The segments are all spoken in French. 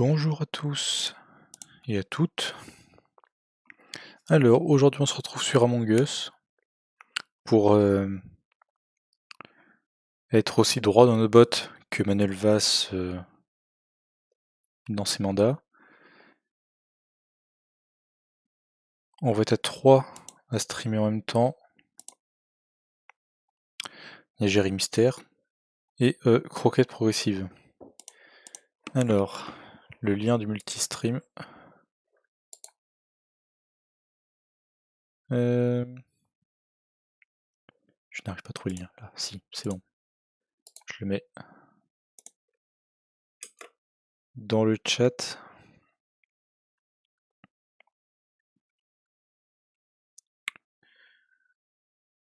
Bonjour à tous et à toutes. Alors, aujourd'hui on se retrouve sur Among Us pour euh, être aussi droit dans nos bottes que Manuel Vass euh, dans ses mandats. On va être à 3 à streamer en même temps. Il y a Jerry et euh, Croquette Progressive. Alors, le lien du multistream. Euh... Je n'arrive pas à trouver le lien. Là, si, c'est bon. Je le mets dans le chat.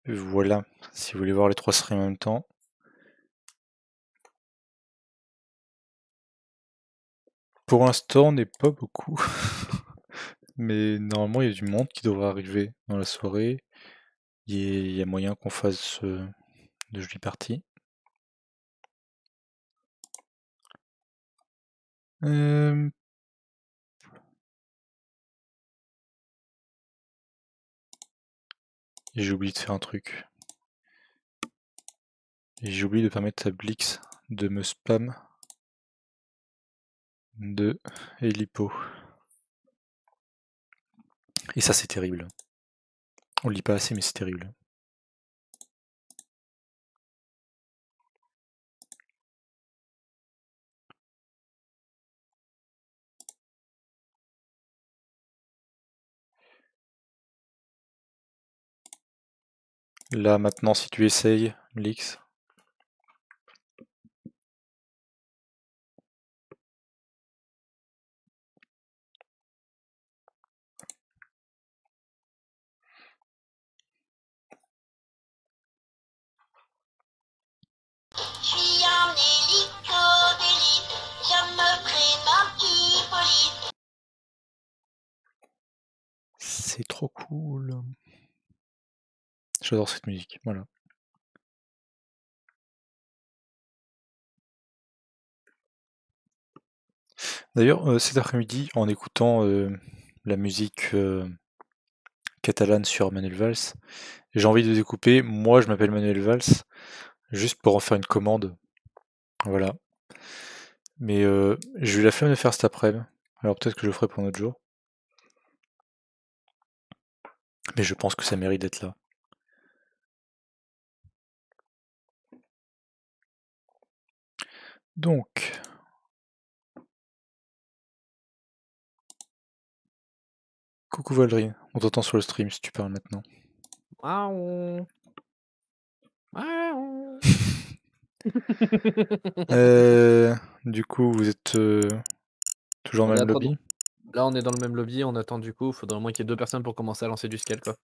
Voilà, si vous voulez voir les trois streams en même temps. Pour l'instant, on n'est pas beaucoup. Mais normalement, il y a du monde qui devrait arriver dans la soirée. Il y a moyen qu'on fasse euh, de jolies parties. Euh, J'ai oublié de faire un truc. J'ai oublié de permettre à Blix de me spam de Elipo. Et ça c'est terrible. On lit pas assez mais c'est terrible. Là maintenant si tu essayes, Blix. C'est trop cool. J'adore cette musique, voilà. D'ailleurs, euh, cet après-midi, en écoutant euh, la musique euh, catalane sur Manuel Valls, j'ai envie de découper. Moi, je m'appelle Manuel Valls, juste pour en faire une commande. Voilà. Mais j'ai eu la flemme de faire cet après-midi. Alors peut-être que je le ferai pour un autre jour. Mais je pense que ça mérite d'être là. Donc. Coucou Valérie, on t'entend sur le stream si tu parles maintenant. Euh, du coup, vous êtes euh, toujours dans le même lobby? Là, on est dans le même lobby, on attend du coup, faudrait au moins qu'il y ait deux personnes pour commencer à lancer du scale, quoi.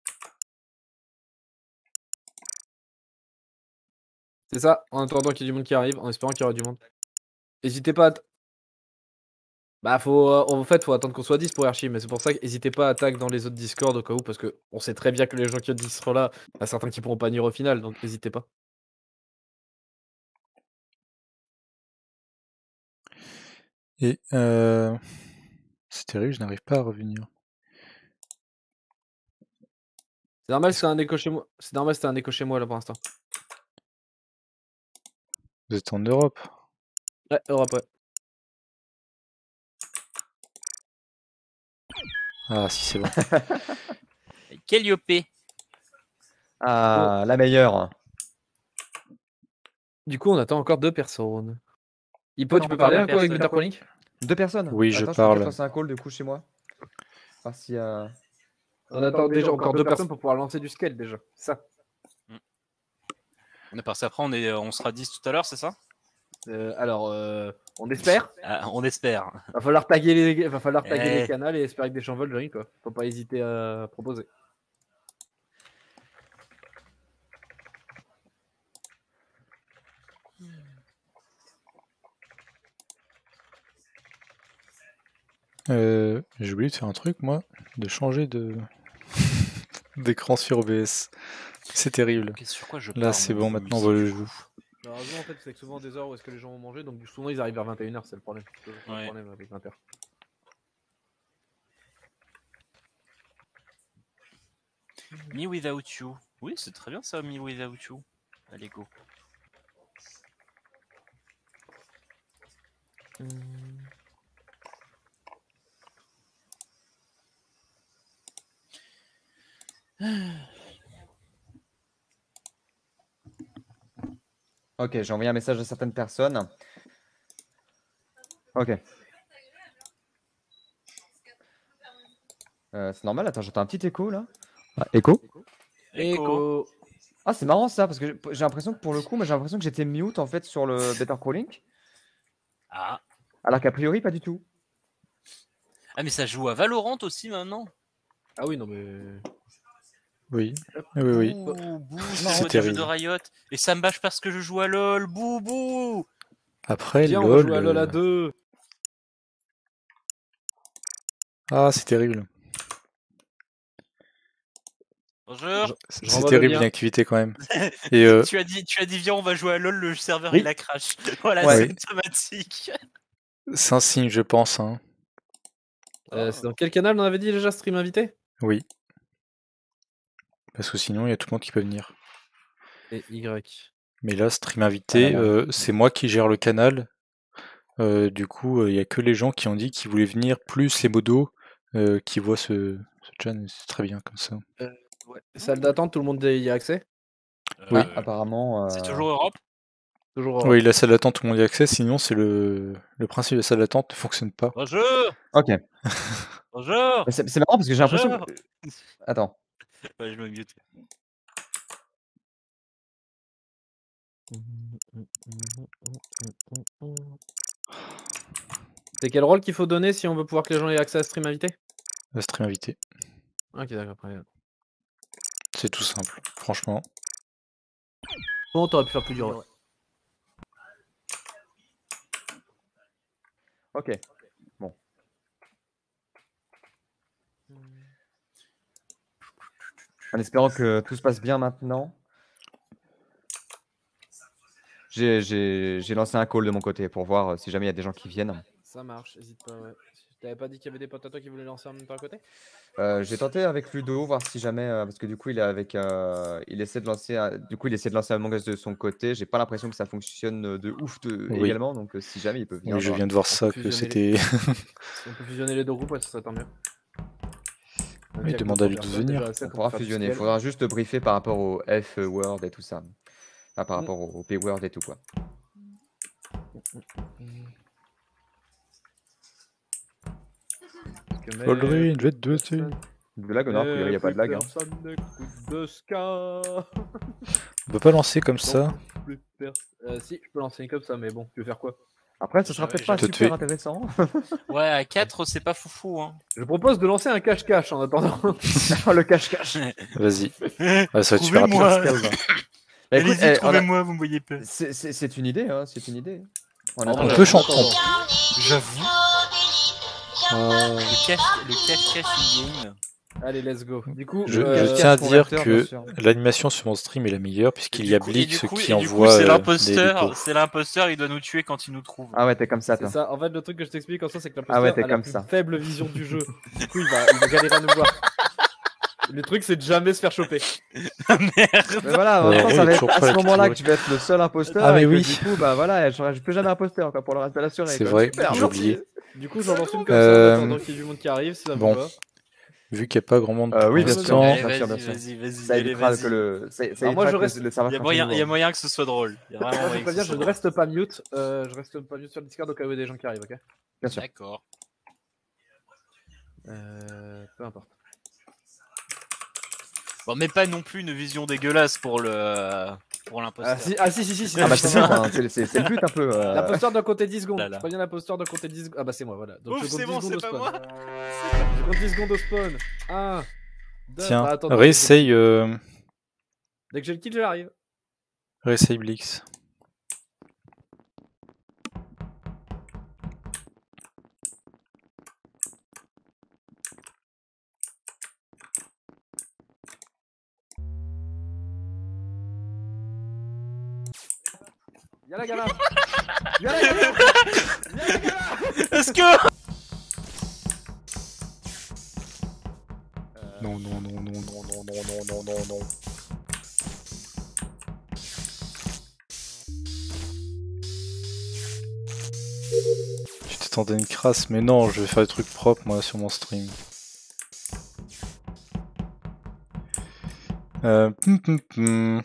C'est ça, en attendant qu'il y ait du monde qui arrive, en espérant qu'il y aura du monde. N'hésitez pas à... Bah, faut... euh, en fait, faut attendre qu'on soit 10 pour archive, mais c'est pour ça qu'hésitez pas à tag dans les autres Discord au cas où, parce que on sait très bien que les gens qui ont seront là, il y a certains qui pourront pas venir au final, donc n'hésitez pas. Et euh, c'est terrible, je n'arrive pas à revenir. C'est normal, c'est un écho chez moi. C'est normal, c'était un écho chez moi là pour l'instant. Vous êtes en Europe Ouais, Europe, ouais. Ah si c'est bon. Calliope. Ah, la meilleure. Du coup, on attend encore deux personnes. Hippo, Ouais, tu peux parler un peu avec. Deux personnes Oui, je parle. Je passe un call du coup chez moi. S'il y a- On attend déjà encore deux personnes pour pouvoir lancer du scale déjà. Ça. On est parti après, on, est, on sera 10 tout à l'heure, c'est ça? Euh, alors, euh, on espère. Ah, On espère. Va falloir taguer les, va falloir taguer Eh. les canals et espérer que des gens veulent quoi. Faut pas hésiter à proposer. Euh, J'ai oublié de faire un truc moi, de changer de d'écran sur OBS. C'est terrible. Sur quoi je Là c'est bon, maintenant on voit le Malheureusement, en fait, c'est que souvent des heures où est-ce que les gens vont manger, donc souvent ils arrivent vers 21h, c'est le problème. C'est toujours le Ouais. problème avec 20h. Me Without You. Oui, c'est très bien ça, Me Without You. Allez, go. Ok, j'ai envoyé un message à certaines personnes. Ok. Euh, c'est normal, attends, j'entends un petit écho là. Ah, écho? Écho Ah, c'est marrant ça, parce que j'ai l'impression que pour le coup, j'ai l'impression que j'étais mute en fait sur le Better Crawling, Ah. alors qu'a priori pas du tout. ah, mais ça joue à Valorant aussi maintenant. Ah oui, non mais. Oui, oui, oui. Bouh, bouh, C'est de terrible. Riot. Et ça me bâche parce que je joue à LoL. Bouh, bouh. Après, Tiens, on va LOL. jouer à LoL à euh, 2 Ah, c'est terrible. Bonjour. C'est terrible l'inactivité quand même. Et euh, Tu as dit, tu as dit, viens, on va jouer à LoL. Le serveur Oui. il a crash. Voilà, Ouais. c'est automatique. c'est un signe, je pense. hein. Euh, C'est dans quel canal on avait dit déjà stream invité? Oui. Parce que sinon, il y a tout le monde qui peut venir. Et Y. Mais là, stream invité, Ah, euh, c'est moi qui gère le canal. Euh, du coup, euh, il y a que les gens qui ont dit qu'ils voulaient venir, plus les modos euh, qui voient ce, ce channel. C'est très bien comme ça. Ouais. Salle d'attente, tout le monde y a accès? Oui. Euh, Apparemment. C'est toujours Europe? Toujours. Oui, la salle d'attente, tout le monde y a accès. Sinon, c'est le, le principe de la salle d'attente ne fonctionne pas. Bonjour. Ok. Bonjour. C'est marrant parce que j'ai l'impression. Que- Attends. Ouais, je me mute. C'est quel rôle qu'il faut donner si on veut pouvoir que les gens aient accès à stream invité? La stream invité. Ok, d'accord. après. C'est tout simple, franchement. Bon, t'aurais pu faire plus dur. Ok. En espérant que tout se passe bien maintenant. J'ai- lancé un call de mon côté pour voir euh, si jamais il y a des gens qui viennent. Ça marche, hésite pas, ouais. T'avais pas dit qu'il y avait des potes à toi qui voulaient lancer en même temps à côté? Euh, J'ai tenté avec Ludo, voir si jamais, euh, parce que du coup il est avec, euh, il essaie de lancer, un- du coup il essaie de lancer Among Us de son côté. J'ai pas l'impression que ça fonctionne de ouf de, Oui. également, donc si jamais il peut venir. Oui, je viens de voir ça, que c'était. Si on peut fusionner les deux groupes, ouais, ça serait tant mieux. Avec demande à lui de venir. On pour pourra fusionner. Il faudra juste te briefer par rapport au F word et tout ça, Enfin, par Mm. rapport au, au P word et tout quoi. Aldrin, je vais te personne- De lag, non, il n'y a pas de lag. hein. On peut pas lancer comme ça. Euh, si, je peux lancer comme ça, mais bon, tu veux faire quoi? Après, ce sera peut-être pas super intéressant. Ouais, à 4, c'est pas foufou. Hein. Je propose de lancer un cache-cache en attendant. le cache-cache. Vas-y. Ouais, ça va être super rapide. Trouvez-moi. Bah, écoute, Allez-y, eh, a- trouvez-moi, vous me voyez pas. c'est- C'est c'est une idée, hein, c'est une idée. On peut chanter. J'avoue. Euh, Le cache, le cache cache in-game. Allez, let's go. Du coup, Je, euh, je tiens à dire que l'animation sur mon stream est la meilleure puisqu'il y a Blix qui et du coup, envoie C'est euh, l'imposteur, c'est l'imposteur, il doit nous tuer quand il nous trouve. Ah ouais, t'es comme ça, toi. ça, en fait, le truc que je t'explique en soi, c'est que Ah ouais, l'imposteur t'es a la comme plus ça. faible vision du jeu. Du coup, il va, il va galérer à nous voir. Le truc, c'est de jamais se faire choper. Merde. Mais voilà, Ouais, ça va être à ce moment-là que tu vas être le seul imposteur. Ah, mais oui. Du coup, bah voilà, je peux jamais imposteur quoi, pour le reste de la soirée. C'est vrai, Super, j'ai oublié. Du coup, j'en lance une comme Euh, ça, en attendant qu'il y ait du monde qui arrive, si ça bon. vous va. Vu qu'il n'y a pas grand monde Euh, oui, bien sûr. vas-y, vas-y, vas-y, moi, je reste- Il y a moyen, nouveau. il y a moyen que ce soit drôle. Il y a vraiment Moi, je moyen que ne reste pas mute. euh, je reste pas mute sur le Discord au cas où il y a des gens qui arrivent, ok? Bien sûr. D'accord. euh, Peu importe. Bon, mais pas non plus une vision dégueulasse pour le pour l'imposteur. Ah si, ah, si, si, si, si, Ah bah c'est si. ça, hein, c'est c'est- c'est le but un peu. euh, L'imposteur doit compter 10 secondes. Là, là. Je préviens l'imposteur doit compter 10 secondes. Ah bah c'est moi, voilà. Donc Ouf, je compte c'est 10 bon, secondes au c'est pas spawn. moi. Je compte 10 secondes au spawn. 1, 2, tiens, bah, réessaye, euh, Dès que j'ai le kill, j'arrive. réessaye Blix. Y'a la gala Y'a la gala Y'a la gala Est-ce que. Non, non, non, non, non, non, non, non, non, non, non. Tu t'attendais une crasse, mais non, je vais faire des trucs propres moi sur mon stream. Euh, pum, pum, pum.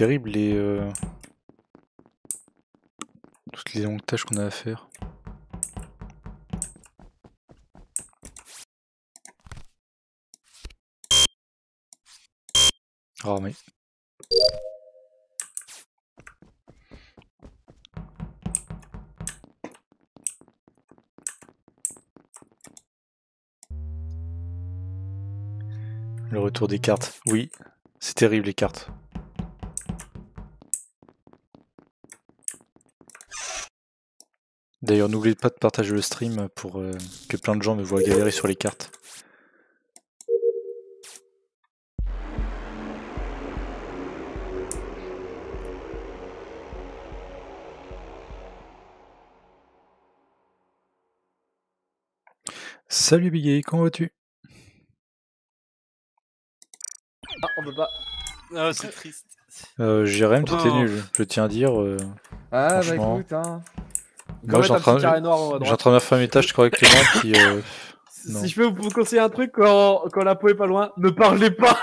Terrible les euh, toutes les longues tâches qu'on a à faire. Ah mais. Le retour des cartes. Oui, c'est terrible les cartes. D'ailleurs, n'oubliez pas de partager le stream pour euh, que plein de gens me voient galérer sur les cartes. Salut Biggie, comment vas-tu? Ah, on peut pas. Ah, c'est triste. euh, Jérém, t'étais Oh. nul, je tiens à dire. euh, Ah, bah Franchement. écoute, hein. Moi, faire mes tâches correctement, puis euh, Si non. si je peux vous conseiller un truc quand, quand la peau est pas loin, ne parlez pas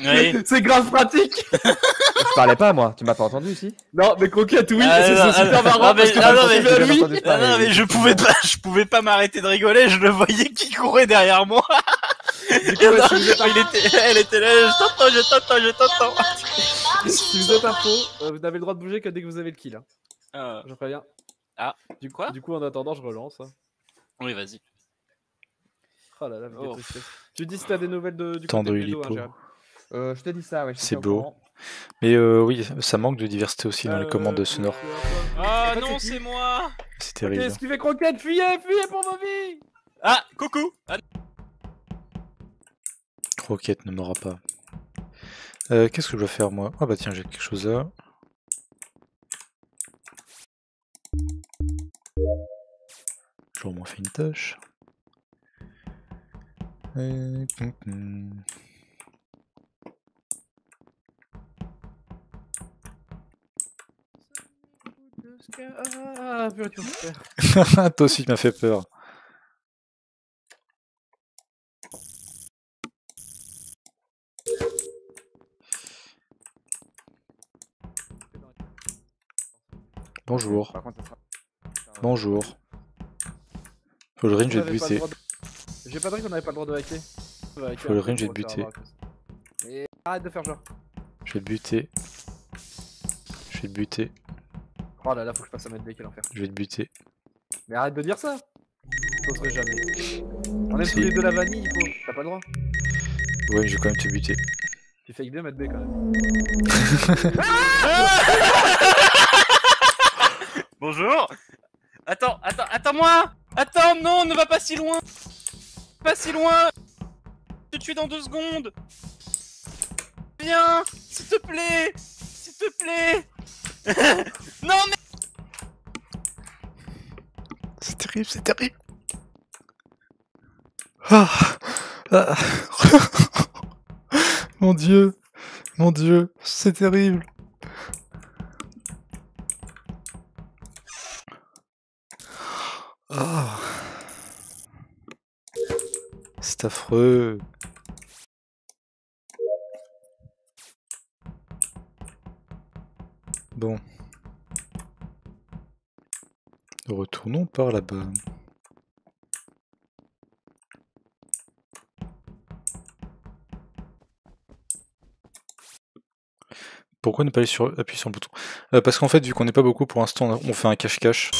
Oui. C'est grave pratique Je parlais pas, moi. Tu m'as pas entendu ici Non, mais croquette, oui, Ah, c'est non, c'est super ah, marrant mais- parce que non, quand mais- lui, Ah non, mais je pouvais pas, je pouvais pas m'arrêter de rigoler, je le voyais qui courait derrière moi. du coup, ouais, si, vous êtes Il était, elle était là, je t'entends, je t'entends, je t'entends. si vous êtes un pro, euh, vous n'avez le droit de bouger que dès que vous avez le kill. Hein. Ah, Je préviens. Ah, du quoi Du coup, en attendant, je relance. hein. oui, vas-y. Oh là là, mais quelle Oh. tristesse. Tu dis si t'as des nouvelles de, du Tant côté de hein. Euh, je te dis ça, ouais. je te C'est tiens au beau. courant. Mais euh, oui, ça manque de diversité aussi dans les Euh, commandes sonores. Ah En fait, non, c'est qui c'est moi. C'est terrible. esquivez croquette, fuyez, fuyez pour vos vies Ah, coucou. Ah, Croquette ne m'aura pas. Euh, Qu'est-ce que je dois faire moi? Ah bah tiens, j'ai quelque chose là. toujours m'en fait une tâche. Et... Hum, hum. Ah, Toi aussi, tu m'as fait peur. Bonjour. Bonjour sera- Bonjour. Fulgrim, je vais te le buter. de- J'ai pas dit qu'on avait pas le droit de hacker. Faut le range, je vais te le buter. Et arrête de faire genre. Je vais te buter. Je vais te buter. Oh là là, faut que je passe à mettre B, quel enfer. Je vais te buter. Mais arrête de dire ça J'oserais jamais. On aime Si. tous les deux la vanille, il faut. T'as pas le droit. Ouais, mais je vais quand même te buter. Tu fais bien mettre B quand même. Bonjour. Attends, attends, attends-moi. Attends, non, ne va pas si loin. Pas si loin. Je te tue dans deux secondes. Viens, s'il te plaît. S'il te plaît. non, mais. C'est terrible, c'est terrible. Ah. Ah. mon dieu, mon dieu, c'est terrible. Ah. C'est affreux. Bon. Retournons par là-bas. Pourquoi ne pas aller sur, appuyer sur le bouton? Euh, Parce qu'en fait, vu qu'on n'est pas beaucoup pour l'instant, on fait un cache-cache.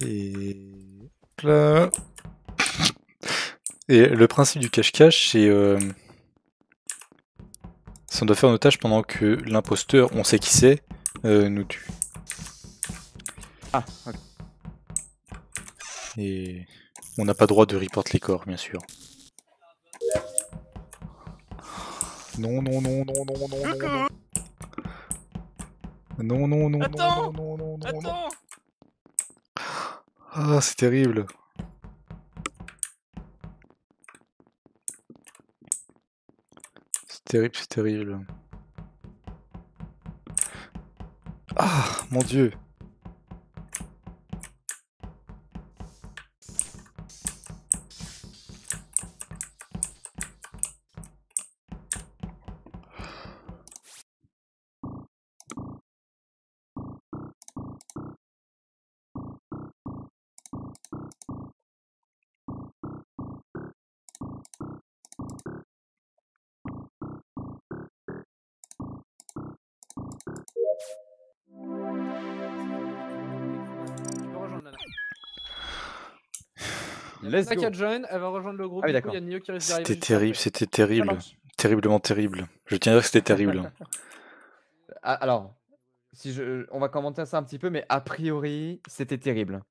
Et... Là. Et le principe du cache-cache, c'est... Euh... c'est on doit faire nos tâches pendant que l'imposteur, on sait qui c'est, euh, nous tue. Ah, ok. Et On n'a pas droit de report les corps, bien sûr. Non, non, non, non, non, non, non, non. Non, non, non, Attends, non, non, non, non, non, non. Attends Ah, c'est terrible. C'est terrible, c'est terrible. Ah, mon dieu. Let's go. elle va rejoindre le groupe. Ah oui, du coup, d'accord. Il y a Nio qui risque d'arriver. C'était terrible, c'était terrible. Terriblement terrible. Je tiens à dire que c'était terrible. Ah, alors, si je, on va commenter ça un petit peu, mais a priori, c'était terrible.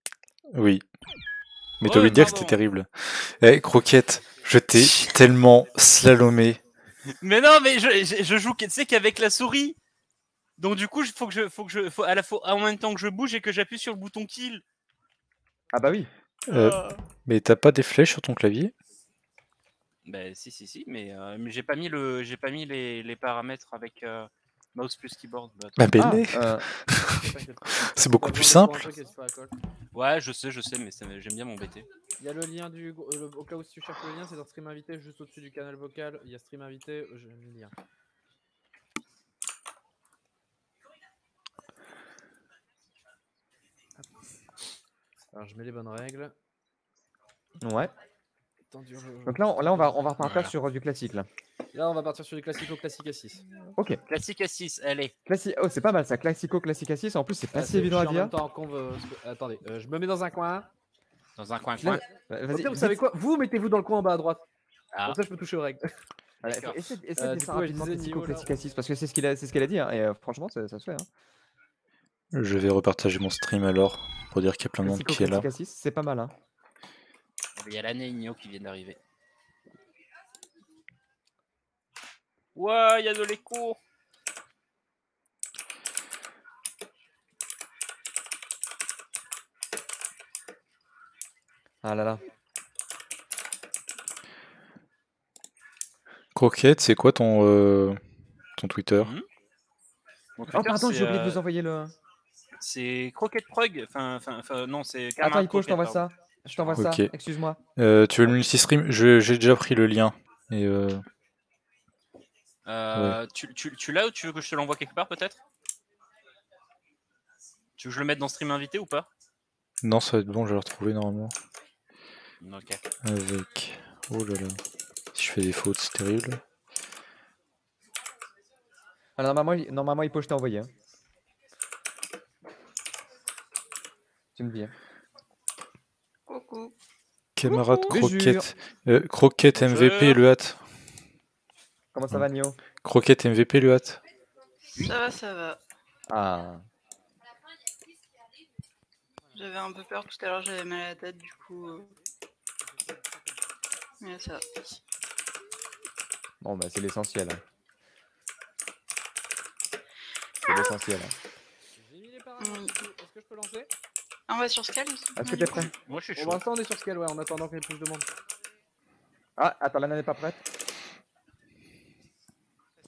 Oui. Mais t'as oublié de dire que c'était terrible. Eh, Croquette, je t'ai tellement slalomé. Mais non, mais je, je, je joue, tu sais qu'avec la souris. Donc du coup, il faut que je, faut que je, faut à la fois, en même temps que je bouge et que j'appuie sur le bouton kill. Ah bah oui. Euh, Ah. mais t'as pas des flèches sur ton clavier? Ben si, si, si, mais, euh, mais j'ai pas mis le, j'ai pas mis les, les paramètres avec euh, mouse plus keyboard. Bah, Bah, attends. Ah, Bélé, euh, T'inquiète pas. c'est beaucoup T'as plus besoin de simple. tu fais colle. Ouais, je sais, je sais, mais ça me- j'aime bien m'embêter. Il y a le lien du. gr- euh, le- au cas où si tu cherches le lien, c'est dans Stream Invité, juste au-dessus du canal vocal. Il y a Stream Invité, euh, j'ai mis le lien. Alors je mets les bonnes règles. ouais. Je- Donc là, on, là, on va, on va repartir Voilà. sur euh, du classique là. Là, on va partir sur du classico classique A6. Ok. Classique à 6, allez. Classi- Oh, c'est pas mal ça. Classico, classique à 6. En plus, c'est pas Ah, si évident à dire. temps veut- Attendez, euh, je me mets dans un coin. Dans un coin Là, coin. bah, Au Vas-y. pire, vous savez quoi? Vous mettez-vous dans le coin en bas à droite. Ah. Comme ça, je peux toucher aux règles. Voilà, D'accord. essaie essaie Euh, de faire rapidement classico, là. classique à 6 parce que c'est ce qu'il a, c'est ce qu'elle a dit. hein, et euh, franchement, ça, ça se fait. Hein. Je vais repartager mon stream alors pour dire qu'il y a plein de monde qui est là. classique à 6, c'est pas mal. Hein. Il y a l'année Igno qui vient d'arriver. Ouais, il y a de l'écho. Ah là là. Croquette, c'est quoi ton, euh, ton Twitter? Mon Oh, pardon, j'ai oublié de euh, vous envoyer le. C'est Croquette Prog. Enfin, enfin, enfin, non, c'est. Attends, Ico, je t'envoie ça. Je t'envoie ça. Ok. Excuse-moi. Euh, Tu veux le multistream Je- J'ai déjà pris le lien. Et euh. Euh, Tu, tu, tu l'as ou tu veux que je te l'envoie quelque part peut-être? Tu veux que je le mette dans stream invité ou pas? Non, ça va être bon, je vais le retrouver normalement. Ok. Avec. Oh là là. Si je fais des fautes, c'est terrible. Alors, normalement, il- normalement, Ipo, je t'ai envoyé. hein. Tu me dis. Coucou. Camarade. Croquette. Euh, Croquette Bonjour. MVP, le hâte. Comment ça va, Nio? Croquette MVP, le hâte. Ça va, ça va. Ah. J'avais un peu peur tout à l'heure, j'avais mal à la tête, du coup. euh, Mais ça va. Bon, bah, c'est l'essentiel. hein. C'est l'essentiel. hein. J'ai mis les paramètres. Oui. du coup. Est-ce que je peux lancer? On va sur Scale Est-ce que t'es prêt Moi je suis Pour chaud. l'instant, on est sur Scale, ouais, en attendant qu'il y ait plus de monde. Ah, attends, la nana n'est pas prête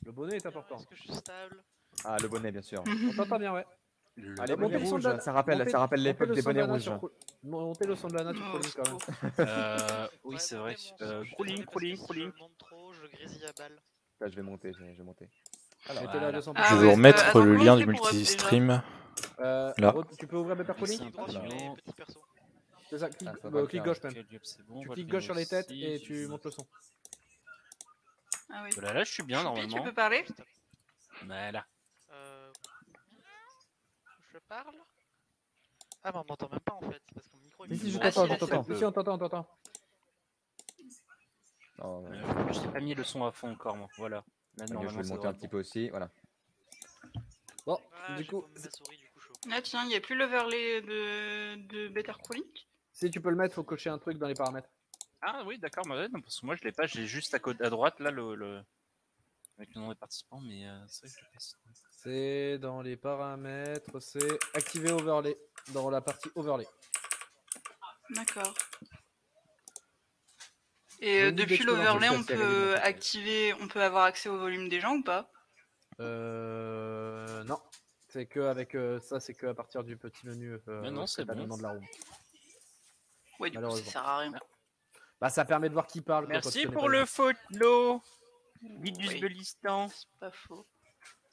Le bonnet est important. Est-ce que je suis stable Ah, le bonnet, bien sûr. On t'entend bien, ouais. Le- Allez, montez bonnet le son rouge, de la- ça rappelle, montez- ça rappelle montez l'époque le des son de bonnets la rouges. Montez le son de la nature Oh, quand même. Euh, oui, c'est vrai. Euh, crawling, crawling, crawling. Je monte trop, je grésille à balle. Là, je vais monter, je vais, monter. Alors, Mettez-le à Voilà. 200%. Ah je vais vous remettre le lien du pour multistream. Euh, Là. Tu peux ouvrir Better Calling persos. C'est ça, clique, Ah, euh, clique faire. gauche même. Bon, on Tu cliques gauche sur les têtes aussi, et tu montes le son. Ah oui. Voilà, là je suis bien Choupi, tu normalement. peux parler Voilà. Euh... Je parle Ah, mais on m'entend même pas en fait, parce que mon micro est Si, si, je en- Ah, t'entends, si, je là, t'entends. Si, on t'entend, on t'entend. Euh, je t'ai pas mis le son à fond encore, moi. Voilà. Là, je normalement, vais monter un petit bon. peu aussi, voilà. Bon, Ah, du coup, souris, Là, tiens, il n'y a plus l'overlay de, de Better Crawling Si tu peux le mettre, faut cocher un truc dans les paramètres. Ah oui, d'accord, parce que moi je l'ai pas, j'ai juste à, côté, à droite là le, le- avec le nom des participants, mais euh, c'est vrai que je l'ai pas ici. C'est dans les paramètres, c'est activer overlay dans la partie overlay. D'accord. Et euh, depuis l'overlay, on peut activer, on peut avoir accès au volume des gens ou pas? Euh, non, c'est que avec euh, ça, c'est que à partir du petit menu. Euh, Mais non, c'est bon. de la room. Ouais, du coup, ça sert à rien. Bah, ça permet de voir qui parle. Merci pour le follow Vite du. Sbelistan. C'est pas faux.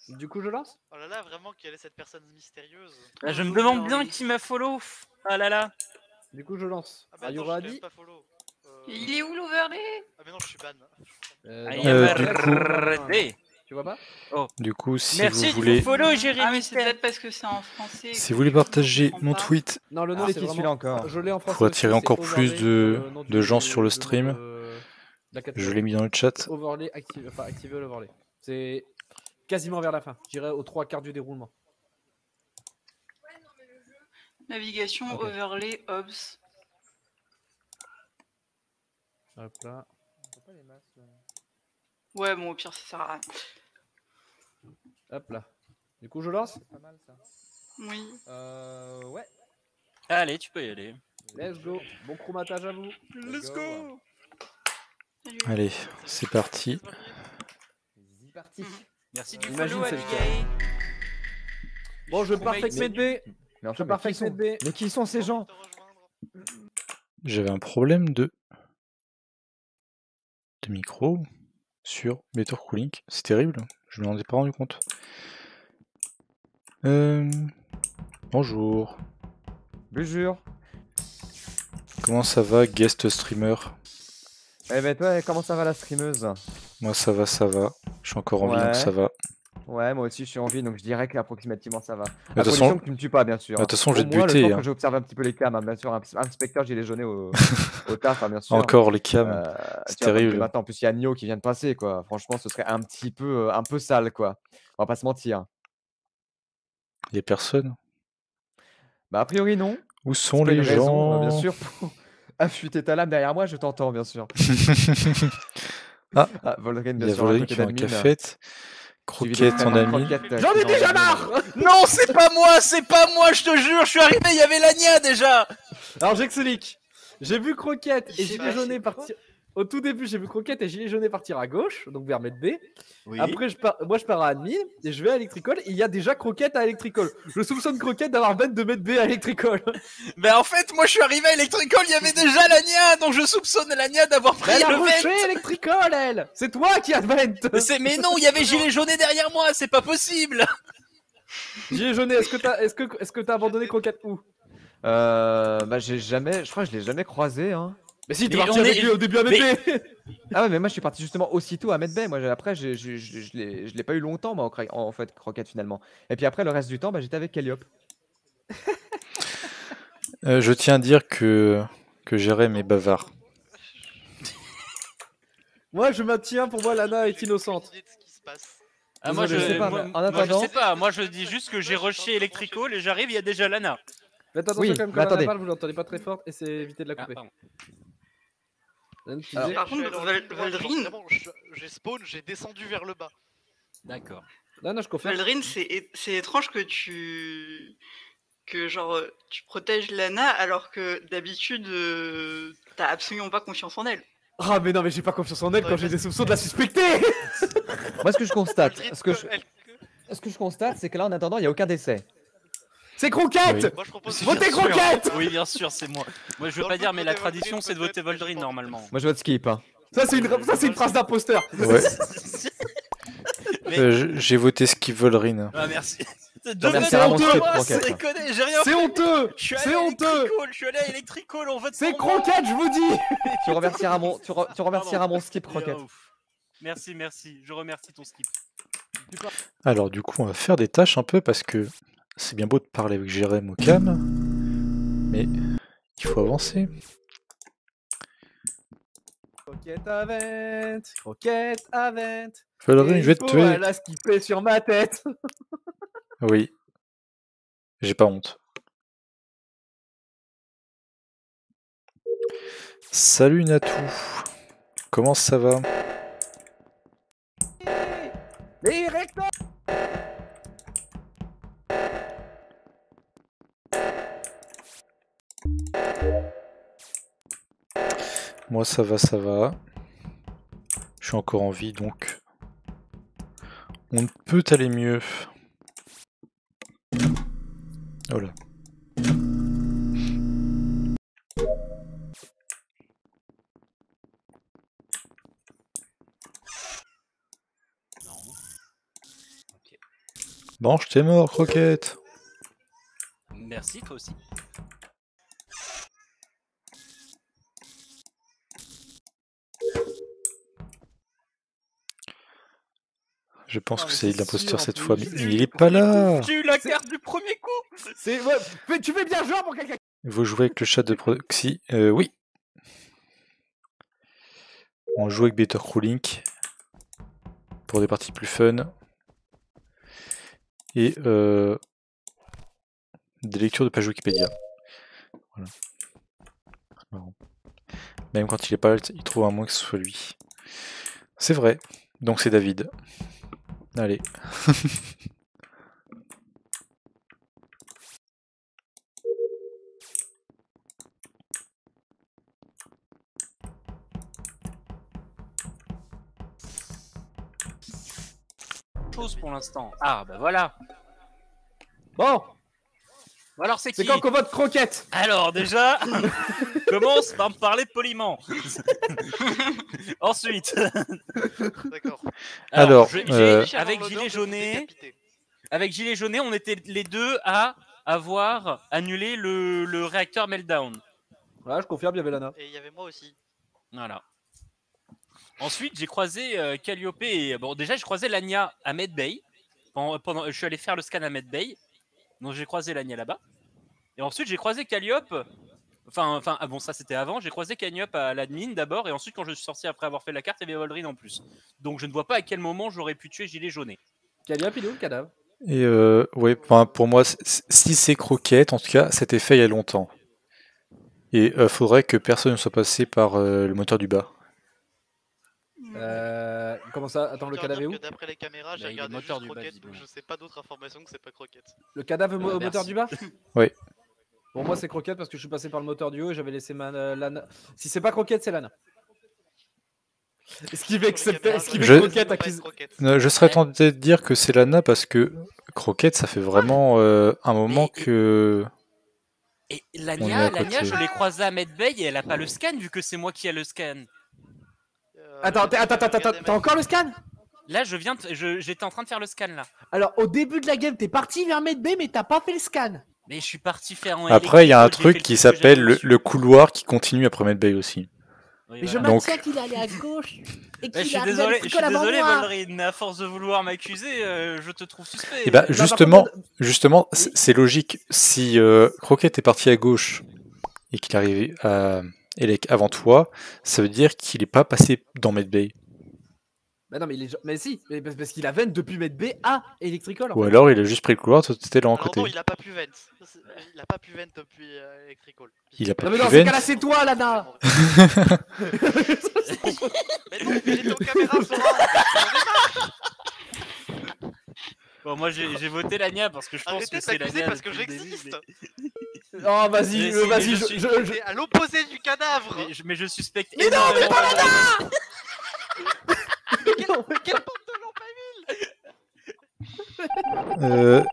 Du coup, je lance. Oh là là, vraiment, quelle est cette personne mystérieuse Ah, je me demande bien qui m'a follow. Ah là là. Du coup, je lance. Ah bah attends, je pas follow. Euh, Il est où l'overlay? Ah mais non, je suis ban. Euh, dans Euh. Tu vois pas Du coup, si Merci vous de voulez, follow, Jérémy. Ah mais c'est peut-être parce que c'est en français. si vous voulez partager mon pas. tweet, Non, le nom C'est c'est qui celui-là vraiment. encore Je l'ai en français. Pour attirer encore plus de- le nom de gens sur le stream. de je l'ai mis dans le chat. Overlay, active, enfin activer l'overlay. C'est quasiment vers la fin. Je dirais aux trois quarts du déroulement. Navigation, Ok. overlay, obs. Hop là. Ouais, bon, au pire, ça sert à rien. Hop là. Du coup, je lance. Pas mal ça. Oui. Euh, ouais. Allez, tu peux y aller. Let's go. Bon chromatage à vous. Let's go. Allez, c'est parti. C'est parti. Merci du follow, c'est le Abigail. Bon, je Trop pars avec maïs. Medbay. Mais Je avec sont... Medbay. mais qui sont ces gens? J'avais un problème de, de micro sur Better Cooling. C'est terrible, je m'en ai pas rendu compte. Euh, Bonjour, Bonjour. comment ça va, guest streamer? Eh ben toi, comment ça va la streameuse? Moi ça va, ça va. Je suis encore en vie, donc ça va. Ouais, moi aussi je suis en vie, donc je dirais qu'approximativement ça va. À condition façon, que tu me tues pas, bien sûr. de toute façon, je vais Au te moins, le buter, temps hein. que j'observe un petit peu les cams, hein, bien sûr, un ps- inspecteur gilet jaune au, au taf, hein, bien sûr. encore les cams. Euh, c'est terrible. Maintenant, en plus, il y a Nio qui vient de passer, quoi. Franchement, ce serait un petit peu, euh, un peu sale, quoi. On va pas se mentir. Il y a personne. Bah, a priori, non. Où sont les raison, gens bien sûr, pour affûter ta lame derrière moi, je t'entends, bien sûr. Ah, Ah, Volrine, Il bien y a sûr, qui un d'admin, cafette. Croquette, ton ami. Croquette, euh, J'en ai déjà marre Non, c'est pas moi, c'est pas moi, je te jure, je suis arrivé, il y avait l'Agna déjà. Alors j'explique. J'ai vu Croquette et Jauné quoi partir. Au tout début, j'ai vu Croquette et Gilet Jauné partir à gauche, donc vers Medbay. Oui. Après, je pars... moi je pars à Admin et je vais à Electricol. Et il y a déjà Croquette à Electricol. Je soupçonne Croquette d'avoir Ben de Medbay à Electricol. Ben en fait, moi je suis arrivé à Electricol, il y avait déjà l'Agna, donc je soupçonne l'Agna d'avoir pris Elle a le. Electricol, elle C'est toi qui as Vent Mais c'est- Mais non, il y avait Gilet Jauné derrière moi, c'est pas possible. Gilet Jauné, est-ce que t'as que... est que t'as abandonné Croquette où? Euh, bah, j'ai jamais, je crois que je l'ai jamais croisé, hein. Mais si, t'es parti est- lui au début à mais- Medbay Ah ouais, mais moi je suis parti justement aussitôt à Medbay. Moi après, je je l'ai je l'ai pas eu longtemps, moi, en, fait, Croquette finalement. Et puis après, le reste du temps, bah, j'étais avec Calliope. Euh, je tiens à dire que, que Jérém est bavard. Moi je maintiens, pour moi Lana est innocente. Ah, moi, je, sais pas, moi- en moi, je attendant- sais pas, moi je dis juste que j'ai rushé Electricol et j'arrive, il y a déjà Lana. Faites attention Oui, quand même quand Lana attendez. parle, vous l'entendez pas très fort et c'est éviter de la Ah, couper. pardon. Alors, Par contre, Val- Valrine- J'ai spawn, j'ai descendu vers le bas. D'accord. Je confirme. Valdrin, c'est étrange que tu que genre tu protèges Lana alors que d'habitude euh, t'as absolument pas confiance en elle. Ah mais non mais j'ai pas confiance en elle Ouais, quand j'ai des soupçons de la suspecter Moi, ce que je constate, ce que je, ce que je constate, c'est que là, en attendant, il y a aucun décès. C'est Croquette Oui. Moi je. Votez. Croquette Oui, bien sûr, c'est moi. Moi je veux Dans pas dire, mais la tradition Voldrin, c'est de voter Voldrin pense. normalement. Moi, je vote skip. Hein. Ça c'est une, ça, c'est une phrase d'imposteur Ouais. Mais- Euh, J'ai voté Skip Volrine. Ah, merci. C'est rien C'est honteux C'est honteux je suis allé à on vote C'est. Croquette, je vous dis Tu remercieras mon, tu, re- tu remercieras mon skip Et, Croquette. Merci, merci, je remercie ton skip. Alors du coup, on va faire des tâches un peu parce que c'est bien beau de parler avec Jérém au cam, mais il faut avancer. Croquette à Vent Croquette à Vent Volrine, je vais te tuer. Elle a skippé sur ma tête Oui. J'ai pas honte. Salut Natou. Comment ça va recto Moi ça va, ça va. Je suis encore en vie donc. On peut aller mieux. Oh là. Mange tes morts, croquette. Merci, toi aussi. Je pense Ah, que c'est l'imposteur cette fois, mais il est pas là J'ai eu la carte du premier coup C'est ouais, mais tu fais bien genre pour quelqu'un. Vous jouez avec le chat de proxy euh, Oui. On joue avec Better Crewlink pour des parties plus fun. Et euh, des lectures de pages Wikipédia. Voilà. Marrant. Même quand il est pas là, il trouve un moins que ce soit lui. C'est vrai. Donc c'est David. Allez. Chose pour l'instant. Ah, bah voilà. Bon, Alors, c'est quand qu'on vote croquette Alors, déjà, commence par me parler poliment. Ensuite, D'accord. Alors, je- j'ai- euh, avec l'odeur gilet de jauné, décapité. avec gilet jauné, on était les deux à avoir annulé le, le réacteur meltdown. Voilà, je confirme, il y avait Lana. Et il y avait moi aussi. Voilà. Ensuite, j'ai croisé euh, Calliope et bon, déjà, j'ai croisé Lania à Medbay. Pendant, pendant- je suis allé faire le scan à Medbay. Donc, j'ai croisé Lania là-bas. Et ensuite, j'ai croisé Calliope. Enfin, enfin, ah bon, ça c'était avant. J'ai croisé Calliope à l'admin d'abord. Et ensuite, quand je suis sorti après avoir fait la carte, il y avait Aldrin en plus. Donc, je ne vois pas à quel moment j'aurais pu tuer Gilet Jauné. Calliope, il est où le cadavre? Et euh, ouais, enfin, pour moi, si c'est croquette, en tout cas, c'était fait il y a longtemps. Et euh, faudrait que personne ne soit passé par euh, le moteur du bas. Euh. Comment ça Attends, le Autant cadavre est dire où que D'après les caméras, j'ai Bah, il est regardé moteur juste du bas, Croquette, donc visiblement. je sais pas d'autres informations que c'est pas Croquette. Le cadavre Euh, au moteur du bas? Oui. Bon, moi c'est croquette parce que je suis passé par le moteur du haut et j'avais laissé ma euh, Lana. Si c'est pas croquette, c'est Lana. Est-ce qu'il les accepter Est-ce qu'il ça croquette à. Euh, je serais tenté de dire que c'est Lana parce que croquette, ça fait vraiment euh, un moment que. Et Lania. Lania, je l'ai croisée à Medbay et elle a pas le scan vu que c'est moi qui ai le scan. Euh, Attends, attends, attends, t'as encore le scan? Là, je viens, j'étais en train de faire le scan là. Alors, au début de la game, t'es parti vers Medbay, mais t'as pas fait le scan. Mais je suis parti faire en Après, il y a un truc qui s'appelle le, couloir qui continue après Medbay aussi. Oui, Mais je voilà. Donc- maintiens qu'il allait à gauche. Et Bah, je qu'il suis est arrivé à désolé, je suis désolé. Volrine, mais à force de vouloir m'accuser, euh, je te trouve suspect. Et bah, Non, par justement, contre, justement, Oui. c'est logique. Si euh, Croquette est parti à gauche et qu'il est arrivé à Elec avant toi, ça veut dire qu'il n'est pas passé dans Medbay. Bah non, mais, il est... mais si, mais parce qu'il a vent depuis Medbay à Electricol. en Ou fait. alors il a juste pris le couloir, toi t'étais là en Alors côté. non, il a pas pu vent. C'est- Il a pas pu vent depuis euh, Electrical. Il a pas Non, mais pu dans ce vent. cas-là, c'est toi, Lana. Mais non, mais j'étais caméras, Sora Bon, moi j'ai voté Lania parce que je pense Arrêtez que de c'est Lania. parce que j'existe Oh, vas-y, Mais euh, vas-y, mais je, je suis- je- je- à l'opposé du cadavre Mais, mais je, mais je suspecte. Mais non, mais énormément Lana Quelle bande de lampes Euh,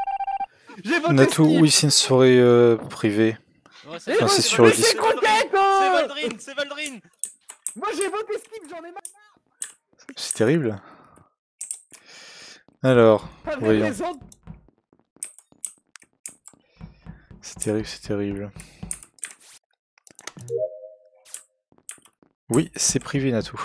J'ai voté Natou, oui, c'est une soirée euh, privée. Ouais, Mais Enfin, c'est je- sur le mais c'est C'est oh Valdrin, c'est Valdrin Moi, j'ai voté skip, j'en ai marre. C'est terrible. Alors, Voyons. c'est terrible, c'est terrible. Oui, c'est privé, Natou.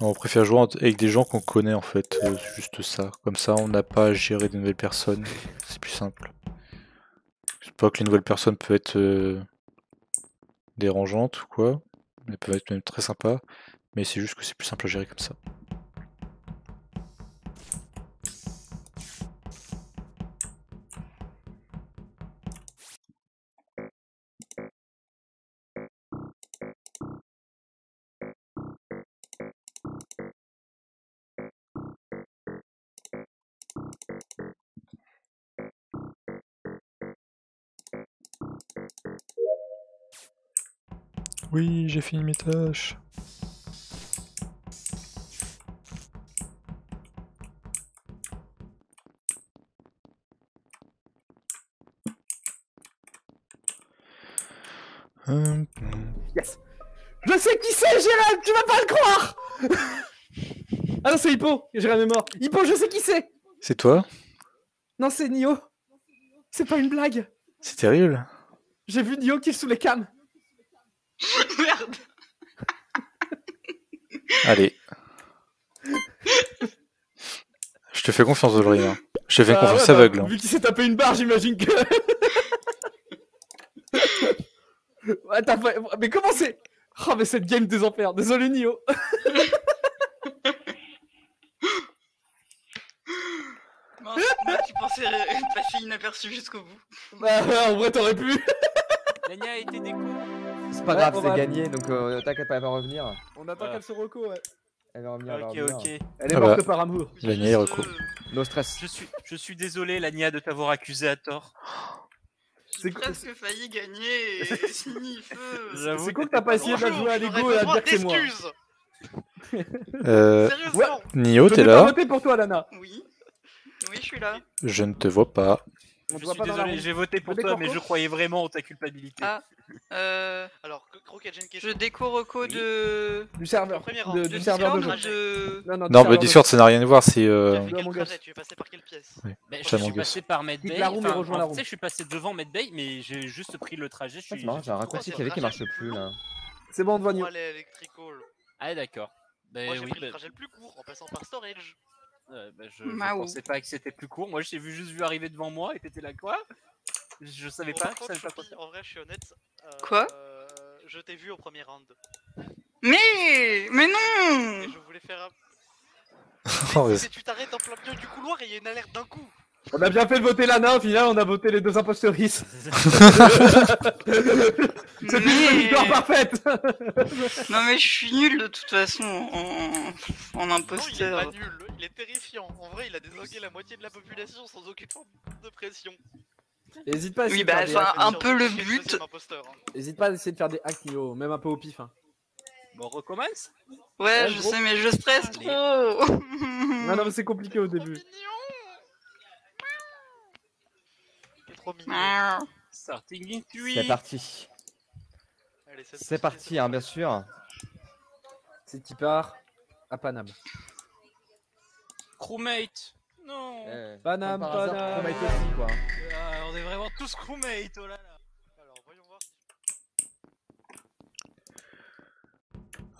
On préfère jouer avec des gens qu'on connaît en fait, euh, c'est juste ça. Comme ça, on n'a pas à gérer de nouvelles personnes. C'est plus simple. C'est pas que les nouvelles personnes peuvent être euh, dérangeantes ou quoi. Elles peuvent être même très sympas. Mais c'est juste que c'est plus simple à gérer comme ça. Oui, j'ai fini mes tâches. Hum. Yes Je sais qui c'est, Jérém Tu vas pas le croire Ah non, c'est Hippo Jérém est mort. Hippo, je sais qui c'est C'est toi? Non, c'est Nio. C'est pas une blague. C'est terrible. J'ai vu Nio kill sous les cams. Merde. Allez. Je te fais confiance aujourd'hui. hein. Je te fais Ah confiance ouais, bah, aveugle. hein. Vu qu'il s'est tapé une barre, j'imagine que. Mais comment c'est Oh, mais cette game des enfers. Désolé, Nio. Moi qui pensais passer inaperçu jusqu'au bout. Bah, ouais, en vrai, t'aurais pu. Lania a été déco. C'est pas Ouais, grave, c'est gagné, donc euh, t'inquiète pas, elle va revenir. On attend qu'elle se reco, ouais. Elle va revenir, elle va Ok, revenir. ok. Elle est Ah morte bah. par amour. La nuit est euh, No stress. Je suis, je suis désolé, Lania, de t'avoir accusé à tort. J'ai presque failli gagner et feu. J'avoue C'est cool que t'as pas essayé de la jouer à Lego et à dire que c'est moi. Euh, Sérieusement. Nio, Je t'es là voté pour toi, Lana. Oui. Oui, je suis là. Je ne te vois pas. On Je suis pas désolé, j'ai voté pour Voté toi, mais je croyais vraiment en ta culpabilité. Ah. Euh, Alors, Cro- Croquette, j'ai une je question. déco reco Oui. de... Du serveur. De- rang. du serveur de jeu. Non, non, Non, bah de Discord, ça n'a rien à voir, c'est... Tu euh, trajet Tu es passé par quelle pièce Ben, chez je suis passé par Medbay. La room rejoins la room. Tu sais, je suis passé devant Medbay, mais j'ai juste pris le trajet. Je Ah, suis. C'est marrant, j'ai un raccourci qu'il y avait qui marche plus là. C'est bon, on te voit, Electrical Ah, d'accord. Ben Moi, j'ai oui, pris ben- le trajet le plus court en passant par Storage. Euh, ben, je, pensais pas que c'était plus court. Moi, j'ai vu juste vu arriver devant moi et t'étais là quoi? Je savais pas, contre, savais pas en vrai, je suis honnête. euh, Quoi? euh, Je t'ai vu au premier round. Mais Mais non Et je voulais faire un. Oh, Mais si tu t'arrêtes en plein milieu du couloir et il y a une alerte d'un coup. On a bien fait de voter Lana, au final, on a voté les deux imposteuristes. C'est une Mais- victoire parfaite Non mais je suis nul de toute façon en, en Non, il est imposteur. pas nul, il est terrifiant. En vrai, il a désingué la moitié de la population sans aucune forme de pression. Hésite pas à essayer Oui de faire bah des un peu le but. imposteur, hein. Hésite pas à essayer de faire des hacks, Nio, même un peu au pif. hein. Bon, on recommence Ouais Ouais, je gros. sais mais je stresse Allez. trop. Non, non, mais c'est compliqué au début. mignon. T'es trop mignon. Starting in 3. C'est parti. C'est parti, hein, bien sûr. C'est qui part à Paname. Crewmate Non Eh, Paname, hasard, aussi, quoi. Ah, On est vraiment tous crewmates, oh là là Alors, voyons voir.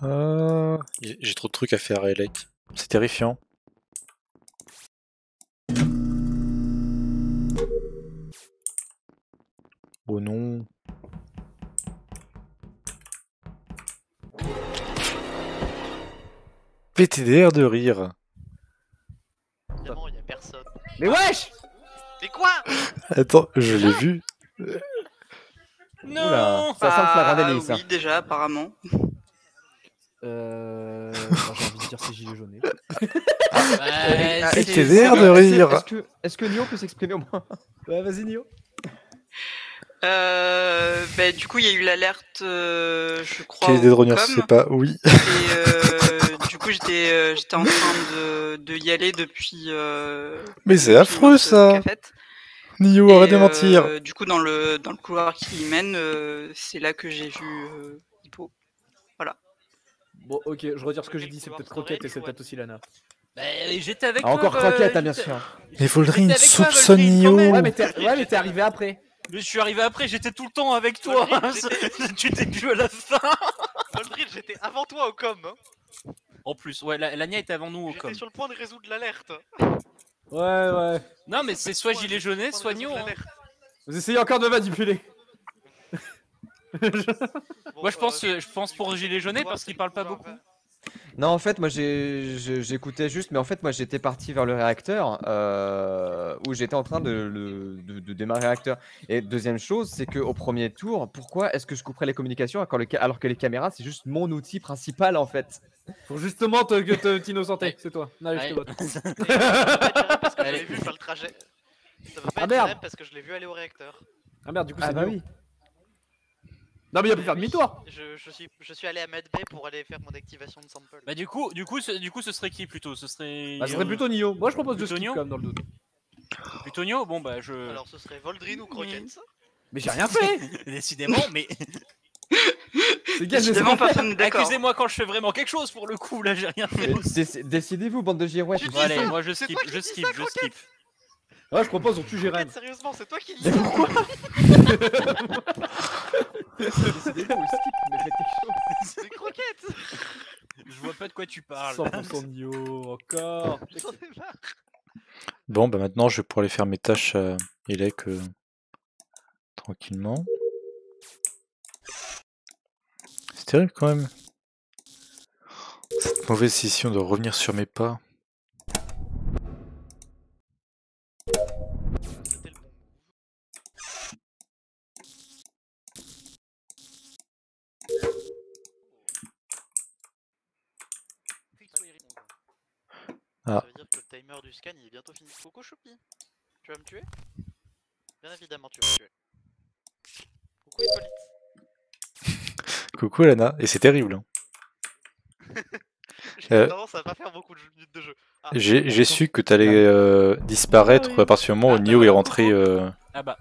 Ah, J'ai j'ai trop de trucs à faire, Elec. C'est terrifiant. Oh non. PTDR de rire. Évidemment, il y a personne. Mais wesh Mais quoi? Attends, je l'ai vu. Non Oula, ça sent le Bah, délit, ça. oui déjà apparemment. Euh. J'ai envie de dire c'est gilet jaune. Ouais, Ah, c'est- est-ce que- TDR de est-ce que- rire. Est-ce que, est-ce que Nio peut s'exprimer au moins? Ouais, vas-y, Nio. Euh, bah, du coup il y a eu l'alerte euh, je crois. Quel est com, je sais pas. Oui. Et euh, du coup j'étais euh, j'étais en train de, de y aller depuis. Euh, Mais c'est affreux ça. Nio, Et, arrête de mentir. euh, du coup, dans le, dans le couloir qui y mène, euh, c'est là que j'ai vu euh, Hippo. Bon, ok, je retire ce que j'ai dit, c'est peut-être Croquette et c'est peut-être aussi Lana. Bah, j'étais avec Ah. Encore croquette, hein, bien sûr. Mais il faudrait J'étais une avec toi, soupçonne Nio. quand même. Ouais, mais t'es ouais, mais t'es arrivé après. Mais je suis arrivé après, j'étais tout le temps avec toi. T'es vu à la fin. Goldridge, j'étais avant toi au com. Hein. En plus, ouais, la- Lania était avant nous au com. J'étais sur le point de résoudre l'alerte. Ouais, ouais. Non, mais c'est soit gilet point de soit résoudre Nio. hein. l'alerte. Vous essayez encore de manipuler. Bon, Moi, je pense, euh, je pense pour gilet jaunet couloir, parce qu'il le parle pas beaucoup. Non, en fait, moi j'écoutais juste, mais en fait, moi j'étais parti vers le réacteur euh, où j'étais en train de, le- de, de démarrer le réacteur. Et deuxième chose, c'est qu'au premier tour, pourquoi est-ce que je couperais les communications alors que, le ca- alors que les caméras c'est juste mon outil principal en fait? Faut justement te, t'innocentais, c'est toi. Non, je te vote. Parce que je l'ai vu faire le trajet. Ça pas Ah, être merde. Parce que je l'ai vu aller au réacteur. Ah merde, du coup, Ah c'est bah oui. Non, mais il a pu faire demi-tour. Je, je suis, je suis allé à Medbay pour aller faire mon activation de sample. Bah du coup, du coup, ce, du coup, ce serait qui plutôt? Ce serait. Bah, ce serait plutôt Nio. Moi, je propose de Plutôt skip quand même dans le doute. plutôt Nioh Bon bah je. Alors ce serait Voldrin ou Croquette Mais j'ai rien fait. Décidément, mais C'est gars, j'ai Décidément, personne n'est d'accord. accusez-moi quand je fais vraiment quelque chose pour le coup. Là, j'ai rien fait. Déc- Décidez-vous, bande de girouettes. Allez, moi je skip, je skip, je skip. Ouais, je propose, on tue Jérém. Sérieusement, c'est toi qui dis Mais pourquoi Décidez-vous, skip, mais faites quelque chose. C'est Croquette Je vois pas de quoi tu parles. 100% Nio, encore. J'en ai marre Bon, bah maintenant je vais pouvoir aller faire mes tâches à Elec euh, tranquillement. C'est terrible quand même. Cette mauvaise décision de revenir sur mes pas. Ah. Ça veut dire que le timer du scan il est bientôt fini. Coucou Choupi Tu vas me tuer? Bien évidemment tu vas me tuer. Coucou Hippolyte Coucou Lana, et c'est terrible. hein. J'ai Euh, tendance à pas faire beaucoup de minutes de jeu. Ah, J'ai su que t'allais euh, disparaître à partir du moment où Ah, Nio bah, est rentré euh, Ah bah,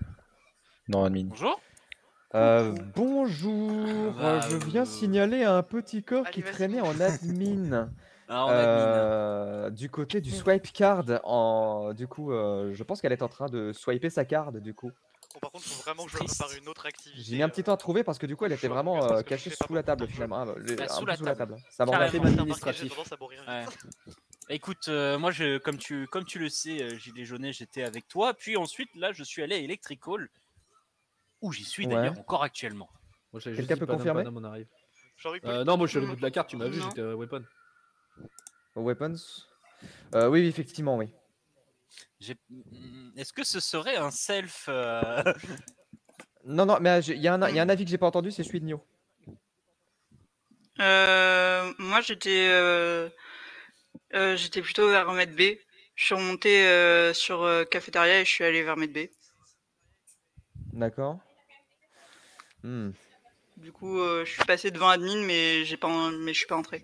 dans l'admin. bonjour. Euh, bonjour, Bah, je viens euh, signaler un petit corps Allez, qui traînait en admin. Ah, mis, Euh, du côté du swipe card, en... du coup, euh, je pense qu'elle est en train de swiper sa carte, du coup. Bon, par contre, faut vraiment que je Triste. prépare une autre activité. J'ai mis un petit temps à trouver parce que du coup, elle était vraiment euh, cachée fais pas sous la table finalement. hein, Bah, sous peu la sous la table. Ça m'a administratif. Ouais. Écoute, euh, moi, je, comme tu, comme tu le sais, euh, Gilet Jaunet, j'étais avec toi. Puis ensuite, là, je suis allé à Electrical, où j'y suis Ouais. d'ailleurs encore actuellement. Moi, j'avais Quelqu'un peut confirmer Panam, on arrive. Genre, Hippolyte, Euh, non, moi je suis l'autre bout de la carte, tu m'as vu, j'étais euh, weapon. Weapons? Euh, Oui, effectivement, oui. Mm, Est-ce que ce serait un self euh, Non, non, mais euh, il y, a un- il y a un avis que j'ai pas entendu, c'est celui de Nio. Euh, moi, j'étais euh, euh, j'étais plutôt vers Med B. Je suis remonté euh, sur euh, cafétéria et je suis allé vers Med B. D'accord. Hmm. Du coup, euh, je suis passé devant admin, mais j'ai pas, mais je suis pas entré.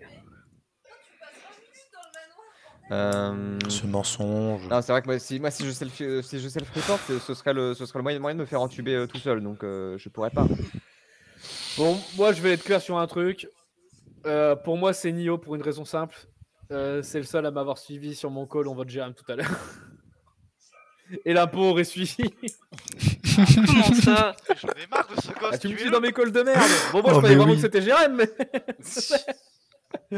Euh, Ce mensonge. Non, c'est vrai que moi, si, moi, si je self, euh, si je self report, ce ce serait le, ce serait le moyen, moyen de me faire entuber euh, tout seul, donc euh, je pourrais pas. Bon, moi je vais être clair sur un truc. Euh, pour moi, c'est Nio pour une raison simple. Euh, c'est le seul à m'avoir suivi sur mon call, on vote Jérém tout à l'heure. Et l'impôt aurait suivi. Comment ça J'en ai marre de ce gosse. Ah, tu me suis le- dans mes calls de merde. Bon, moi Oh, je croyais vraiment oui. que c'était Jérém, mais.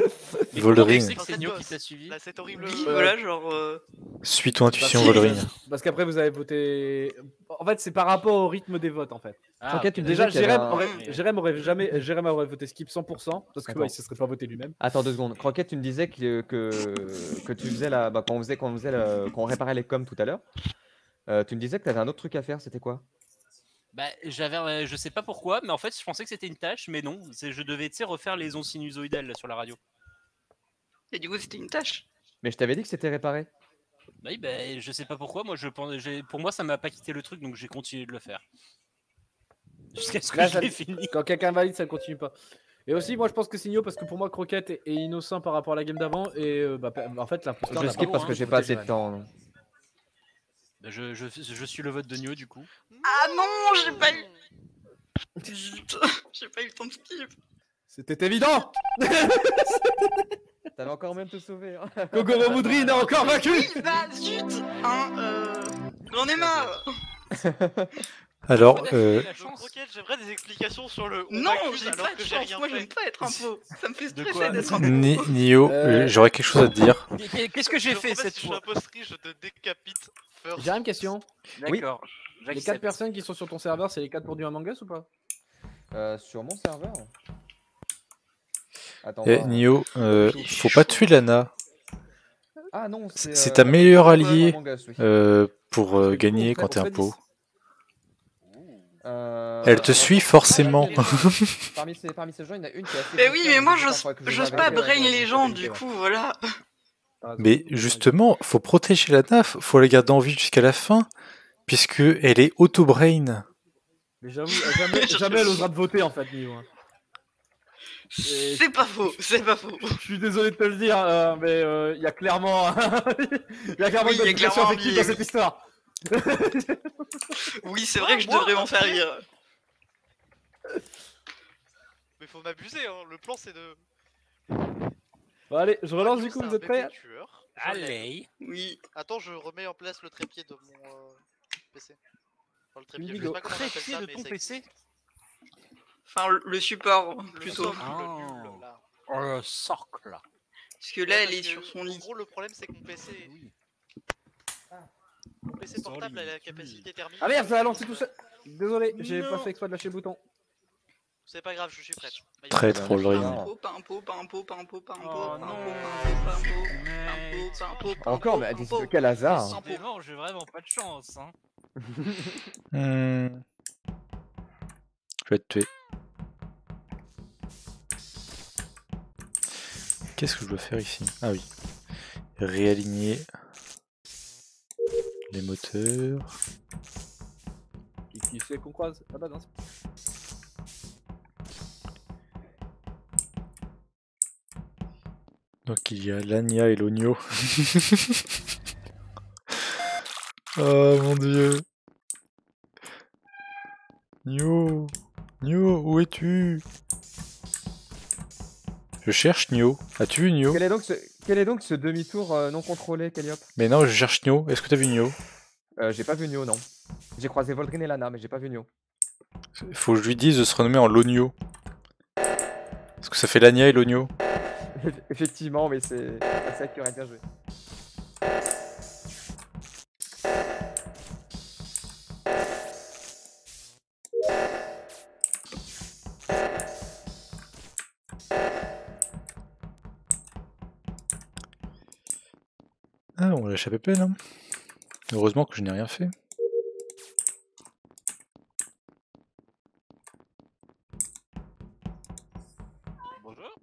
sais que c'est horrible. Oui, Euh, voilà, genre. euh, Suis ton intuition, Parce que- Voldrin. Parce qu'après vous avez voté. En fait, c'est par rapport au rythme des votes en fait. Ah, T'inquiète, tu me Déjà, Jérém aurait, Jérém aurait jamais, Jérém aurait voté skip 100% parce que ouais, il se serait pas voté lui-même. Attends deux secondes. Croquette, tu me disais que, que, que tu faisais la, bah, quand on faisait, quand on faisait la- quand on réparait les coms tout à l'heure. euh, tu me disais que tu avais un autre truc à faire, c'était quoi? Bah, j'avais, euh, je sais pas pourquoi, mais en fait, je pensais que c'était une tâche, mais non. C'est, je devais, refaire les ondes sinusoïdales là, sur la radio. Et du coup, c'était une tâche. Mais je t'avais dit que c'était réparé. Bah, oui, bah, je sais pas pourquoi. Moi, je pense, j'ai- pour moi, ça m'a pas quitté le truc, donc j'ai continué de le faire. Jusqu'à ce que Là, je ça- l'ai fini. Quand quelqu'un valide, ça ne continue pas. Et aussi, moi je pense que c'est Nio parce que pour moi, Croquette est, est innocent par rapport à la game d'avant. Et euh, bah, en fait, l'imposteur. Je n'a skip pas parce que j'ai pas assez de temps. Bah, je, je, je suis le vote de Nio, du coup. Ah non, j'ai pas eu. Zut, J'ai pas eu le temps de skip. C'était évident T'avais encore même te sauver. hein. Kogoro Moudrine a encore vaincu Bah zut Hein, euh... J'en ai marre Alors, euh, j'aimerais des explications sur le. on Non, j'ai pas de chance, moi j'aime pas être impôt. Ça me fait stresser d'être impôt. Ni- Nio, Euh, euh, j'aurais quelque chose à te dire. Qu'est- Qu'est-ce que j'ai fait cette si je suis fois imposterie, je te décapite first. J'ai une question. Oui. D'accord. Les j'accepte. 4 personnes qui sont sur ton serveur, c'est les 4 pour du Among Us ou pas? Euh, sur mon serveur. Attends. Eh, voir. Nio, euh, je faut pas tuer Lana Ah non, c'est. c'est euh, ta meilleure alliée. Among Us, oui. euh, pour euh, gagner quand t'es. 10. Euh, Elle te suit forcément. Parmi ces, parmi ces gens, il y en a une qui est assez. Mais oui, mais moi je j'ose pas brain les gens, du coup, voilà. Ah, Mais justement, faut protéger Lana, faut faut la garder en vie jusqu'à la fin, puisque elle est auto-brain. Mais j'avoue, jamais, Je jamais elle osera te voter en fait, Nio. hein. Et- C'est pas faux, c'est pas faux. Je suis désolé de te le dire, euh, mais euh, il y a clairement, il y a clairement Oui, une affective dans cette histoire. Oui, c'est vrai que je Moi, devrais m'en faire rire. Mais faut m'abuser, hein. Le plan c'est de. Bon, allez, je relance du coup, vous êtes prêts? Allez. Oui. Attends, je remets en place le trépied de mon euh, PC. Enfin, le trépied, je sais Indigo. pas comment on appelle Trépied ça, de mais ton ça PC. Enfin, le- support, Le plutôt. socle, Ah. le nul, là. Oh, le socle. Parce que là, Ouais, elle est sur son En lit. gros, le problème c'est que mon PC. Mon PC Sur portable a la capacité thermique. Ah merde, ça a lancé tout seul. Désolé, j'ai pas fait exprès de lâcher le bouton. C'est pas grave, je suis prête. Bah, Très drôle, Oh un Encore, mais quel hasard. J'ai vraiment pas de chance. Hein. Hmm. Je vais te tuer. Qu'est-ce que je dois faire ici Ah oui. Réaligner les moteurs. Et qui c'est qu'on croise Ah bah non. Donc il y a l'Ania et l'Ogno. oh mon dieu. Nio. Nio, où es-tu? Je cherche Nio. As-tu vu Nio? Quel est donc ce, quel est donc ce demi-tour euh, non contrôlé, Calliope Mais non, je cherche Nio. Est-ce que t'as vu Nio? Euh, J'ai pas vu Nio, non. J'ai croisé Volgrin et Lana, mais j'ai pas vu Nio. Faut que je lui dise de se renommer en Logno. Parce que ça fait l'Ania et l'Ogno? Effectivement, mais c'est ça qui aurait bien joué. Ah, on l'a échappé peine. Hein. Heureusement que je n'ai rien fait. Bonjour.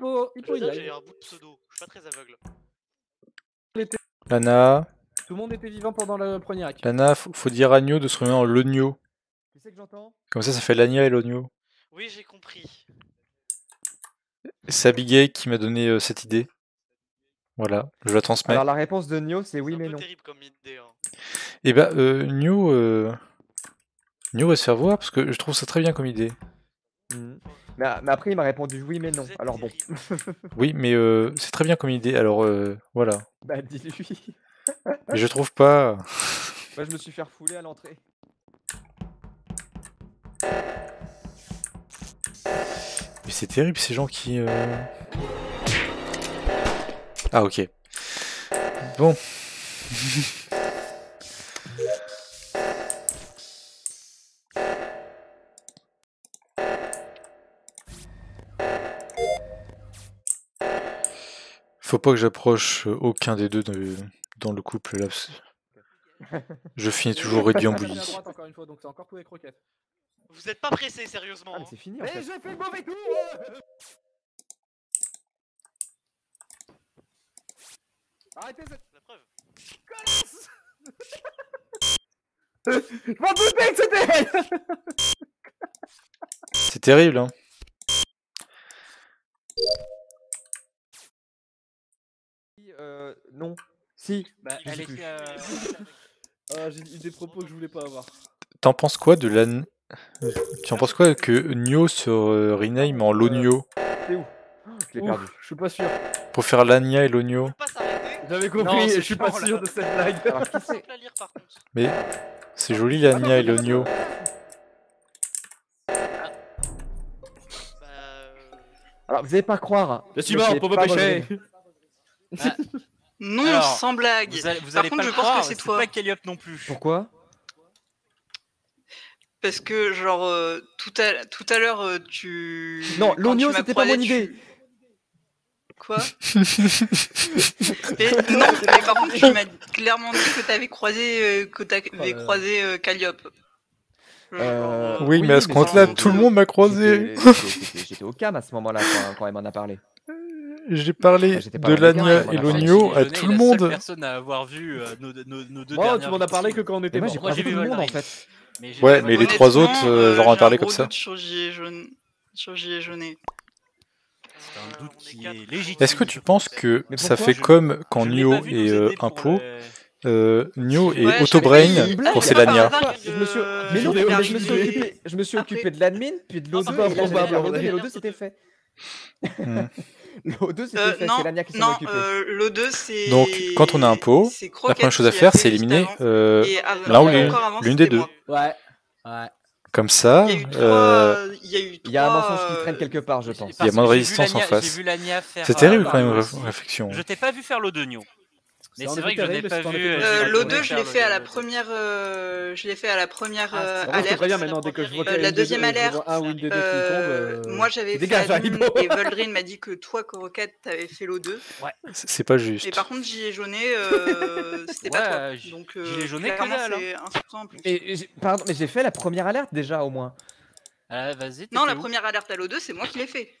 Hippo, Hippo, il Putain, a- J'ai un bout de pseudo, je suis pas très aveugle. Lana, Tout le monde était vivant pendant le premier hack. Lana, faut, faut dire à Nio de se renommer en Logno. Tu sais que j'entends? Comme ça, ça fait l'Ania et l'Ogno. Oui, j'ai compris. C'est Abigail qui m'a donné euh, cette idée. Voilà, je la transmets. Alors la réponse de Nio, c'est oui c'est un mais peu non. terrible comme idée. Hein. Et bah, euh, Nio, euh... Nio va se faire voir parce que je trouve ça très bien comme idée. Mhm. Mais, après, il m'a répondu oui mais non. Alors bon. Oui, mais euh, c'est très bien comme idée. Alors euh, voilà. bah dis-lui. Mais je trouve pas. Moi, je me suis fait refouler à l'entrée. Mais c'est terrible ces gens qui. euh, Ah ok. Bon. Faut pas que j'approche euh, aucun des deux dans le, dans le couple là. Je finis toujours réduit en bouillie. Vous êtes pas pressé, sérieusement. Ah mais c'est fini en fait. j'ai fait le mauvais tour Arrêtez cette... La preuve. Je m'en doutais que c'était elle C'est terrible hein. Euh, non. Si. Bah, Je elle sais plus. était. euh, Ah, j'ai eu des propos que je voulais pas avoir. T'en penses quoi de la. Tu en penses quoi que Nio sur euh, rename en Lonio C'est où Oh, Je l'ai Ouf, perdu. Je suis pas sûr. pour faire l'Ania et l'Ogno Faut pas s'arrêter? J'avais compris, c'est je suis pas chiant, là. sûr de cette blague. Alors qui C'est c'est simple à lire par contre. Mais c'est joli l'Ania et l'Ogno. Bah. euh, Alors vous allez pas croire. Je suis mort pour me pas pêcher Volgrin. Non, Alors, sans blague. Vous allez, vous Par allez contre, pas je le pense croire, que c'est toi. pas Calliope non plus. Pourquoi? Parce que, genre, euh, tout à, tout à l'heure, euh, tu. Non, l'oignon, c'était pas mon idée. tu- Quoi? Mais Non, mais par contre, tu m'as clairement dit que t'avais croisé, euh, que t'avais croisé euh, Calliope. Euh, euh, Oui, mais à ce compte-là, tout le monde m'a croisé. j'étais- au cam à ce moment-là quand, quand elle m'en a parlé. J'ai parlé Ah, de gars, et. Logno à tout le est monde. personne à avoir vu euh, nos, nos, nos deux Moi, tu dernières m'en as parlé que quand on était moi mort. j'ai Moi, j'ai tout vu le monde en fait. Mais Ouais, mais les trois autres, honnêtement, euh, j'ai parlé comme ça. est légitime. Est-ce que tu penses que Mais ça fait Je- comme quand Nio et euh, pour, Impo euh, euh, Nio et Ouais, Autobrain pour c'est c'est pas Lania par hasard Je me suis... Mais non, mais je me suis occupé, je me suis Après- occupé de l'admin, puis de Ah, l'O2, c'est et pas là j'avais probable, abandonné, ouais. l'O2 c'était fait. Hmm. L'O2 c'était Euh, fait, non, c'est Lania qui s'en non, occupait. euh, l'O2 c'est. Donc, quand on a un pot, La première chose à faire, c'est éliminer avant, euh, l'un ou l'une- des deux. moi. Ouais. Ouais. Comme ça, Il y a eu trois. euh, Il y a eu Il y a un mensonge qui traîne quelque part, je pense. Il y a moins de résistance en face. C'est terrible quand même, ré- réflexion. Je t'ai pas vu faire l'Odonio. Mais C'est vrai que je n'ai terrible, pas vu. euh, terrible. Euh, j'ai L'O2, tourné je l'ai fait à la première, euh, je l'ai fait à la première Ah, euh, te alerte. préviens maintenant, dès que je vois Euh, a la deuxième alerte, Euh, euh, moi j'avais fait admin et Voldrin m'a dit que toi Croquette t'avais fait l'O2 C'est c'est pas juste. et par contre gilet jauné euh, c'était pas Ouais, toi donc euh, gilet jauné, que hein. c'est insultant en plus. Pardon, mais j'ai fait la première alerte déjà au moins. Ah, vas-y. Non la première alerte à l'O2 c'est moi qui l'ai fait.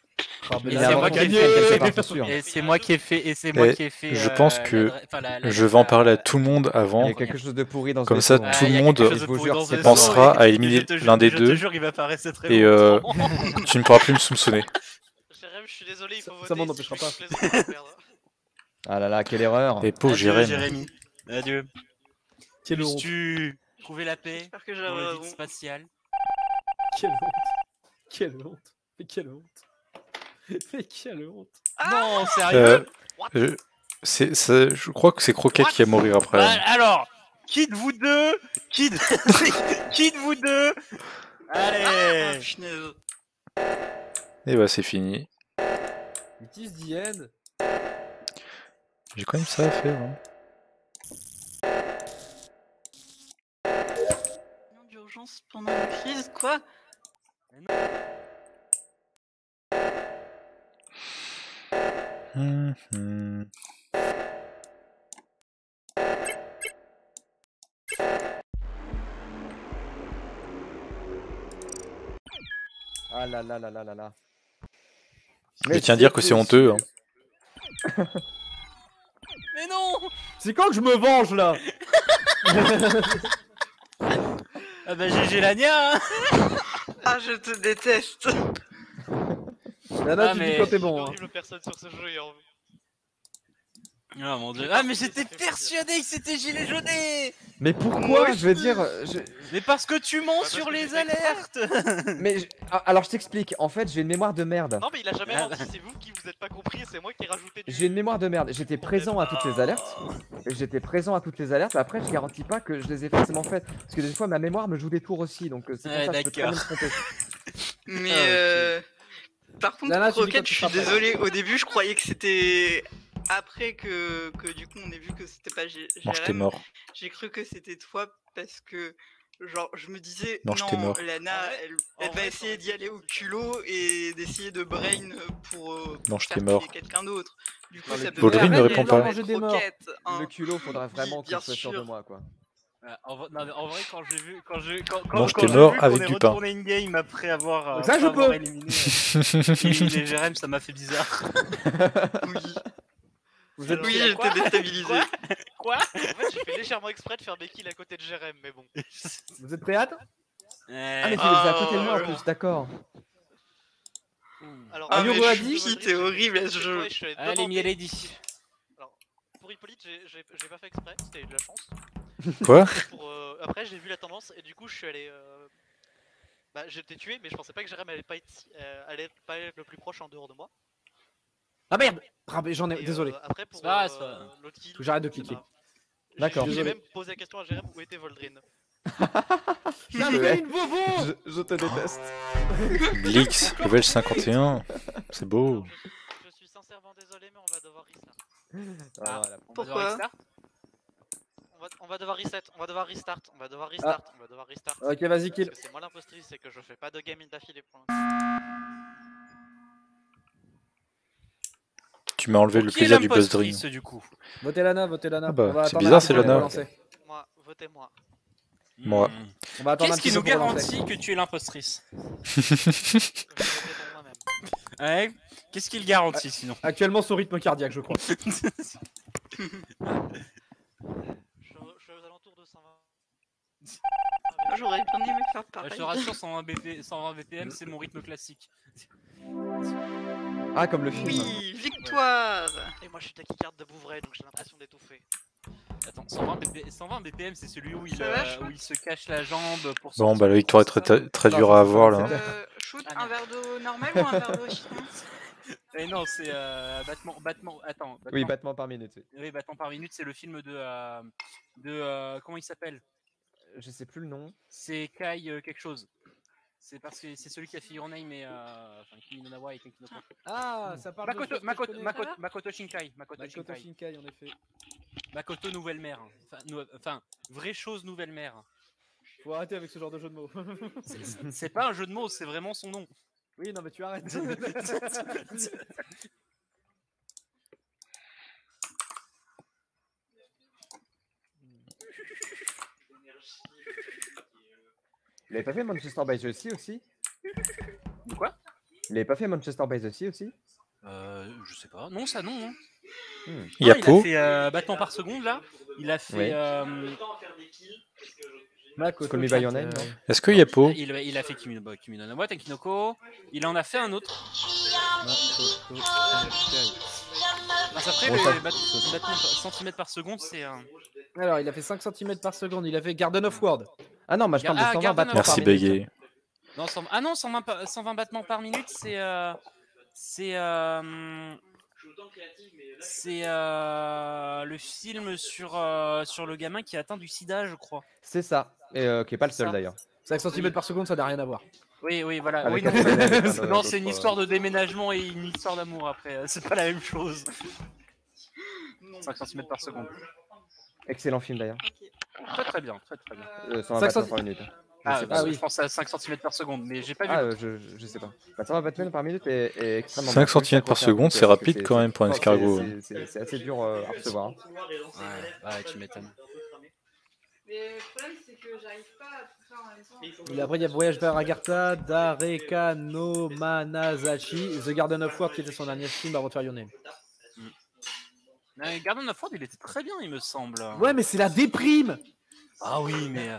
Et c'est moi qui ai fait. Et c'est moi qui ai fait. Et c'est moi Et qui ai fait. je euh, pense que la- la- Je vais en parler à tout le monde Il avant. y a quelque chose de pourri dans ce Comme ça, hein. tout il le monde pensera vaisseau, à et- éliminer l'un des deux. il Et, longtemps. Tu ne pourras plus me soupçonner. Jérém, je suis désolé, il faut Ça- voter. ça m'en empêchera pas. que. Ah là là, quelle erreur. Et pauvre Jérémy. Jérémy. Adieu. Quelle honte. Puisses-tu trouver la paix J'espère que dans j'avais le raison. vide spatial? Quelle honte. Quelle honte. Mais quelle honte. Mais quelle honte. Non, sérieux Euh, je, c'est- c'est- je crois que c'est Croquette qui va mourir après. Bah, Alors, qui de vous deux Qui de, qui de vous deux Ah, Allez punaise. Et bah c'est fini. It is the end. J'ai quand même ça à faire. hein. Réunion d'urgence pendant une crise quoi Hum, hum. Ah là là là là là là. Je tiens à dire que c'est honteux. hein. Mais non C'est quand que je me venge là? Ah bah GG Lania hein Ah je te déteste. Nana, Ah, tu mais- dis quand t'es Une bon. hein. horrible personne sur ce jeu et en Ah mon dieu Ah mais j'étais persuadé que c'était gilet jauné Mais Moi pourquoi. Je veux dire, je- Mais parce que tu mens parce sur les alertes mais je- ah, alors je t'explique. En fait, j'ai une mémoire de merde. Non, mais il a jamais menti, c'est vous qui vous êtes pas compris, c'est moi qui ai rajouté du. J'ai une mémoire de merde. J'étais présent à toutes les alertes. J'étais présent à toutes les alertes. Après, je garantis pas que je les ai forcément faites. Parce que des fois, ma mémoire me joue des tours aussi. Donc, euh, c'est pour Ouais, ça que je peux bien me tromper. Mais Ah, euh, par contre, quand Croquette, je suis désolé. Au début, je croyais que c'était après que, que du coup on ait vu que c'était pas G- Non, j'étais Jérém. mort. J'ai cru que c'était toi parce que genre je me disais Non, non, mort. Lana, vrai- elle, va vrai, essayer d'y aller au culot et d'essayer de brain pour, euh, Non, pour j'étais faire mort. quelqu'un d'autre. Du coup, Non, ça peut pas ne être répond pas. Croquette, hein. Le culot, faudrait vraiment je sois sûr de moi, quoi. Ah, en, vrai- non, en vrai, quand j'ai vu, quand j'ai, quand, quand, j'étais quand j'ai mort vu qu'on avec est du pain. in game après avoir, euh, ça, après je avoir peux. éliminé, euh, ça m'a fait bizarre. Oui, Vous êtes oui Alors, j'étais quoi déstabilisé. Quoi Quoi En fait, j'ai fait légèrement exprès de faire mes kills à côté de Jérém, mais bon. Vous êtes prêts à Ah, mais es à côté de moi en Oh. plus, d'accord. Alors, Ah, mais a dit- horrible à ce jeu. Allez, Mieledi. Pour Hippolyte, j'ai pas fait exprès, c'était de la chance. Quoi Pour, euh, après, j'ai vu la tendance et du coup, je suis allé. euh, Bah, j'étais tué, mais je pensais pas que Jérém allait pas être, euh, allait pas être le plus proche en dehors de moi. Ah merde Ah, mais J'en ai. Et, Désolé. euh, après, pour euh, grave. l'autre kill, j'arrête de cliquer. D'accord. J'ai même posé la question à Jérém où était Voldrin. Une bobo Je, je te déteste. Blix, level 51. C'est beau. Alors, je, je suis sincèrement désolé, mais on va devoir reset. Ah, voilà. On va Pourquoi devoir restart On va, on va devoir reset, on va devoir restart, on va devoir restart, on va devoir restart. Ok, vas-y, kill. c'est moi l'impostrice, c'est que je fais pas de game d'affilée pour l'instant. Tu m'as enlevé le plaisir du buzz dream. l'impostrice, du coup Votez Lana, votez Lana. Ah bah, c'est bizarre, c'est Lana. Moi, votez-moi. Moi. Attendre un Qu'est-ce qui nous garantit que tu es l'impostrice. Ouais Qu'est-ce qui le garantit sinon? Actuellement, son rythme cardiaque, je crois. Je, je suis aux alentours de 120. Moi, J'aurais bien aimé faire Bah, pareil. Je te rassure, 120, BP 120 BPM, c'est mon rythme classique. Ah, comme le film. Oui, victoire Et moi, je suis tachycarde de Bouvray, donc j'ai l'impression d'étouffer. Attends, 120, BP 120 BPM, c'est celui où il, euh, où il se cache la jambe pour Bon, bah la victoire est très, très dure à avoir là. euh, Shoot, Ah, un verre d'eau normal ou un verre d'eau citron Eh non, c'est euh, battement, battement, attends. Battement, Oui, battement par minute. oui. oui, battement par minute, c'est le film de, euh, de euh, comment il s'appelle? Je sais plus le nom. C'est Kai euh, quelque chose. C'est parce que c'est celui qui a fait Your Name et euh, enfin Kimi no et no Ko. Ah, ça parle de Makoto, je Makoto, connais. Makoto, Makoto Shinkai, Makoto, Makoto Shinkai. Shinkai, en effet. Makoto nouvelle mère. Enfin, nou- enfin, vraie chose nouvelle mère. Faut arrêter avec ce genre de jeu de mots. C'est pas un jeu de mots, c'est vraiment son nom. oui, non, mais tu arrêtes. Il avait pas fait Manchester by the Sea aussi? De quoi? Il avait pas fait Manchester by the Sea aussi? Euh, je sais pas. Non, ça non. hein. Hmm. Il y a Ah. Il a fait euh, battement par seconde là. Il a fait. Oui. euh, Makoto Call me by your name, Shinkai. non? Est-ce qu'il y a Pau? il, il a fait Kimi no, Kimi no Na wa, Tenkinoko. Il en a fait un autre. Parce après, centimètres par seconde, c'est un. Alors, il a fait 5 cm par seconde. Il a fait Garden of Word. Ah non, moi je parle de Ah, 120 Garden of battements Merci par minute. Non, 100 Ah non, 120, pa- 120 battements par minute, c'est. euh, C'est. euh, C'est euh, le film sur, euh, sur le gamin qui a atteint du sida, je crois. C'est ça. Et euh, qui est pas le seul d'ailleurs. 5 cm par seconde, ça n'a rien à voir. Oui, oui, voilà. Avec Oui, un non, c'est une histoire de déménagement et une histoire d'amour après. C'est pas la même chose. Non. 5 cm par seconde. Excellent film d'ailleurs. Très très bien, très très bien. Euh, 120 Cinq battements centi- par minute. Je Ah, pas. que je pense à 5 cm par seconde, mais j'ai pas vu. Ah, euh, je, je, sais pas. Bah, 120 battements par minute est, est extrêmement 5 bien. Faut centimètres par seconde, c'est rapide quand même pour un escargot. c'est- C'est assez dur euh, à recevoir. hein. Ouais, ouais, tu m'étonnes. Mais le problème, c'est que j'arrive pas à tout faire en même temps. Et après, il y a Voyage vers Agartha, Dareka no Manazashi, The Garden of Word qui était son dernier film avant de faire Your Name. Garden of Ford, il était très bien, il me semble. Ouais, mais c'est la déprime Ah oui, mais. euh,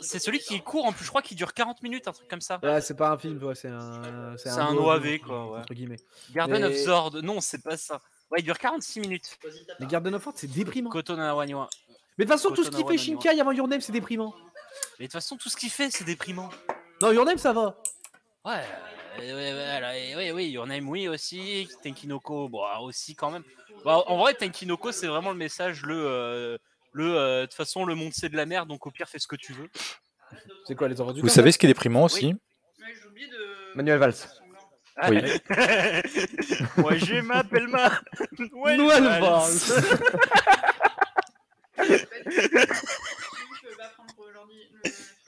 c'est celui qui court en plus, je crois qu'il dure 40 minutes, un truc comme ça. Ouais, c'est pas un film, ouais, c'est un. C'est un OAV, quoi, ouais. Entre guillemets. Garden of Mais- Zord, non, c'est pas ça. Ouais, il dure 46 minutes. Les Garden of Word, c'est déprimant. Mais de toute façon, tout ce qu'il fait Shinkai avant Your Name, c'est déprimant. Mais de toute façon, tout ce qu'il fait, c'est déprimant. Non, Your Name, ça va. Ouais, ouais, ouais, oui, oui, Your Name, oui aussi. Tenkinoko, bon, ah, aussi quand même. Bah, en vrai, Tenkinoko, c'est vraiment le message, le. euh, le euh, de toute façon, le monde c'est de la merde, donc au pire, fais ce que tu veux. C'est quoi, les Vous temps, savez ce qui est déprimant aussi? Ouais, oublié de. Manuel Valls. Oui. Moi, je m'appelle ma. Ouais, Noël Valls. Valls.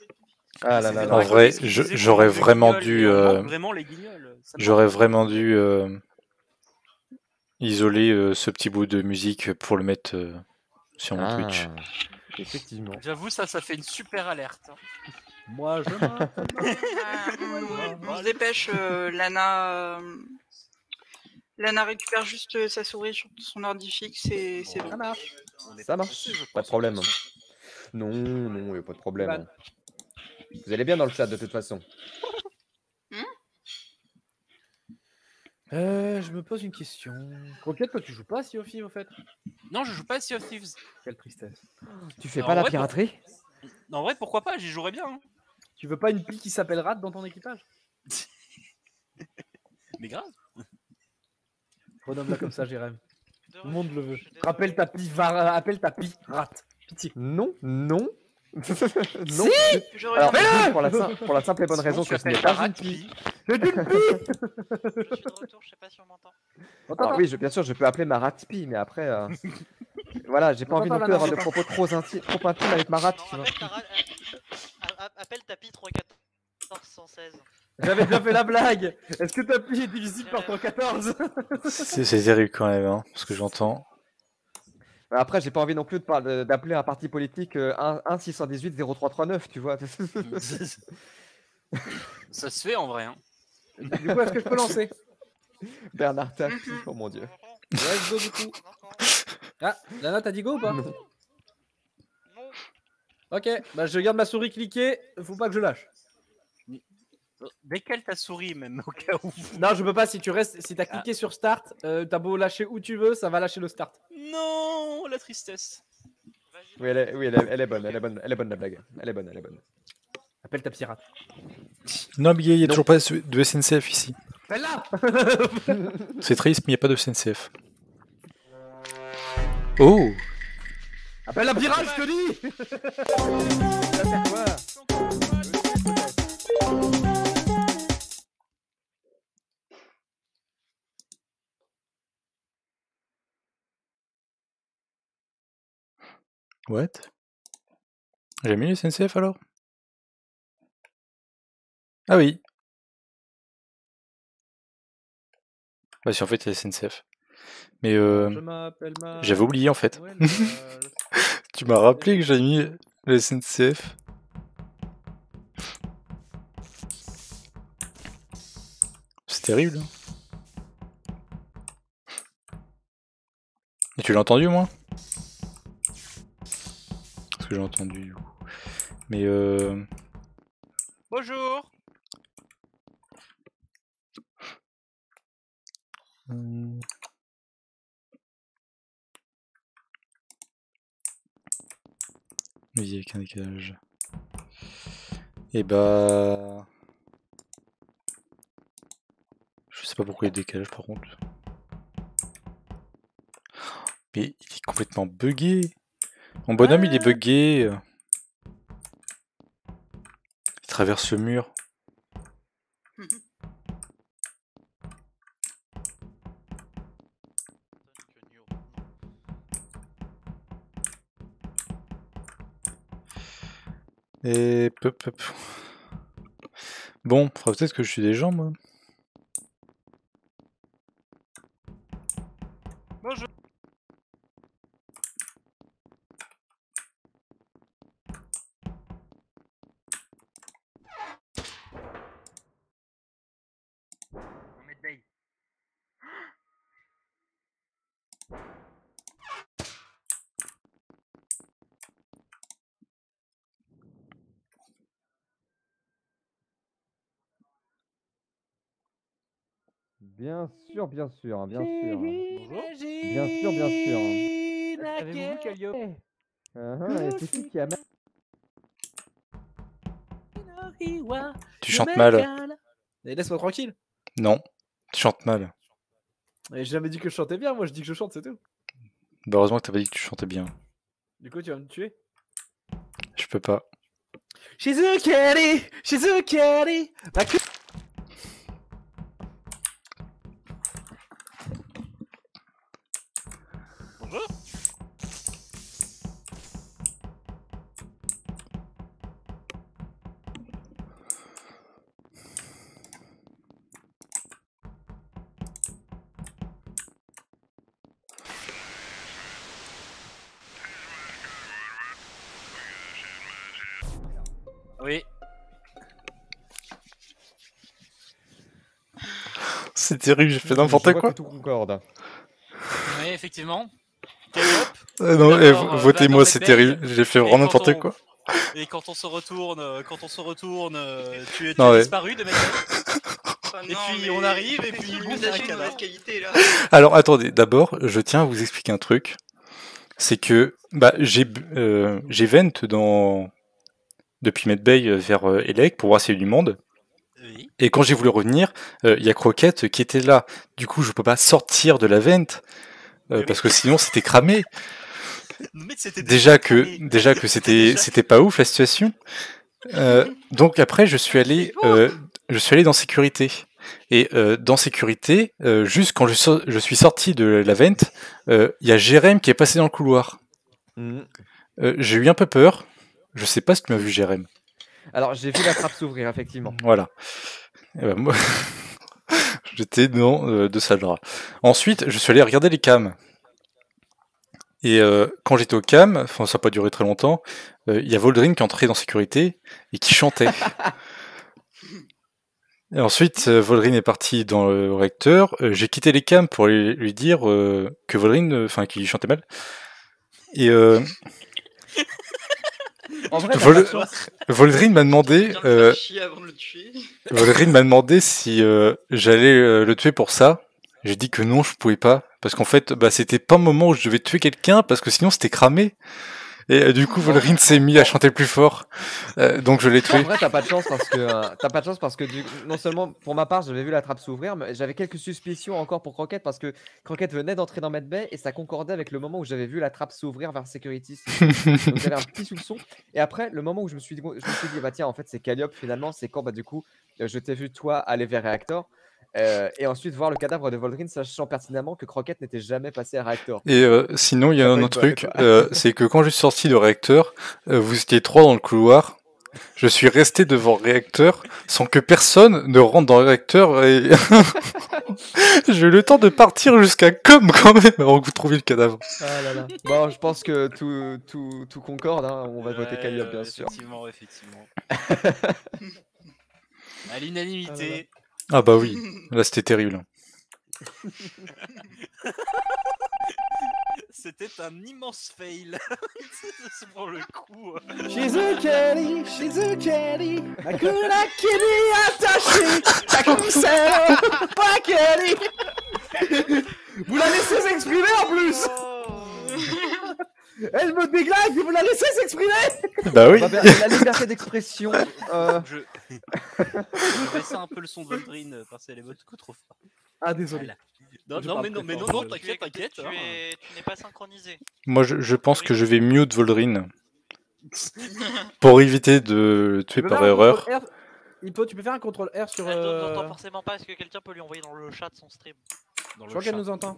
Ah là là. En vrai, j'aurais vraiment dû, il euh, ça J'aurais vraiment dû euh, isoler euh, ce petit bout de musique pour le mettre euh, sur mon Twitch. Ah, Effectivement. J'avoue, ça, ça fait une super alerte. hein. Moi, je on, se dépêche, euh, Lana. Lana récupère juste sa souris sur son ordi fixe et c'est Ça bon. marche. Ça pas marche. Pas de problème. Non, non, y a pas de problème. Vous allez bien dans le chat de toute façon. Euh, je me pose une question. Croquette, toi, tu joues pas à Sea of Thieves, au fait? Non, je joue pas à Sea of Thieves. Quelle tristesse. Tu fais pas la piraterie? En vrai, pourquoi pas? J'y jouerais bien. hein. Tu veux pas une pie qui s'appelle Rat dans ton équipage? Mais grave. Renomme-la comme ça, Jérém. Tout le monde le veut. Rappelle ta pie, va... appelle ta pie Rat. Pitié. Non, non. Non. J'aurais Alors, pour, la sim- pour la simple et bonne raison que ce n'est pas une pie. C'est une pie Je suis de retour, je sais pas si on m'entend. Alors oui, je, bien sûr, je peux appeler ma ratpi, mais après, euh, voilà, j'ai pas envie non plus d'avoir de propos trop intimes, trop intimes avec ma rat. Non, tu vois. appelle, ta ra- euh, a- a- appelle tapis 314 116. J'avais déjà fait la blague Est-ce que ta pi est divisible par 114 C'est c'est terrible quand même, hein, ce que j'entends. Après, j'ai pas envie non plus de parler- d'appeler un parti politique euh, 1 618 0339, tu vois. Ça se fait en vrai. Hein. Du coup, est-ce que je peux lancer? Bernard Tapie, oh mon dieu. Let's go du coup. Ah, Lana, t'as dit go ou pas? Non. Ok, bah je garde ma souris cliquée, faut pas que je lâche. Décale ta souris même au cas où. Non, je peux pas, si tu restes, si t'as cliqué sur start, euh, t'as beau lâcher où tu veux, ça va lâcher le start. Non, la tristesse. Oui, elle est, oui, elle est, elle est bonne, elle est bonne, elle est bonne la blague. Elle est bonne, elle est bonne. Appelle ta pirate. Non, mais il n'y a toujours pas de SNCF ici. Appelle-la C'est triste, mais il n'y a pas de SNCF. Oh Appelle la pirate, je te dis What? J'ai mis le SNCF alors? Ah oui Bah si en fait il y a SNCF. Mais euh, ma... j'avais oublié en fait. Ouais, Tu m'as rappelé que j'avais mis le SNCF. C'est terrible. hein. Et tu l'as entendu au moins que j'ai entendu. Mais euh... Bonjour. hum, Oui, avec un décalage. Et bah... Je sais pas pourquoi il y a décalage par contre. Mais il est complètement buggé. Mon bonhomme il est buggé. Il traverse le mur. Et. Bon, faudra peut-être que je suis des gens moi. Bien sûr, bien sûr, hein, bien sûr. Bonjour. Bien sûr, bien sûr. Calliope Ah, ah, et c'est qui qui a Tu chantes mal. Et laisse-moi tranquille. Non, tu chantes mal. Et J'ai jamais dit que je chantais bien, moi je dis que je chante, c'est tout. Bah, heureusement que t'as pas dit que tu chantais bien. Du coup, tu vas me tuer. Je peux pas. She's a kitty, C'est terrible, j'ai fait n'importe quoi. que tout concorde. oui, effectivement. Ah non, eh, euh, votez-moi, c'est terrible. J'ai fait Et vraiment quand n'importe on- quoi. Et quand on se retourne, euh, quand on se retourne, euh, tu es, tu Non, es ouais. disparu de mec. Oh Et non, puis, on arrive, et puis, boum, qualité là. Alors attendez, d'abord, je tiens à vous expliquer un truc. C'est que bah, j'ai euh, j'ai vent dans depuis Medbay euh, vers euh, Elec pour voir s'il y a du monde. Oui. Et quand j'ai voulu revenir, euh, il y a Croquette qui était là. Du coup, je peux pas sortir de la vente euh, parce que sinon c'était cramé. Mais Déjà que cramé. déjà que c'était c'était pas ouf la situation. Euh, donc après, je suis allé euh, je suis allé dans sécurité. Et euh, dans sécurité, euh, juste quand je, so- je suis sorti de la vente, euh, il y a Jérém qui est passé dans le couloir. Mhm. Euh, j'ai eu un peu peur. Je sais pas si tu m'as vu Jérém. Alors, j'ai vu la trappe s'ouvrir, effectivement. Voilà. Eh ben, moi, j'étais dans euh, de sale drap. Ensuite, je suis allé regarder les cams. Et euh, quand j'étais au cam, enfin ça n'a pas duré très longtemps, euh, il y a Voldrin qui entrait dans sécurité et qui chantait. et ensuite, euh, Voldrin est parti dans le réacteur. Euh, J'ai quitté les cams pour lui, lui dire que Voldrin, enfin qu'il chantait mal. Et En vrai, Vol- m'a demandé, euh, de le m'a demandé si euh, j'allais euh, le tuer pour ça. J'ai dit que non, je pouvais pas, parce qu'en fait, bah, c'était pas le moment où je devais tuer quelqu'un, parce que sinon c'était cramé. Et euh, du coup, Voldrin s'est mis à chanter plus fort, Euh, donc je l'ai En tué. vrai, t'as pas de chance parce que euh, t'as pas de chance parce que du... non seulement pour ma part, j'avais vu la trappe s'ouvrir, mais j'avais quelques suspicions encore pour Croquette parce que Croquette venait d'entrer dans Medbay et ça concordait avec le moment où j'avais vu la trappe s'ouvrir vers Security. Donc j'avais un petit soupçon. Et après, le moment où je me suis dit, je me suis dit bah tiens, en fait, c'est Calliope finalement, c'est quand bah du coup, je t'ai vu toi aller vers Reactor. Euh, et ensuite voir le cadavre de Voldrin, sachant pertinemment que Croquette n'était jamais passé à Reactor. Et euh, sinon, il y a un autre truc, euh, c'est que quand je suis sorti de réacteur, euh, vous étiez trois dans le couloir. Je suis resté devant le réacteur sans que personne ne rentre dans le réacteur et j'ai eu le temps de partir jusqu'à com quand même avant que vous trouviez le cadavre. Ah là là. Bon, je pense que tout, tout, tout concorde, hein, on va voter Calliope euh, bien sûr. Effectivement, effectivement. à l'unanimité. Ah bah oui, là c'était terrible. C'était un immense fail. C'est pour le coup. euh. Shizukeri, Shizukeri, Akura Kiri Atashi, Takuseo, Wakeri. Vous la laissez s'exprimer en plus Elle me déglingue, vous la laissez s'exprimer Bah oui. La liberté d'expression. euh, Je... je baisse un peu le son de Voldrin euh, parce qu'elle est beaucoup trop fort. Ah désolé. Voilà. Non, non, mais non, mais non, t'inquiète, t'inquiète. Tu hein. tu n'es pas synchronisé. Moi je, je pense que je vais mute Voldrin pour éviter de le tuer par faire erreur. R Hippo, tu peux faire un contrôle R sur. Elle Euh... n'entend forcément pas. Est-ce que quelqu'un peut lui envoyer dans le chat son stream? Dans Je le crois qu'elle nous entend.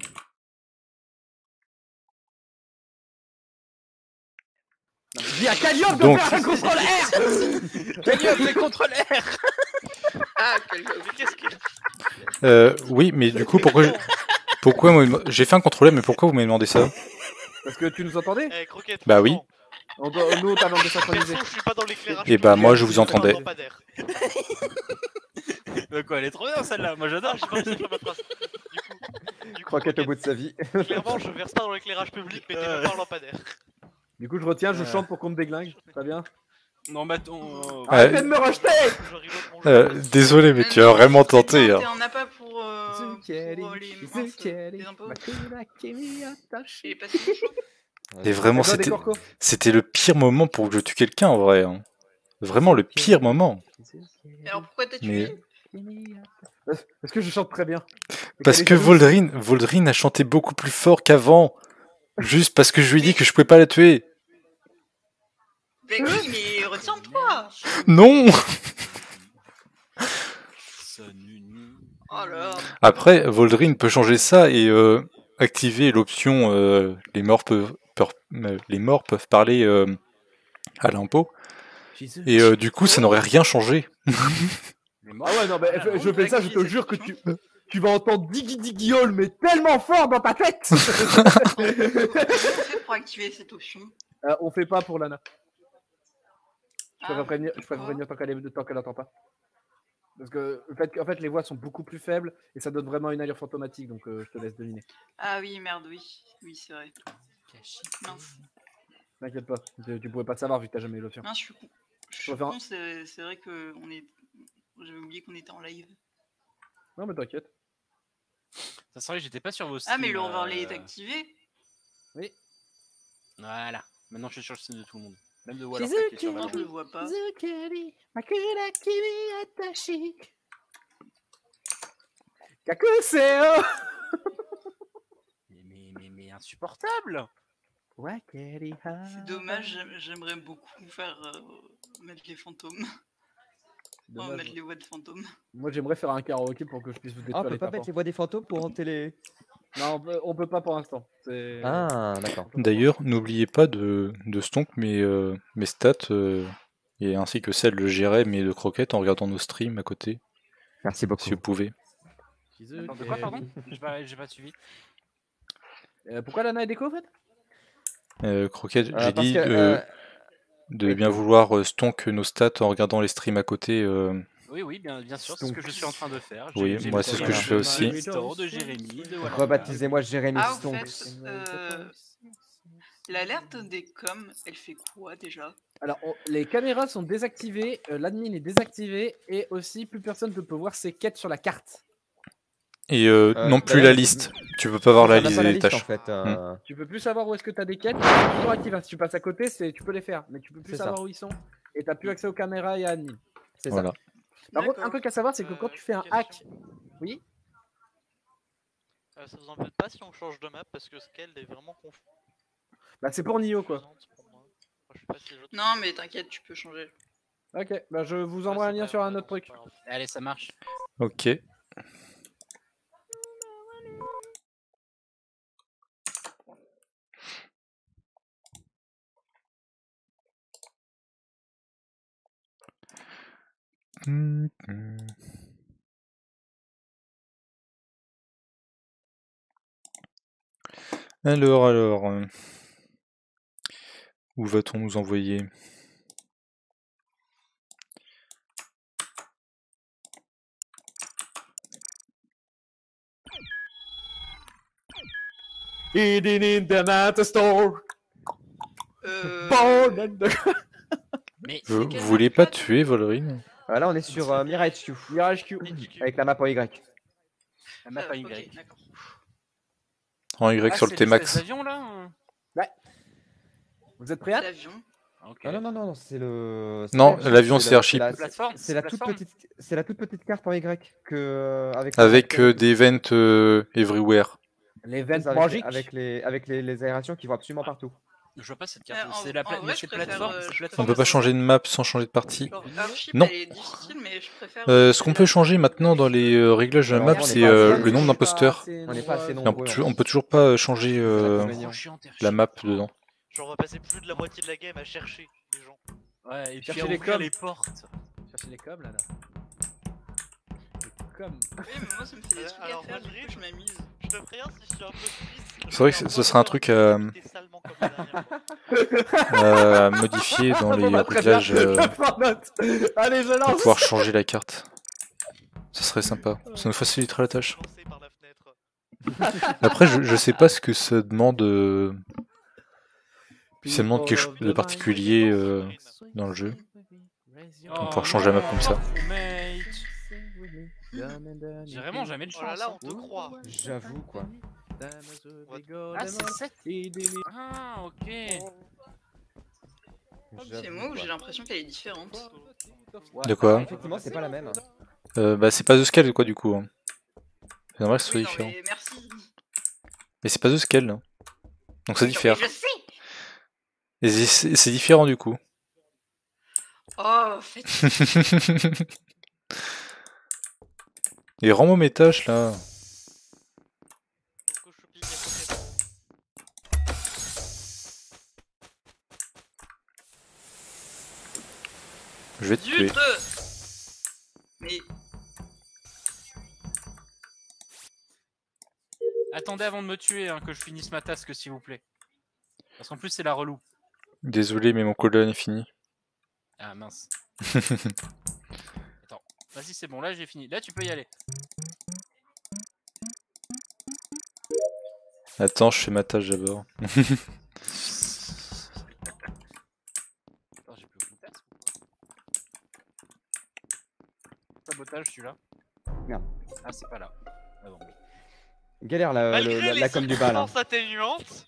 Dis à Calliope de Donc- faire un contrôle R Calliope, les contrôles R Ah, Mais qu'est-ce que. Euh, oui, mais du coup, pourquoi, je- pourquoi j'ai fait un contrôle, mais pourquoi vous m'avez demandé ça Parce que tu nous entendais Eh, Croquette, Bah oui. On doit- Nous, t'as demandé de synchroniser. Perso, je suis pas dans l'éclairage. Eh bah, moi, je je vous entendais. lampadaire. Bah quoi, elle est trop bien celle-là, moi j'adore. j'ai pas réussi à faire ma phrase. Du coup, du coup, Croquette au bout de sa vie. Clairement, je verse pas dans l'éclairage public, mais t'es Euh. pas en lampadaire. Du coup, je retiens, je Euh. chante pour qu'on me déglingue. Très bien. Non, mais attends. Ouais. Arrêtez de me rejeter. Euh, Désolé, mais tu as vraiment tenté. hein. T'es un appât pour, euh. Et vraiment, c'était, le pire moment pour que je tue quelqu'un en vrai. hein. Vraiment le pire moment. Alors pourquoi t'as Mais- tué Parce que je chante très bien? Parce que jalouse. Voldrin, Voldrin a chanté beaucoup plus fort qu'avant. Juste parce que je lui ai dit que je pouvais pas la tuer. Mais oui, mais retiens-toi Non Après, Voldrin peut changer ça et euh, activer l'option euh, les, morts peuvent, peuvent- euh, les morts peuvent parler euh, à l'impôt. Et euh, du coup, ça n'aurait rien changé. Ah ouais, non, mais Voilà, je fais ça, je te jure que tu, tu vas entendre Diggy Diggyol, mais tellement fort dans ta tête Comment on fait pour activer cette option Euh, On fait pas pour Lana. Je Ah, préfère prévenir, je préfère d'accord. prévenir tant qu'elle est- tant qu'elle entend pas. Parce que le fait, que- en fait, les voix sont beaucoup plus faibles et ça donne vraiment une allure fantomatique, donc euh, je te laisse deviner. Ah oui, merde, oui. Oui, c'est vrai. Mince. T'inquiète pas, tu, tu pouvais pas savoir vu que t'as jamais eu l'option. Mince, je suis con. Je suis con, c'est c'est vrai que on est... J'avais oublié qu'on était en live. Non, mais t'inquiète. Ça serait, j'étais pas sur vos Ah, mais le overlay est activé Voilà. Maintenant, je suis sur le stream de tout le monde. Même de Waller qui est sur Non, Valorant. je le vois pas. Kakuseo Mais, mais, mais, mais insupportable C'est dommage, j'aim- j'aimerais beaucoup faire euh, mettre les fantômes. Oh, Dommage. mettre les voix de fantômes. Moi j'aimerais faire un karaoké pour que je puisse vous Ah, détruire on peut pas mettre les voix des fantômes pour hanter les. Non, on peut, on peut pas pour l'instant. C'est- Ah, d'accord. on D'ailleurs, n'oubliez pas de, de stonk mes, euh, mes stats, euh, et ainsi que celles de Jérém et de Croquette en regardant nos streams à côté. Merci beaucoup. si vous pouvez. Attends, de quoi, pardon J'ai pas, pas suivi. Euh, Pourquoi Lana est déco en fait? Euh, Croquette, Euh, j'ai dit que, de, bien vouloir euh, stonk nos stats en regardant les streams à côté. euh, Oui, oui, bien, bien sûr, c'est ce que je suis en train de faire. Oui, moi, c'est ce que je fais aussi. de Jérémy. Rebaptisez-moi Jérémy Ah, fait, euh, l'alerte des coms, elle fait quoi déjà? Alors, on- les caméras sont désactivées, euh, l'admin est désactivé et aussi plus personne ne peut voir ses quêtes sur la carte. Et euh, Euh, non plus la liste. Tu peux pas voir la Ça liste pas la des liste, en tâches. fait. euh, Tu peux plus savoir où est-ce que tu as des quêtes, c'est toujours actif. hein. Si tu passes à côté, c'est tu peux les faire, mais tu peux plus ça. savoir où ils sont et tu plus accès aux caméras et à admin. C'est Voilà. Par contre, un truc à savoir, c'est que quand tu fais un hack, oui, Euh, ça vous embête pas si on change de map parce que Scale est vraiment confus. bah c'est pour Nio quoi. Non, mais t'inquiète, tu peux changer. Ok, bah je vous envoie un c'est lien sur un autre truc. Allez, ça marche. Ok. Hum, hum. Alors, alors, euh, où va-t-on nous envoyer? In the matter store, Euh... born in the... Mais Vous, voulez pas map, là Voilà, on est sur euh, Mirage Q. Mirage Q. Avec la map en Y. la map Ah, à Y. ok, d'accord. En Y Ah, sur c'est le l'espèce T-Max. d'avion là hein Vous êtes prêts L'avion. Ok. Ah non, non, non, non, c'est le. Non, l'avion, la- c'est Airship. la- Plateforme C'est la toute plateforme petite, c'est la toute petite carte en Y que euh, avec Avec euh, des events euh, everywhere. Les avec, avec les avec les, les aérations qui vont absolument partout. Je vois pas cette Euh, carte. en- C'est la pla- vrai, mais je c'est préfère, plateforme. euh, plateforme. On peut pas changer de map sans changer de partie. Non. elle est difficile, mais je préfère. Euh, ce qu'on peut changer maintenant dans les euh, réglages de la map, c'est euh, le nombre d'imposteurs. On On peut, toujours- on peut toujours pas euh, changer euh, la map dedans. Genre, on va passer plus de la moitié de la game à chercher les gens. Ouais, et puis Chercher à les ouvrir les portes. Cherchez les coms là. là. Les. Oui, mais moi, ça me fait des Euh, trucs alors, à faire, moi, du je coup, je m'amuse. Je te préviens si je suis un peu triste. C'est vrai que ce- serait un truc euh, à modifier dans les Bon, bah, réglages euh. Allez, je pour pouvoir changer la carte. Ça serait sympa. Ça nous faciliterait la tâche. Lancé par la fenêtre. Après, je, je sais pas ce que ça demande euh, ça demande quelque chose de particulier euh, dans le jeu. On va pouvoir changer la map comme ça. Oh. J'ai vraiment jamais de Oh là chance. là, hein. on te croit. J'avoue quoi. Ah, c'est 7 Ah, ok. C'est J'avoue, moi où j'ai l'impression qu'elle est différente. De quoi Effectivement, c'est pas la même. euh, Bah, c'est pas The Scale quoi, du coup. hein. C'est normal que ce soit Oui, non, différent. mais merci. Mais c'est pas The Scale. hein. Donc ça Non, diffère. Je sais. Et c'est c'est différent du coup. Oh, faites. Et rends-moi mes tâches là. Je vais te tuer. Mais Attendez avant de me tuer, hein, que je finisse ma task, s'il vous plaît. Parce qu'en plus, c'est la relou. Désolé, mais mon cooldown est fini. Ah mince. Vas-y, c'est bon, là j'ai fini. Là, tu peux y aller. Attends, je fais ma tâche d'abord. Attends, j'ai plus aucune quoi Sabotage, celui-là. Merde. Ah, c'est pas là. Ah bon. Galère la, Malgré le- la, les la com du bas là. circonstances atténuantes,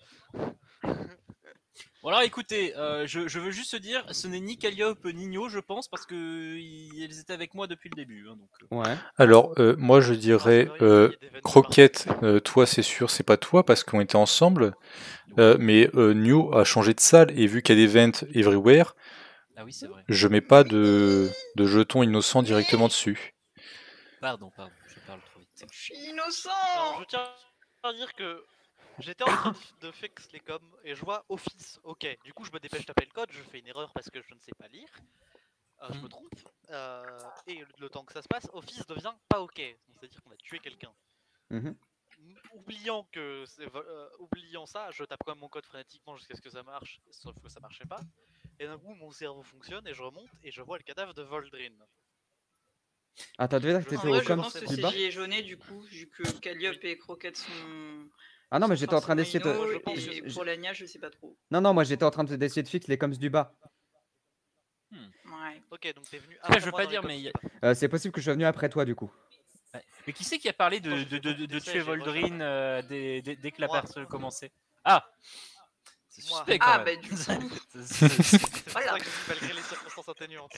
Bon alors écoutez, euh, je, je veux juste dire, ce n'est ni Calliope ni Nino, je pense, parce que ils, étaient avec moi depuis le début. hein, donc, euh. Ouais. Alors, euh, moi je dirais Croquette, euh, toi c'est sûr, c'est pas toi parce qu'on était ensemble. Euh, mais euh, New a changé de salle et vu qu'il y a des vents everywhere, Ah oui, c'est vrai. je mets pas de, de jetons innocents directement dessus. Pardon, pardon, je parle trop vite. je suis innocent Alors, je tiens à dire que j'étais en train de, de fix les coms et je vois Office, ok. Du coup, je me dépêche de taper le code, je fais une erreur parce que je ne sais pas lire. euh, je me Mm. trompe, euh, et le, temps que ça se passe, Office devient pas ok. C'est-à-dire qu'on a tué quelqu'un. Mhm. M- Oubliant que euh, oubliant ça, je tape quand même mon code frénétiquement jusqu'à ce que ça marche, sauf que ça marchait pas. Et d'un coup, mon cerveau fonctionne et je remonte et je vois le cadavre de Voldrin. Ah, t'as déjà que t'étais au vrai, je com pense que c'est jaune du coup, vu que Calliope et Croquette sont. Ah non, mais j'étais en train d'essayer de. je pense que- pour l'Anya, je sais pas trop. Non, non, moi j'étais en train de- d'essayer de fixer les coms du bas. Ouais. Ok, donc t'es venu Après, après je veux pas dire, mais Euh, c'est possible que je sois venu après toi du coup. Ouais. Mais qui c'est qui a parlé de, de, de, tuer. Voldrin euh, dès, dès- dès que la personne commençait? Ah C'est suspect quand Ah, même. bah du coup. C'est- Voilà. malgré les circonstances atténuantes.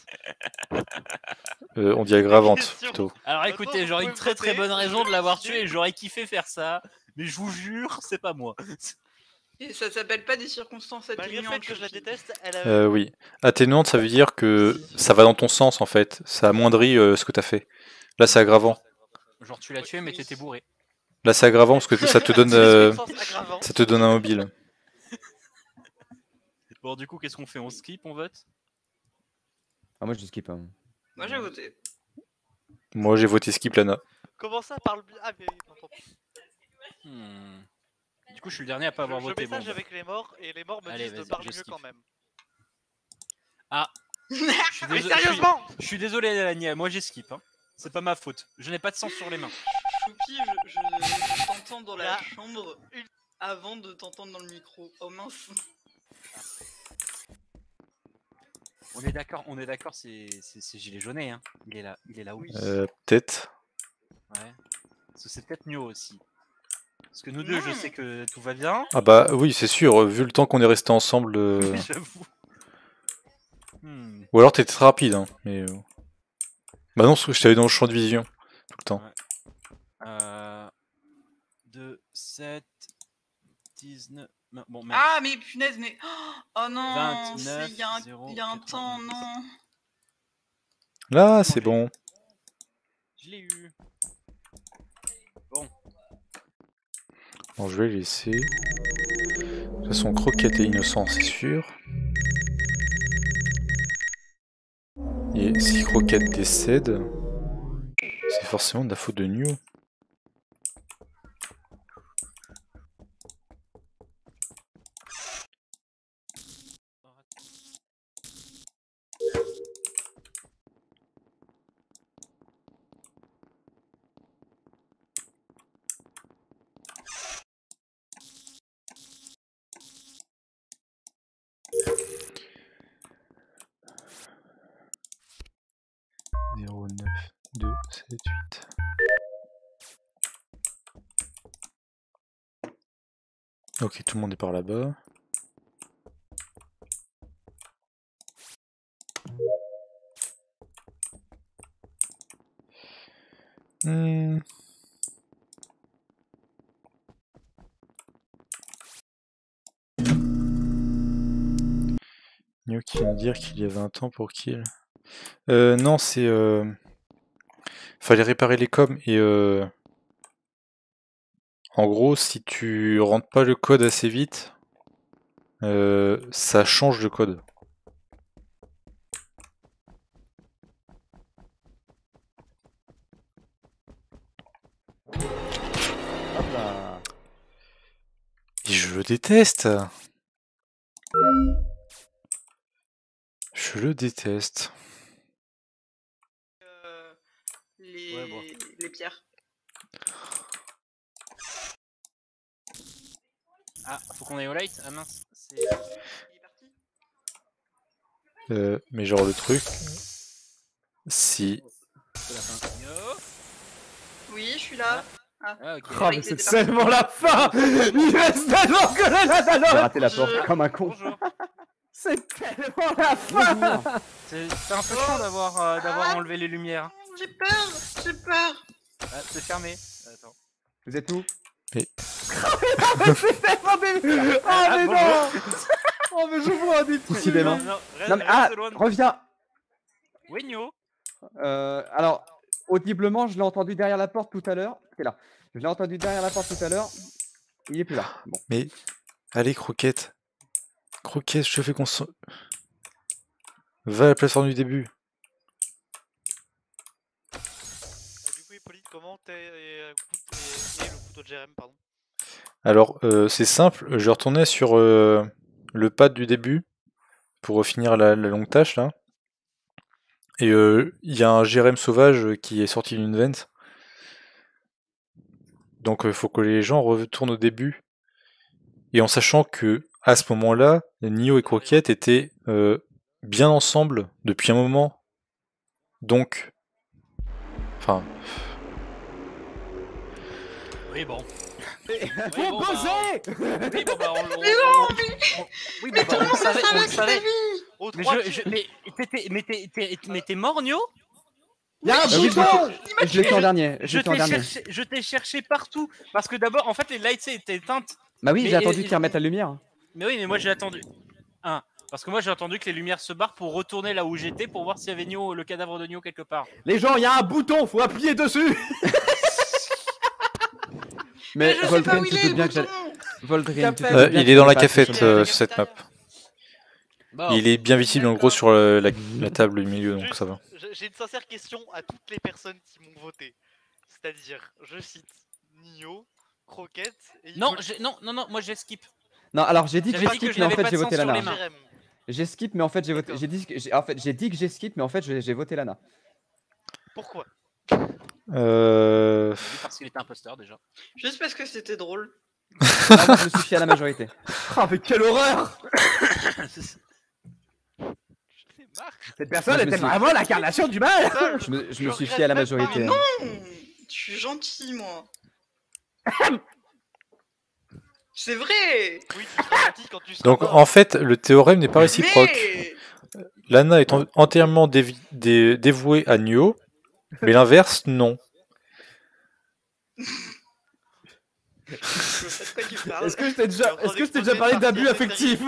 Euh, on dit aggravante plutôt. Alors écoutez, j'aurais une très très bonne raison de l'avoir tué, j'aurais kiffé faire ça, mais je vous jure, c'est pas moi. Et ça s'appelle pas des circonstances Malgré le fait atténuantes. que je la déteste, elle a. Euh, oui. Atténuante, ça veut dire que ça va dans ton sens en fait. Ça amoindrit euh, ce que t'as fait. Là, c'est aggravant. Genre tu l'as tué mais t'étais bourré. Là, c'est aggravant parce que ça te donne, euh, ça te donne un mobile. Bon du coup qu'est-ce qu'on fait? On skip, on vote? Ah, moi je skip. hein. Moi j'ai voté. Moi, j'ai voté skip Lana. Comment ça parle bien? Ah, mais. Hmm. Du coup je suis le dernier à pas Je, avoir je voté. message bon, bah. avec les morts et les morts me Allez, disent de parler je mieux quand même. Je suis Mais je suis- sérieusement Je suis désolé Lania, moi j'ai skip. Hein. C'est pas ma faute. Je n'ai pas de sang sur les mains. Choupi, je, je- je t'entends dans la Là, chambre une- avant de t'entendre dans le micro. Oh mince. On est d'accord, on est d'accord, c'est gilet jaune, hein. Il est là, il est là où? Euh, Peut-être. Ouais. Parce que c'est peut-être mieux aussi. Parce que nous deux, je sais que tout va bien. Ah bah oui, c'est sûr. Vu le temps qu'on est resté ensemble. euh, J'avoue. Hmm. Ou alors t'étais très rapide. Hein, mais... euh, Bah non, parce que je t'avais dans le champ de vision tout le temps. Euh... 2, 7, 19. non, Bon, merde. Ah mais punaise, mais. Oh non 29, c'est- Il y a un, 0, il y a un temps, 90. non Là, c'est bon. Je l'ai eu. Bon, je vais laisser. De toute façon, Croquette est innocent, c'est sûr. Et si Croquette décède, c'est forcément de la faute de New. Zéro, neuf, deux, sept, huit. Ok, tout le monde est par là-bas. Hmm. Nio qui de dire qu'il y a 20 ans pour kill. Euh, non, c'est. Euh... Fallait réparer les coms et. Euh... En gros, si tu rentres pas le code assez vite, euh, ça change de code. Je le déteste. Je le déteste. Euh, les... Ouais, bon. Les pierres. Ah, faut qu'on aille au light Ah mince, c'est. Il est parti Euh, mais genre le truc, si c'est la fin. Yo Oui, je suis là. Ah, ok. Ah, il mais c'est tellement la fin Il reste tellement que la J'ai raté la je- porte comme un con. C'est tellement la fin C'est un peu chiant d'avoir euh, d'avoir enlevé les lumières. J'ai peur, j'ai peur. Ah, c'est fermé. Attends. Vous êtes où? C'est tellement des... Ah, Ah, mais non Oh, mais je vois des trucs. Non, reste, Non mais ah, loin de- reviens. Oui, Nio. Euh, alors, audiblement, je l'ai entendu derrière la porte tout à l'heure. C'est là. Je l'ai entendu derrière la porte tout à l'heure. Il est plus là. Bon. Mais allez, Croquette. Croquette, je te fais qu'on se... Va à la plateforme du début. comment t'es euh, Jérém. Alors, euh, c'est simple, je retournais sur euh, le pad du début pour finir la, longue tâche là. Et il y a un GRM sauvage qui est sorti d'une vente. Donc il faut que les gens retournent au début. Et en sachant que à ce moment-là, Nio et Croquette étaient bien ensemble depuis un moment. Donc. Enfin. Oui, bon. Faut Oui, bon, bah, Oui, bon, bah, on, on- Mais on- on- oui, bon, bah, savait, on le savait. Au Mais, 3 je, je- mais, t'étais- mais t'es- t'es- mais t'es mort, Nio Y'a un oui, bouton Je l'ai en dernier. Je t'ai dernier. cherché, je t'ai cherché partout. Parce que d'abord, en fait, les lights étaient éteintes. Bah oui, Mais- j'ai attendu qu'ils remettent la lumière. Mais oui, mais moi j'ai attendu. Un. Parce que moi j'ai attendu que les lumières se barrent pour retourner là où j'étais pour voir s'il y avait Nio, le cadavre de Nio quelque part. Les gens, y'a un bouton, faut appuyer dessus Mais je sais pas Voldrin, où tu il est te le bien que j'allais. bouton. Voldrin, tu Euh, doutes Euh, bien il que est dans j'ai la cafette euh, sur cette map. Bon. Il est bien visible en gros sur le- la, la table du milieu, donc ça va. j'ai- une sincère question à toutes les personnes qui m'ont voté. C'est-à-dire, je cite Nio, Croquette et Non, non, non, non, moi j'ai skip. Non, alors j'ai dit que j'ai que skip, mais en fait j'ai voté Lana. J'ai skip, mais en fait j'ai voté. J'ai dit, que- j'ai- en fait j'ai dit que j'ai skip, mais en fait j'ai j'ai voté Lana. Pourquoi? Euh... Parce qu'il était imposteur déjà. Juste parce que c'était drôle. Non, moi, je me suis fié à la majorité. Ah mais quelle horreur. Cette personne Moi, je me était suis- vraiment l'incarnation du mal Je me, je me je suis fié à la majorité. mais. Hmm, Je suis gentil, moi. C'est vrai Oui, tu seras gentil quand tu seras Donc mort. en fait, le théorème n'est pas réciproque. Mais... Lana est en- entièrement dévi- dé- dévouée à Nio, mais l'inverse, non. Est-ce que je t'ai déjà, en train est-ce que je t'ai déjà d'exposer parlé d'abus affectifs.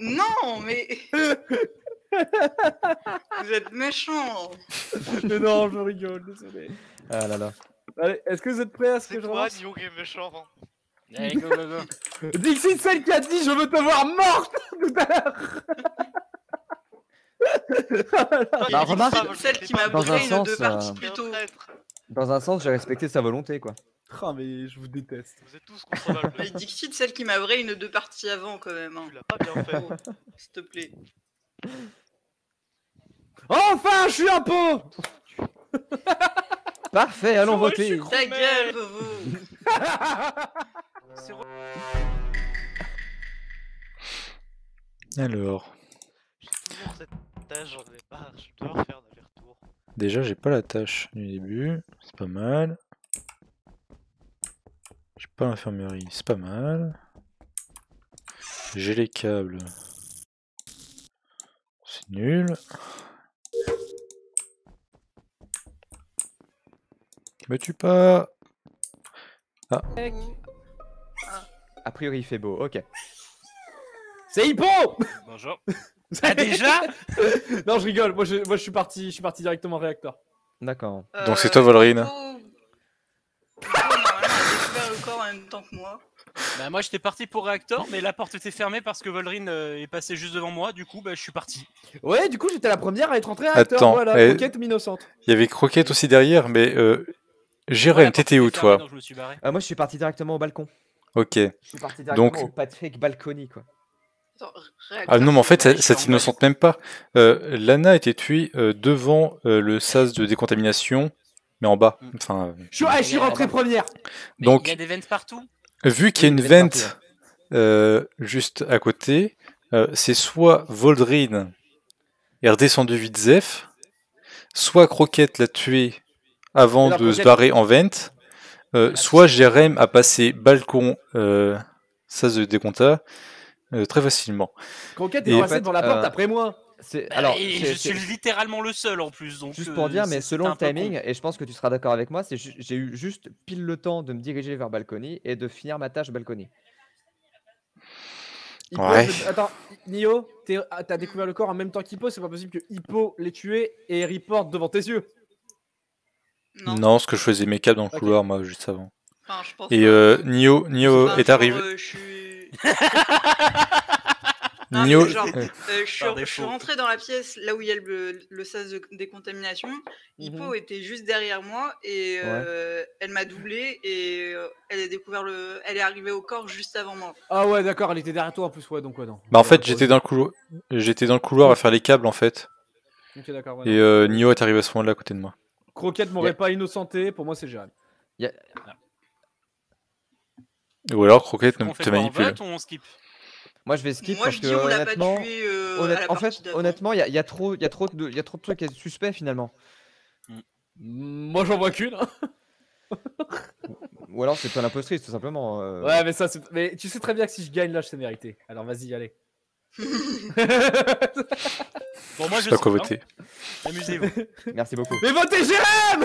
Non, mais... Vous êtes méchants. Mais non, je rigole, désolé. Ah là là. Allez, est-ce que vous êtes prêts à ce C'est que je relance qui est méchant. Allez, go, go, go. Dixit, celle qui a dit je veux te voir morte tout à l'heure Bah, remarque, Celle qui m'a dans un sens, euh, parties plus tôt. Dans un sens, j'ai respecté sa volonté quoi. Ah mais je vous déteste. Vous êtes tous consommables. Mais Dixit, celle qui m'a vrai une deux parties avant quand même. hein. Tu l'as pas bien fait. Oh, S'il te plaît. Enfin, je suis un pot Parfait, allons voter. Ta gueule, vous Alors, J'ai toujours cette tâche, j'en ai marre. Je vais devoir faire un aller-retour. déjà j'ai pas la tâche du début, c'est pas mal. J'ai pas l'infirmerie, c'est pas mal. J'ai les câbles. C'est nul. Me tue pas A priori, il fait beau. Ok. C'est Hippo Bonjour. Ah, déjà? Non, je rigole. Moi, je, moi, je suis parti, je suis parti directement au réacteur. D'accord. Donc c'est toi, découvert le corps en même temps que moi. Bah moi j'étais parti pour réacteur, mais la porte était fermée parce que Volrine euh, est passé juste devant moi, du coup bah je suis parti. Ouais, du coup, j'étais la première à être entrée à réacteur. Attends, voilà, eh, enquête innocente. Il y avait Croquette aussi derrière, mais euh, porte t'étais où fermée, toi? donc je me suis barré. Euh, moi, je suis parti directement au balcon. Ok. Je suis parti directement Donc- au Patrick Balcony quoi. Ah non, mais en fait, c'est ça, t'innocente même pas. Euh, Lana a été tuée euh, devant euh, le sas de décontamination, mais en bas. Mm. Enfin, Je suis, ah, je suis rentré première. Donc- il y a des ventes partout. vu qu'il y a une vente euh, juste à côté, euh, c'est soit Voldrin est redescendu vite Zef, soit Croquette l'a tué avant de se barrer en vente, euh, soit Jérém a passé balcon euh, sas de décompta euh, très facilement. Croquette Et est fait, devant la porte euh, après moi. Bah, alors. et je suis littéralement le seul en plus, donc. Juste euh, pour dire, mais selon le timing, et je pense que tu seras d'accord avec moi, j'ai eu juste pile le temps de me diriger vers Balcony et de finir ma tâche Balcony. Hippo, Ouais. je- Attends, Nio, ah, t'as découvert le corps en même temps qu'Hippo, c'est pas possible que Hippo l'ait tué et report devant tes yeux. Non. Non, parce que je faisais mes câbles dans le couloir, moi, juste avant. Enfin, je pense Et euh, Nio, Nio est arrivé. euh, je suis... Non, mais Nio, genre, euh, je, suis, je rentré dans la pièce là où il y a le, le sas de décontamination. Hippo était juste derrière moi et euh, elle m'a doublé et euh, elle a découvert le. Elle est arrivée au corps juste avant moi. Ah ouais, d'accord, elle était derrière toi en plus, ouais, donc ouais, non. bah en fait j'étais dans le couloir, j'étais dans le couloir à faire les câbles en fait, ouais, et euh, Nio est arrivé à ce moment-là à côté de moi. Croquette m'aurait pas innocenté, pour moi c'est Jérém. Ou alors Croquette ne On te on manipule. vote ou on skip? Moi, je vais skip moi, parce je que dis on l'a honnêtement, pas tué. euh, en fait, honnêtement, il y a, il y a trop, il y a trop de, il y a trop de trucs suspects finalement. Moi j'en vois qu'une. hein. Ou alors c'est toi l'impostrice tout simplement. euh. Ouais, mais ça, c'est- mais tu sais très bien que si je gagne là, je sais mérité. Alors vas-y, allez. Bon, moi Je je sais pas quoi skip, voter. Amusez-vous. Merci beaucoup. mais votez Jérém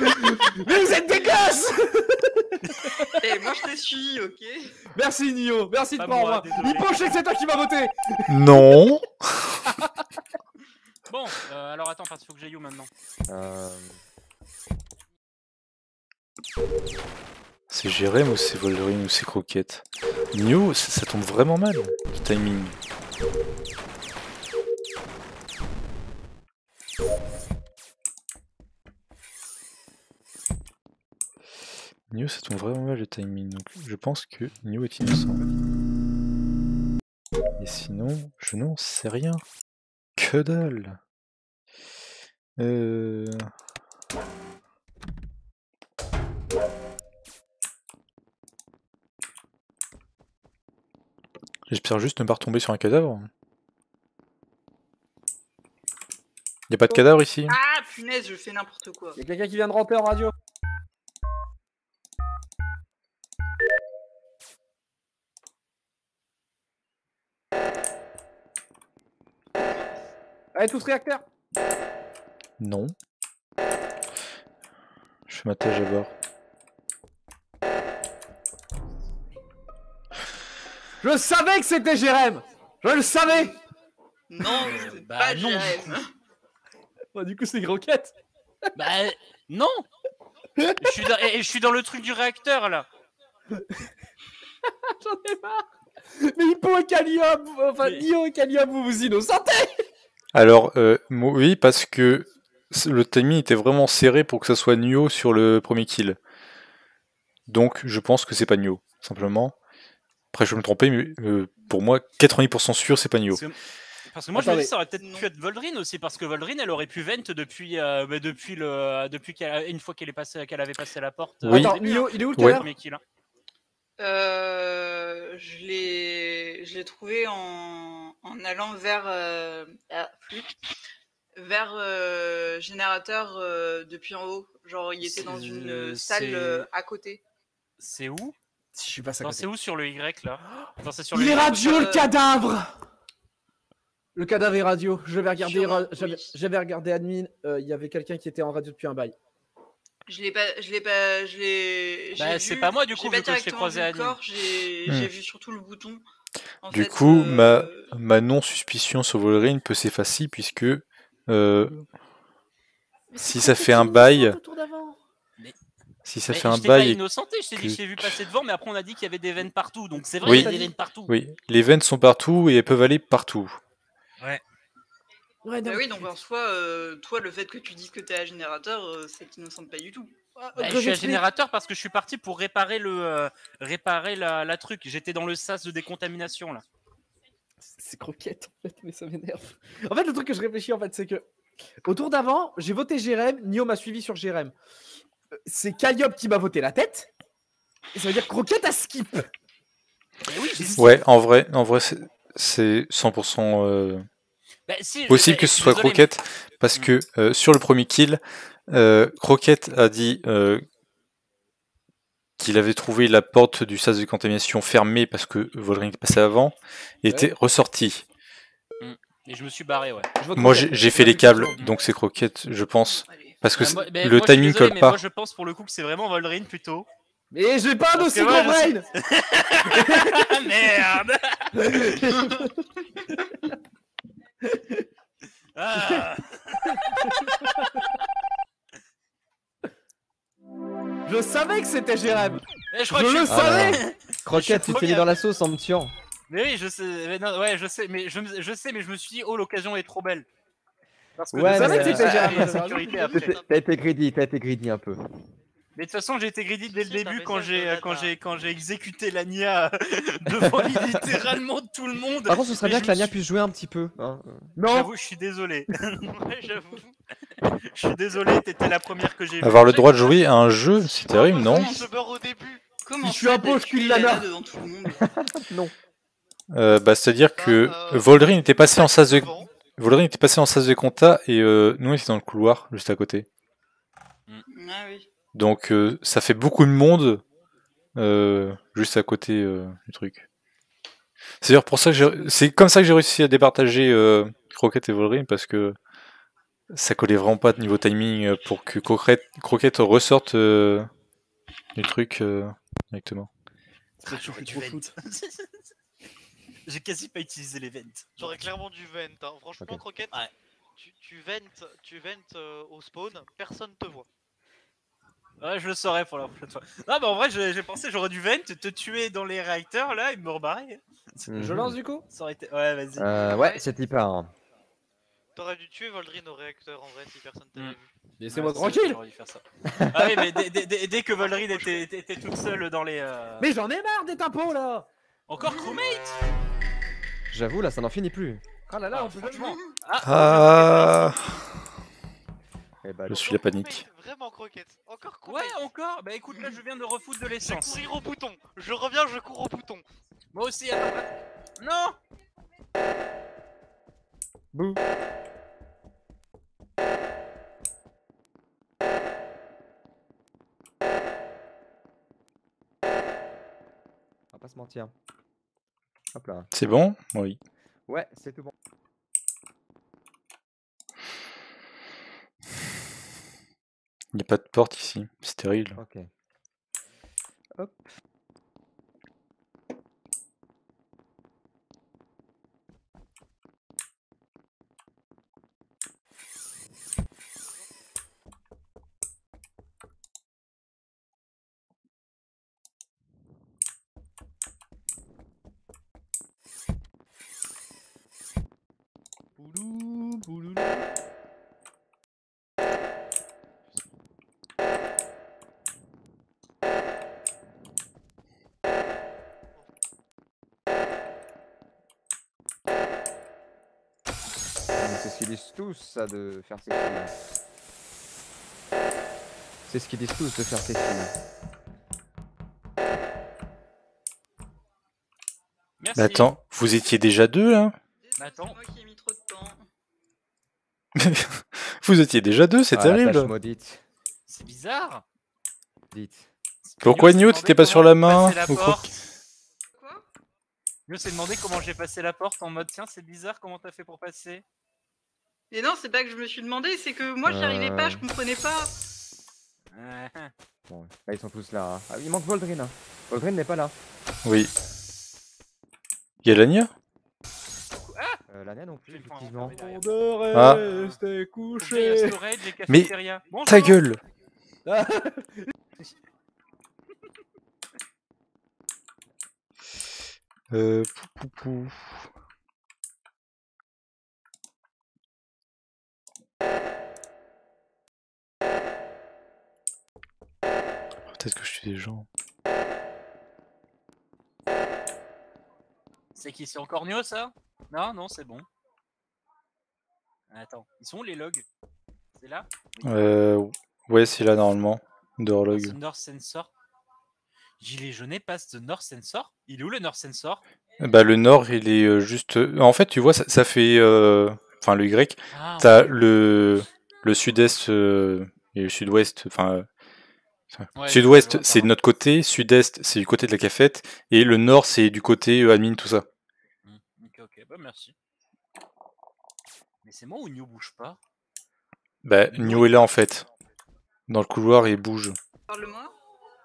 Mais vous êtes des gosses Eh, moi, je t'ai suivi, ok Merci Nio, merci de Pas croire en moi, moi. désolé. Hippo, je sais que c'est toi qui m'as voté Non Bon, euh, alors attends, parce qu'il faut que j'aille où maintenant? Euh, C'est Jérém ou c'est Wolverine ou c'est Croquette? Nio, ça, tombe vraiment mal, le timing. Nio, ça tombe vraiment mal le timing, donc je pense que Nio est innocent. Et sinon, je n'en sais rien. Que dalle Euh... J'espère juste ne pas retomber sur un cadavre. Y a pas de cadavre ici Ah, punaise, je fais n'importe quoi. Y'a quelqu'un qui vient de rentrer en radio Allez, tous réacteurs Non. Je fais ma tâche d'abord. Je savais que c'était Jérém Je le savais Non, Euh, c'est bah pas non, du Jérém. Bah, Du coup, c'est Croquette Bah non je suis, dans, eh, je suis dans le truc du réacteur là. J'en ai marre Mais Hippo et Calliope, enfin Mais- Nio et Calliope, vous vous innocentez Alors, euh, oui, parce que le timing était vraiment serré pour que ça soit Nio sur le premier kill. Donc, je pense que c'est pas Nio, simplement. Après, je vais me tromper, mais euh, pour moi, 90% sûr, c'est pas Nio. Parce que, parce que moi je me dis ça aurait peut-être Non. pu être Voldrine aussi parce que Voldrine elle aurait pu vent depuis euh, bah, depuis le depuis une fois qu'elle est passée qu'elle avait passé la porte. Oui. Attends, Nio, il est où le Ouais. cadavre premier kill, hein. Euh, je l'ai, je l'ai trouvé en, en allant vers, euh, ah, vers euh, générateur euh, depuis en haut. Genre, il était dans une salle euh, à côté. C'est où? Je suis pas Attends, C'est où sur le Y là Attends, c'est sur Il le est radio, le cadavre Le cadavre est radio. J'avais regardé, Sûrement, ra- j'avais oui. j'avais regardé admin. euh, Il y avait quelqu'un qui était en radio depuis un bail. Je l'ai pas, je l'ai pas, je l'ai. j'ai Bah, c'est pas moi, du coup, vu que je croisé à corps, J'ai, Hmm. j'ai vu surtout le bouton. En Du fait, coup, euh, ma, ma non-suspicion sur Wolverine peut s'effacer, puisque euh, si ça fait un bail, si ça Mais fait un pas bail, innocenté, je t'ai dit que je t'ai vu passer devant, mais après on a dit qu'il y avait des veines partout, donc c'est vrai Oui. qu'il y a des veines partout. oui, les veines sont partout et elles peuvent aller partout. Ouais, Bah oui, donc en soi, euh, toi, le fait que tu dises que t'es à générateur, euh, ça t'innocente pas du tout. Bah, que je suis à j'explique. générateur parce que je suis parti pour réparer le euh, réparer la, la truc. J'étais dans le sas de décontamination là. C'est croquette en fait, mais ça m'énerve. En fait, le truc que je réfléchis en fait, c'est que au tour d'avant, j'ai voté Jérém, Nio m'a suivi sur Jérém. Euh, C'est Calliope qui m'a voté la tête. Et ça veut dire croquette à skip. Oui, Ouais, en vrai, en vrai, c'est- c'est 100% euh, Bah, si, possible que ce soit désolé, Croquette, parce Mm. que euh, sur le premier kill, euh, Croquette a dit euh, qu'il avait trouvé la porte du sas de contamination fermée parce que est passé avant, et était ressorti. mais- Et je me suis barré, ouais. Je vote Moi, j'ai fait les câbles, donc c'est Croquette, je pense, Allez. Parce que Bah, moi- bah, le moi, timing désolé, colle mais pas. Moi, je pense pour le coup que c'est vraiment Wolverine plutôt. Mais j'ai pas je sais- brain Ah merde Ah. Je savais que c'était Jérém. Je crois Je que le je savais Ah. Croquette, tu t'es mis dans la sauce en me tuant. Mais oui, je sais, mais non, ouais, je sais, mais je, je sais, mais je me suis dit, oh, l'occasion est trop belle. Parce que Ouais, de. T'as été greedy, t'as été greedy un peu. Mais de toute façon, j'ai été greedy dès le début quand j'ai je quand j'ai quand j'ai exécuté l'Ania devant littéralement tout le monde. Par contre, ce serait bien je que Lania suis- puisse jouer un petit peu. hein. Non J'avoue, je suis désolé. Ouais, j'avoue. Je suis désolé, t'étais la première que j'ai vue. Avoir le droit de jouer à un jeu, c'est terrible, non Comment je meurs au début Comment ça, imposes t'as tué qu'une lana. devant tout le monde euh, Bah, c'est-à-dire que Bah, euh, Voldrin était passé en Voldrin était passé en sas de compta et euh, nous on était dans le couloir juste à côté. Ah oui. Donc euh, ça fait beaucoup de monde euh, juste à côté euh, du truc. C'est d'ailleurs pour ça que c'est comme ça que j'ai réussi à départager euh, Croquette et Voldrin parce que ça collait vraiment pas de niveau timing pour que Croquette, Croquette ressorte euh, du truc euh, directement. C'est parce que je J'aurais suis dû trop vent. foot. J'ai quasi pas utilisé les vents. J'aurais clairement du vent. Hein. Franchement. Croquette, Ouais. tu, tu ventes, tu ventes euh, au spawn, personne te voit. Ouais, je le saurai pour la prochaine fois. Non, mais en vrai, j'ai pensé, j'aurais dû vent, te tuer dans les réacteurs là et me rebarrer. Je Mhm. lance du coup? Ça aurait été. Ouais, vas-y. Euh, ouais, c'est hyper. hein. T'aurais dû tuer Voldrin au réacteur en vrai si personne t'avait Mm. vu. Laissez-moi Ouais, c'est- tranquille j'aurais dû faire ça. Ah oui, mais dès, que Voldrin était, était, était toute seule dans les. euh, Mais j'en ai marre des tapons là Encore crewmate? J'avoue, là, ça n'en finit plus. Ah là là, Ah, on peut franchement. jamais- Ah, Eh bah, je suis la panique. Vraiment Croquette. Encore Ouais, encore Bah écoute, là je viens de refoutre de Je l'essence. courir au bouton. Je reviens, je cours au bouton. Moi aussi, attends. Non Bouh. On va pas se mentir. Hop là. c'est bon? Oui. Ouais, c'est tout bon. Il n'y a pas de porte ici, c'est terrible. Ok. Hop. Tous, ça, de faire ses kills. C'est ce qu'ils disent tous, de faire ses kills. Merci. Mais attends, vous étiez déjà deux là Mais attends. C'est moi qui ai mis trop de temps. Vous étiez déjà deux, c'est Ah, terrible. C'est bizarre. Dites. Pourquoi Nio t'étais pas sur la main la ou quoi porte. Quoi? Nio s'est demandé comment j'ai passé la porte en mode tiens, c'est bizarre, comment t'as fait pour passer? Et non, c'est pas que je me suis demandé, c'est que moi j'y arrivais pas, je Euh. comprenais pas. Bon, là, ils sont tous là. hein. Ah, il manque Voldrin. Hein. Voldrin n'est pas là. Oui. Il y a Lania? Euh, Lania non plus, effectivement. Ah. couché. Mais. Bonjour. Ta gueule Euh, pou, pou, pou. Peut-être que je suis des gens. C'est qui C'est encore Nio ça? Non, non, c'est bon. Attends, ils sont où les logs? C'est là? Euh, ouais, c'est là normalement. D'horloge. The North Sensor. Gilet jaunet passe de North Sensor? Il est où le North Sensor? Bah, le nord, il est euh, juste. En fait, tu vois, ça, ça fait. euh, Enfin, le Y. Ah, T'as le, le sud-est euh, et le sud-ouest. Enfin, euh, ouais, sud-ouest, c'est de notre côté. Sud-est, c'est du côté de la cafette. Et le nord, c'est du côté euh, admin, tout ça. Hmm, Ok, ok, bah merci. Mais c'est moi ou Nio bouge pas? Bah, New est là, en fait. Dans le couloir, il bouge. Parle-moi.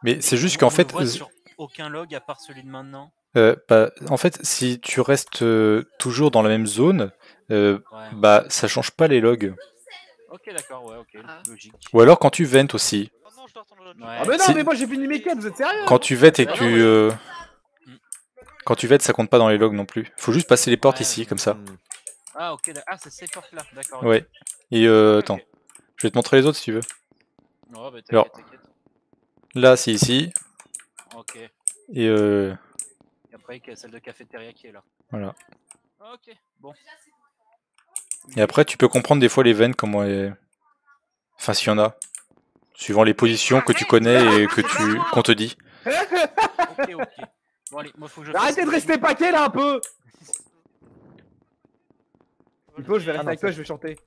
Mais c'est juste qu'en fait. sur aucun log à part celui de maintenant? euh, bah, en fait, si tu restes euh, toujours dans la même zone, euh, Ouais. bah, ça change pas les logs. Ok, d'accord, ouais, ok, Ah. logique. Ou alors quand tu ventes aussi. Oh non, je Ouais. Ah mais non, mais moi j'ai fini mes quêtes, vous êtes sérieux? Quand tu ventes et que Ah tu. euh, Quand tu vêtes, ça compte pas dans les logs non plus. Faut juste passer les portes Ouais. ici, comme ça. Hmm. Ah, ok. Ah, c'est ces portes-là. D'accord. ok. Ouais. Et euh, attends, ok. je vais te montrer les autres si tu veux. Oh, bah, Alors. Là, c'est ici. Ok. Et euh, Et après, il y a celle de cafétéria qui est là. voilà. Ok. Bon. Et après, tu peux comprendre des fois les veines, comment elles... Enfin, s'il y en a. Suivant les positions que tu connais et que tu qu'on te dit. Ok, ok. Bon, allez, moi, faut que je. fasse- Arrêtez de rester paquet là un peu Hippo, je vais Ah rester non, avec toi, je vais chanter.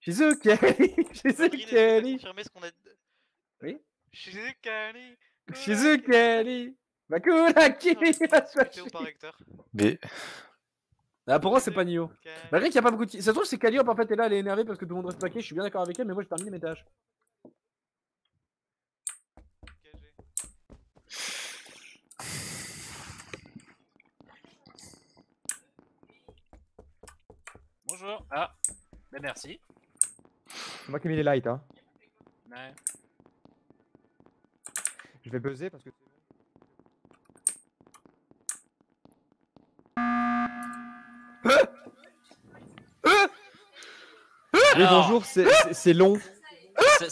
Jésus Kelly peux Kelly confirmer ce qu'on a Oui. Kelly Jésus Kelly Makulaki C'était au paracteur. Mais Ah, pour moi, c'est pas Nio. Malgré qu'il n'y a pas beaucoup de. Ça se trouve, c'est Calliope en fait, et là, elle est énervée parce que tout le monde reste paquet. Je suis bien d'accord avec elle, mais moi, j'ai terminé mes tâches. Bonjour. Ah. Ben merci. C'est moi qui ai mis les lights. Hein. Ouais. Je vais buzzer parce que. Oui, Alors. bonjour, c'est- long. Fait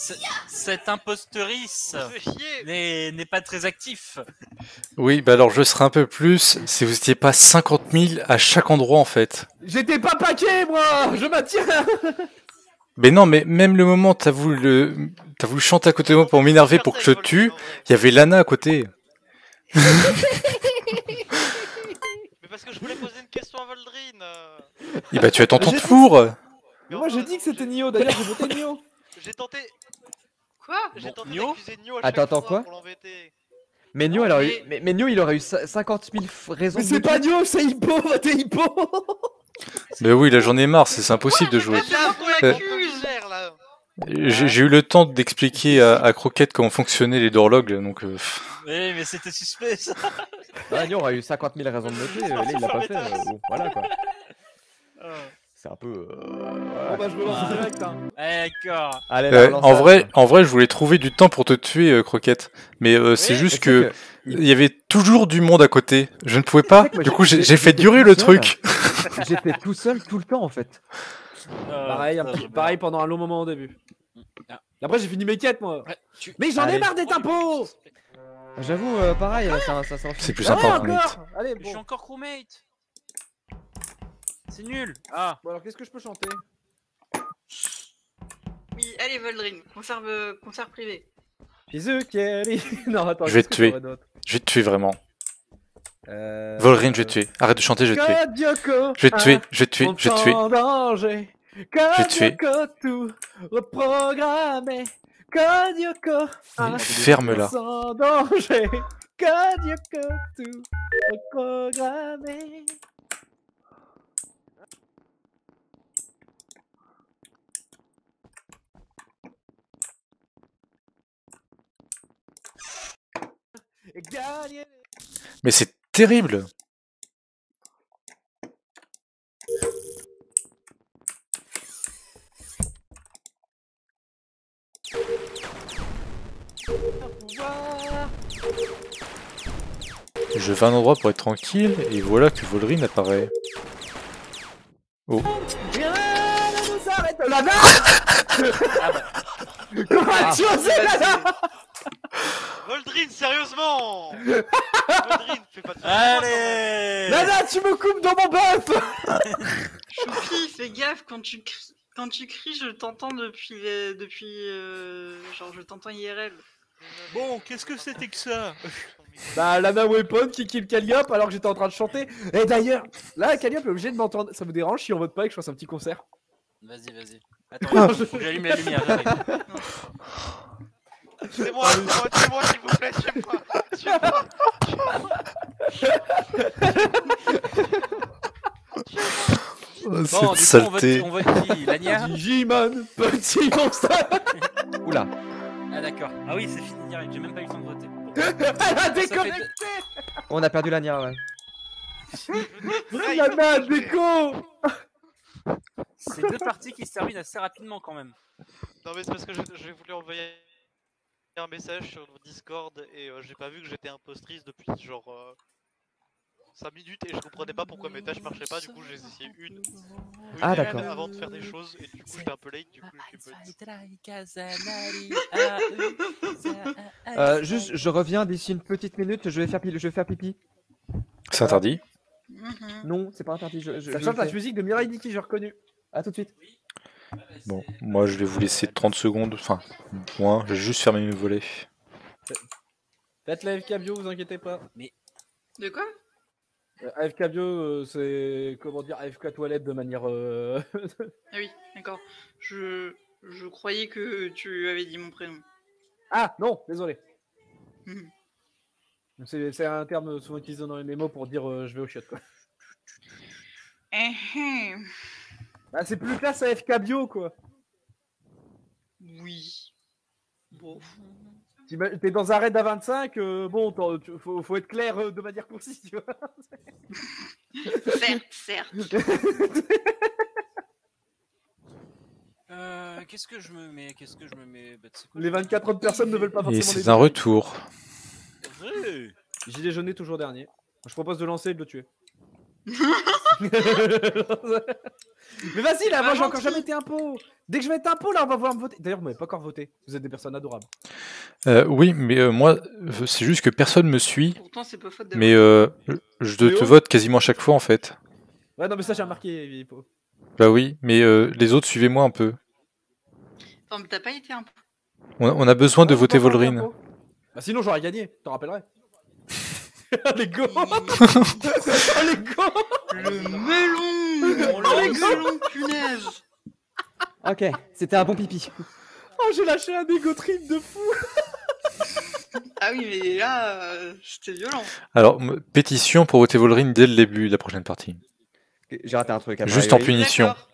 chier n'est pas très actif. oui, bah alors je serai un peu plus si vous étiez pas 50 000 à chaque endroit en fait. J'étais pas paquet, moi Je maintiens Mais non, mais même le moment où t'as voulu, le... t'as voulu chanter à côté de moi pour m'énerver pour que je te tue, il y avait Lana à côté. Parce que je voulais poser une question à Voldrin euh. Et bah tu attends ton J'ai- tour Mais Moi, j'ai dit que c'était Nio, d'ailleurs, j'ai voté Nio J'ai tenté, Quoi j'ai tenté Nio d'accuser Nio à Attends, chaque attends, fois quoi pour l'embêter. Mais Nio, Non, elle aurait eu... mais- mais, mais Nio, il aurait eu cin- 50 000 f- raisons Mais de c'est pas. Nio, c'est Hippo Votez Hippo Mais oui, là j'en ai marre, c'est impossible de jouer. Euh. J'ai eu le temps d'expliquer à, à Croquette comment fonctionnaient les doorlogs, donc euh, Oui, mais c'était suspect ça. Ah, aurait eu 50 000 raisons de noter. Là, il l'a pas fait. euh, bon, voilà quoi. C'est un peu. euh, bah, je me lance direct, hein. Ouais, D'accord. Allez, euh, là, en vrai, en vrai, je voulais trouver du temps pour te tuer, euh, Croquette. Mais euh, c'est Oui, juste que il y avait toujours du monde à côté. Je ne pouvais pas. Du coup, j'ai fait durer le seul. truc. J'étais tout seul tout le temps en fait. Euh, Pareil, un petit- pareil pendant un long moment au début. Ah. Après, j'ai fini mes quêtes, moi. Ouais, tu- Mais j'en ai marre d'être impôts J'avoue, euh, pareil, là, ça, ça, ça C'est plus Ah ouais, sympa. limite. encore Allez, Je suis bon. encore crewmate. C'est nul. Ah. Bon, alors, qu'est-ce que je peux chanter? Oui, allez, Voldrin, concert, euh, concert privé. Jésus Kelly Non, attends, Je vais te tuer. Je vais te tuer vraiment. Euh, Volrine, je vais te tuer. Arrête de chanter, je vais te tuer. Je vais te tuer, je vais te tuer, je vais te tuer. Tout reprogrammé. Ferme-la. sans danger. Kadioko, tout reprogrammé. Et gagner Mais c'est terrible. Je vais à un endroit pour être tranquille, et voilà que Volrine apparaît. Rien ne nous arrête. Lana Ah bah. Comment as-tu osé, Lana Voldrin, sérieusement Voldrin, fais pas de Allez. Lana, tu me coupes dans mon bœuf Choupi, fais gaffe quand tu cries, quand tu cries je t'entends depuis, les- depuis euh, genre je t'entends IRL. Bon, qu'est-ce que c'était que ça? Bah, Lana Weapon qui kill Calliope alors que j'étais en train de chanter. Et d'ailleurs, là, Calliope est obligé de m'entendre. Ça vous dérange si on vote pas et que je fasse un petit concert Vas-y, vas-y. Attends, il faut que j'allume la lumière. C'est moi, c'est moi, c'est moi, s'il vous plaît, c'est moi C'est Oh, Bon, du coup, on vote, saleté. on vote qui? Lania Digimon, petit monstre Oula. Ah d'accord. Ah oui, c'est fini direct, j'ai même pas eu le temps de voter. Bon. Elle a fait déconnecté On a perdu l'Ania, ouais. Lana a déco C'est deux parties qui se terminent assez rapidement quand même. Non mais c'est parce que je- j'ai voulu envoyer un message sur Discord et euh, j'ai pas vu que j'étais impostrice depuis genre 5 minutes et je comprenais pas pourquoi mes tâches marchaient pas, du coup j'ai essayé une. une Ah, d'accord. Avant de faire des choses et du coup j'étais un peu late, du coup Euh, juste, je reviens d'ici une petite minute, je vais faire pipi. Je vais faire pipi. C'est interdit. Mhm. Non, c'est pas interdit. Je, je, Ça chante la musique de Mirai Nikki, j'ai reconnu. À tout de suite. Bon, moi je vais vous laisser 30 secondes, enfin, moins, je vais juste fermer mes volets. Faites la FK bio, vous inquiétez pas. De quoi? AFK bio, euh, c'est comment dire AFK toilette de manière. euh, Ah oui, d'accord. Je... je croyais que tu avais dit mon prénom. ah non, désolé. Mhm. C'est c'est un terme souvent utilisé dans les mémos pour dire euh, je vais au chiottes quoi. Eh, eh, Ah, c'est plus classe AFK bio quoi. Oui. Bon. T'es dans un raid à 25, euh, bon, faut, faut être clair euh, de manière concise, tu vois. Certes, certes. Euh, qu'est-ce que je me mets Qu'est-ce que je me mets? Bah, quoi, Les je vais 24 autres personnes ne veulent pas forcément Et c'est un retour. Ouais. Gilet jaune toujours dernier. Je propose de lancer et de le tuer. Mais vas-y là, moi j'ai encore jamais été impôt. Dès que je vais être impôt là, on va voir me voter. D'ailleurs, vous m'avez pas encore voté. Vous êtes des personnes adorables. Euh, oui, mais euh, moi, c'est juste que personne me suit, Pourtant, c'est pas faute de mais euh, je te, te vote quasiment à chaque fois en fait. Ouais, non, mais ça j'ai remarqué, Hippo. Bah oui, mais euh, les autres suivez-moi un peu. Attends, mais t'as pas été un peu. On, on a besoin de voter Volrine. impôt. Bah sinon j'aurais gagné, t'en rappellerai. les go Oh les go Le melon Oh, melon, punaise Ok, c'était un bon pipi. Oh j'ai lâché un ego trip de fou Ah oui, mais là, euh, c'était violent. Alors, m- pétition pour voter Volrine dès le début de la prochaine partie. J'ai raté un truc. après, Juste en oui. punition. D'accord,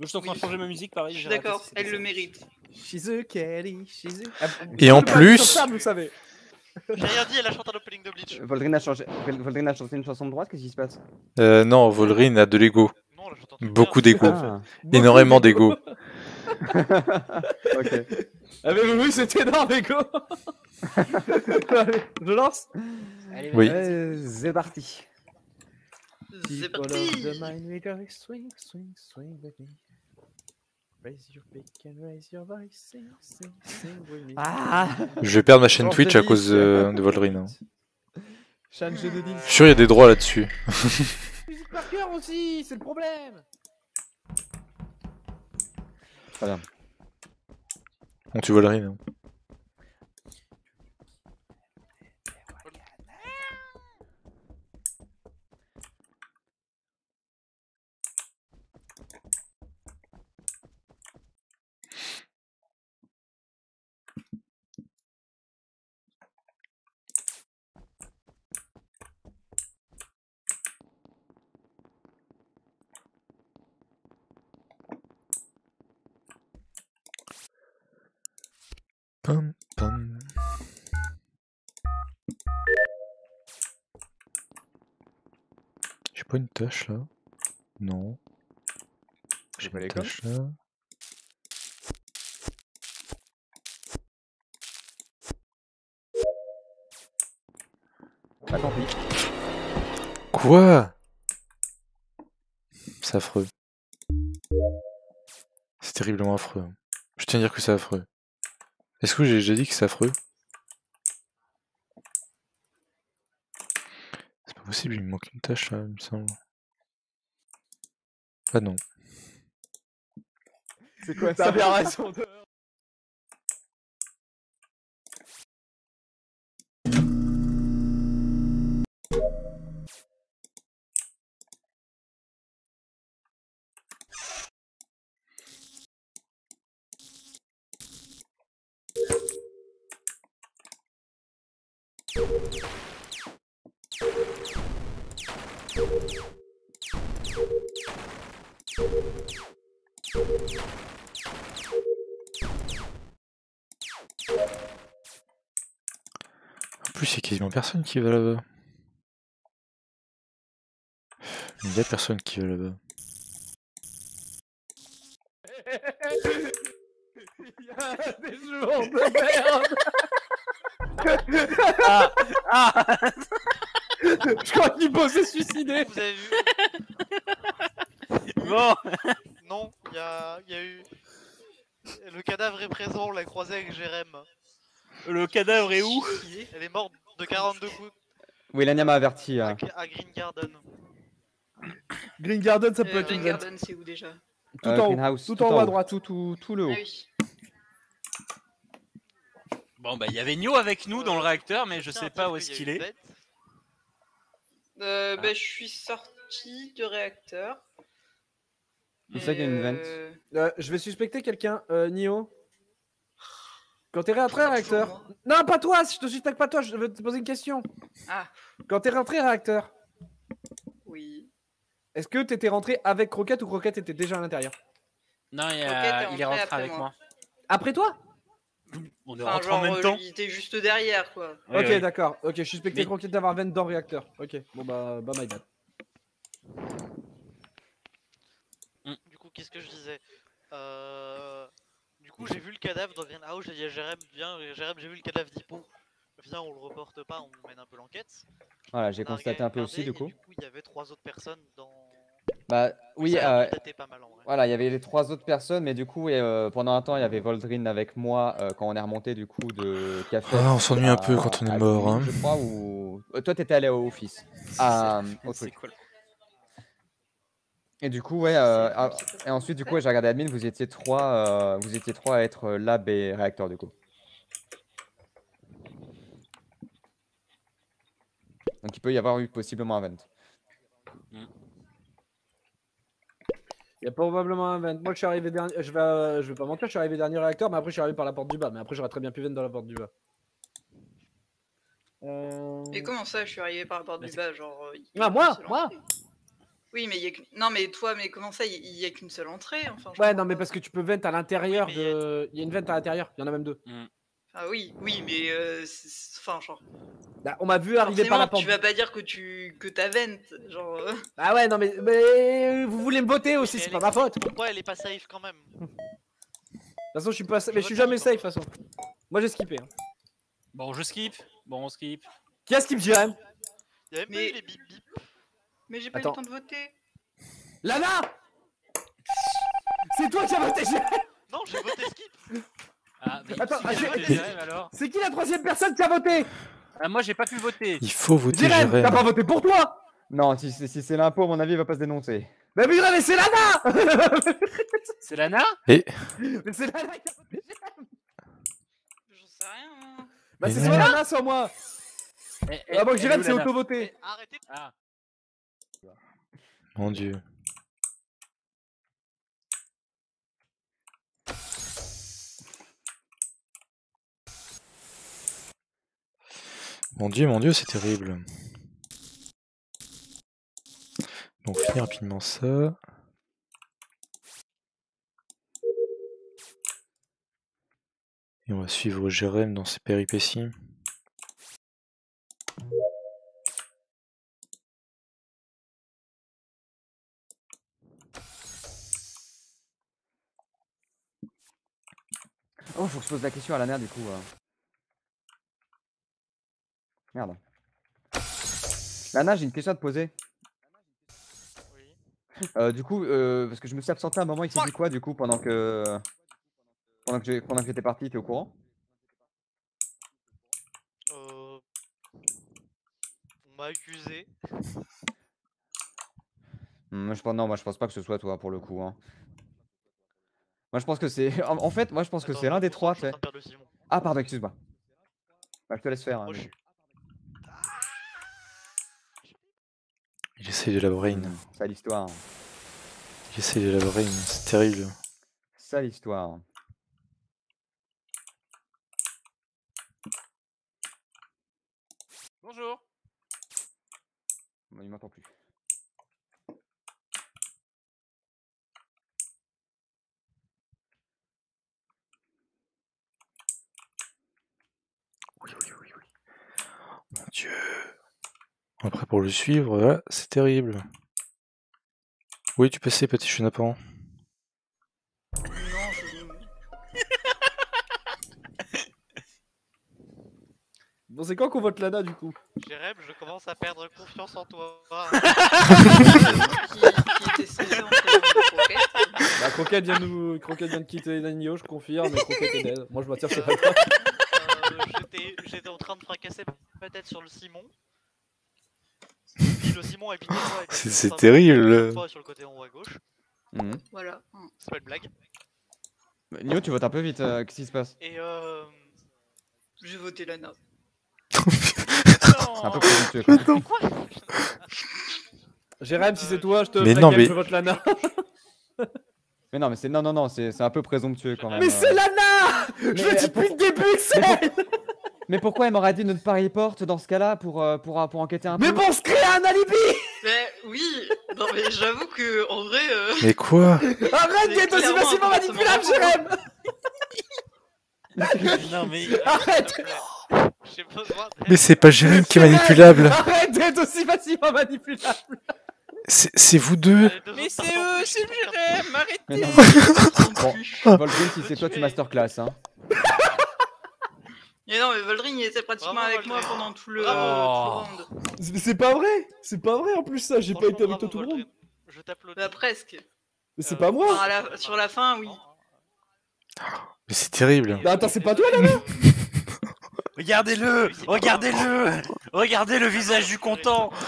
je suis en train de changer ma musique, pareil. j'ai raté, d'accord, elle le mérite. She's a Kelly, she's a... Ah, Et en plus- dire ça, vous savez. J'ai rien dit, elle a chanté un opening de Bleach. Voldrin a, changé... Voldrin a chanté une chanson de droite, qu'est-ce qui se passe? Euh, non, Volrine a de l'ego. Beaucoup d'ego. Ah, Énormément d'ego. ok. Ah mais oui, c'était énorme, ego Allez, je lance Allez, Oui. Euh, c'est parti. C'est swing, swing, swing. Raise your and raise your voice, sing, sing, sing with me. Ah Je vais perdre ma chaîne Twitch à cause euh, de Volrine. hein. Change de deal. Je suis sûr il y a des droits là-dessus. Musique par cœur aussi, c'est le problème Très bien. On tue Volrine. hein. Pas une tâche là? Non. J'ai pas l'école tâche là. Bah tant pis. Quoi? C'est affreux. C'est terriblement affreux. Je tiens à dire que c'est affreux. Est-ce que j'ai déjà dit que c'est affreux C'est pas possible, il me manque une tâche là, il me semble. Ah non. C'est quoi ça? bien raison de... plus, il y a quasiment personne qui va là-bas. Il y a personne qui va là-bas. Il y a des jours de merde Ah, ah Je crois qu'Hippo s'est suicidé. Vous avez vu Bon, Non, il y a, y a eu. Le cadavre est présent, on l'a croisé avec Jérém. le cadavre est où Elle est morte de 42 coups Oui, Lania m'a averti. à, hein. à Green Garden. Green Garden, ça peut Euh, être une Green. Garden, c'est où déjà Tout Euh, en haut. Greenhouse, Tout tout en haut à haut. droite, tout, tout, tout le Ah haut. oui. Bon, bah, il y avait Nio avec nous dans le Euh, réacteur, mais je sais pas où est-ce qu'il est. Euh, Ah. bah, je suis sorti du réacteur. C'est ça qu'il y a une vente. Euh, Euh, je vais suspecter quelqu'un, euh, Nio. Quand t'es rentré réacteur. moi. Non, pas toi, je te suspecte pas toi, je veux te poser une question. Ah, Quand t'es rentré réacteur, oui. est-ce que t'étais rentré avec Croquette ou Croquette était déjà à l'intérieur? Non, il, a- est rentré avec moi. moi. Après toi? On est Enfin, rentré genre, en même euh, temps. il était juste derrière, quoi. Ok, d'accord. Ok, je suspectais Mais- Croquette d'avoir 20 dans le réacteur. Ok, bon bah, bah my bad. Du coup, qu'est-ce que je disais? Euh, coup, j'ai vu le cadavre dans Greenhouse, j'ai dit à Jérém, viens, Jérém, j'ai vu le cadavre d'Hippo. Viens, on le reporte pas, on mène un peu l'enquête. Voilà, j'ai constaté un peu aussi, du et coup. Du coup, il y avait trois autres personnes dans. Bah, oui, ça euh, pas mal en vrai. Voilà, il y avait les trois autres personnes, mais du coup, et, euh, pendant un temps, il y avait Voldrin avec moi euh, quand on est remonté du coup de café. Ah, on s'ennuie un peu quand on est mort, hein. Je crois, ou euh, toi, t'étais allé au office. Ah, au C'est truc. cool. Et du coup, ouais. euh, ah, et ensuite, du coup, ouais, j'ai regardé admin. Vous étiez trois, euh, vous étiez trois à être euh, lab et réacteur du coup. Donc, il peut y avoir eu possiblement un vent. Il y a probablement un vent. Moi, je suis arrivé dernier. Je vais, euh, je vais pas mentir, je suis arrivé dernier réacteur, mais après, je suis arrivé par la porte du bas. Mais après, j'aurais très bien pu venir dans la porte du bas. Euh... Mais comment ça, je suis arrivé par la porte Mais du bas, genre. Ah, moi, moi. Oui, mais il y a que- Non, mais toi, mais comment ça, il il y a qu'une seule entrée enfin, je Ouais, non, mais parce que tu peux vent à l'intérieur Oui, mais il y a- de. Il y a une vente à l'intérieur, il y en a même deux. Ah oui, oui, mais. euh, Enfin, genre. Bah, on m'a vu arriver par la porte. tu vas pas dire que tu que t'as vente, genre. euh, Ah ouais, non, mais, mais vous voulez me voter aussi, Mais c'est pas est- ma faute. De toute Pourquoi elle est pas safe quand même façon, je suis pas. Mais je suis jamais safe, de toute façon. Moi, j'ai skippé. hein. Bon, je skip. Bon, on skip. Qui a skip, Jérém? Il y avait pas Mais- eu les bip bip. Mais j'ai pas Attends. eu le temps de voter. Lana C'est toi qui as voté, Jérém Non, j'ai voté skip. Ah, mais Attends, ah, C'est qui la troisième personne qui a voté Ah, Moi, j'ai pas pu voter. Il faut voter Jérém, t'as pas voté pour toi Non, si, si, si c'est l'impôt, à mon avis, il va pas se dénoncer. Mais putain, mais c'est Lana C'est Lana Mais c'est Lana qui a voté Jérém J'en sais rien. hein. Bah, Mais c'est soit Lana, soit moi Eh, Ah, moi, eh, Jérém, c'est auto-voté arrêtez. Ah, Mon dieu. Mon dieu, mon dieu, c'est terrible. Donc, finir rapidement ça. Et on va suivre Jérém dans ses péripéties. Oh, faut que je pose la question à Lana du coup. euh. Merde. Lana, j'ai une question à te poser. Oui. Euh, du coup, euh, parce que je me suis absenté un moment, il s'est dit quoi du coup pendant que pendant que j'ai- pendant que j'étais parti, t'es au courant? Euh... On m'a accusé. Hmm, je pense non, moi je pense pas que ce soit toi pour le coup. hein. Moi je pense que c'est en, fait, moi je pense que c'est l'un des trois. je suis en tu train de sais. perdre le Simon. Ah pardon, excuse-moi. Bah, je te laisse faire. hein, Moi, je vas-y. suis- Il essaye de la brain. Hmm, Sale histoire. Il essaye de la brain. C'est terrible. Sale histoire. bonjour. Bon, il m'entend plus. Oui, oui, oui, oui. Mon dieu. Après, pour le suivre, là, c'est terrible. Oui, tu passais, petit chenapan. Non, je... Bon, c'est quand qu'on vote Lana du coup? Jérém, je commence à perdre confiance en toi. qui, qui était censé entrer dans le croquette. Bah, Croquette vient, nous... Croquette vient de quitter Nagno, je confirme, mais Croquette est dead. Moi je m'attire sur la Euh, j'étais- J'étais en train de fracasser ma tête sur le Simon. Puis le Simon et C'est- terrible. Toi sur le côté en haut à gauche. Voilà. C'est pas une blague. Bah, Nio, tu votes un peu vite, euh, qu'est-ce qui se passe? Et euh. J'ai voté Lana. C'est un peu présomptueux. quoi? Jérém, si c'est toi, je te Mais non, mais- je vote Lana. Mais non, mais c'est non, non, non, c'est c'est un peu présomptueux quand même. Mais c'est Lana Je le dis depuis le début que c'est Mais pourquoi elle m'aurait dit de ne pas report dans ce cas-là pour, euh, pour, pour enquêter un peu Mais bon, on se crée un alibi Mais oui Non mais j'avoue que en vrai... euh, Mais quoi Arrête d'être aussi facilement manipulable. Jérém Non mais Arrête J'ai besoin d'aide. Mais c'est pas Jérém qui est manipulable. Arrête d'être aussi facilement manipulable C'est vous deux. Mais c'est eux, c'est Jérém, arrêtez. Bon. Volgrim, si c'est toi, tu masterclass. Hein. Et non mais Voldring il était pratiquement Bravo, avec moi pendant tout le, tout le round. C'est c'est pas vrai C'est pas vrai en plus ça, j'ai pas été avec toi tout le monde Voldrin. Je t'applaudis. Bah presque. Mais c'est Euh, pas moi Enfin, à la- sur la fin oui. Mais c'est terrible. Bah attends, c'est pas toi Lana Regardez-le, regardez-le, regardez le visage du content.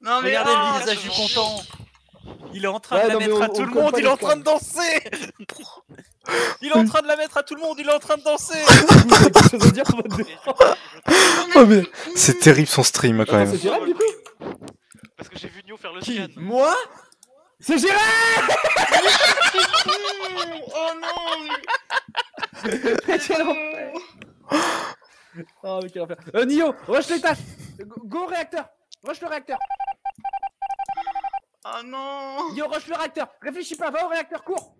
Non mais Regardez oh, le visage du content. Il est en train Ouais, de la mais mettre on- à tout le monde, il est en train de danser. Il est en train de la mettre à tout le monde, il est en train de danser. Quelque chose à dire sur votre Oh mais c'est terrible son stream quand Attends, même. c'est Jérém du coup Parce que j'ai vu Nio faire le scan. Moi C'est Jérém Oh non Quel enfer. Oh mais quel enfer. Euh Nio, rush les tâches Go, go réacteur. Rush le réacteur. Oh non. Nio, rush le réacteur. Réfléchis pas, va au réacteur, cours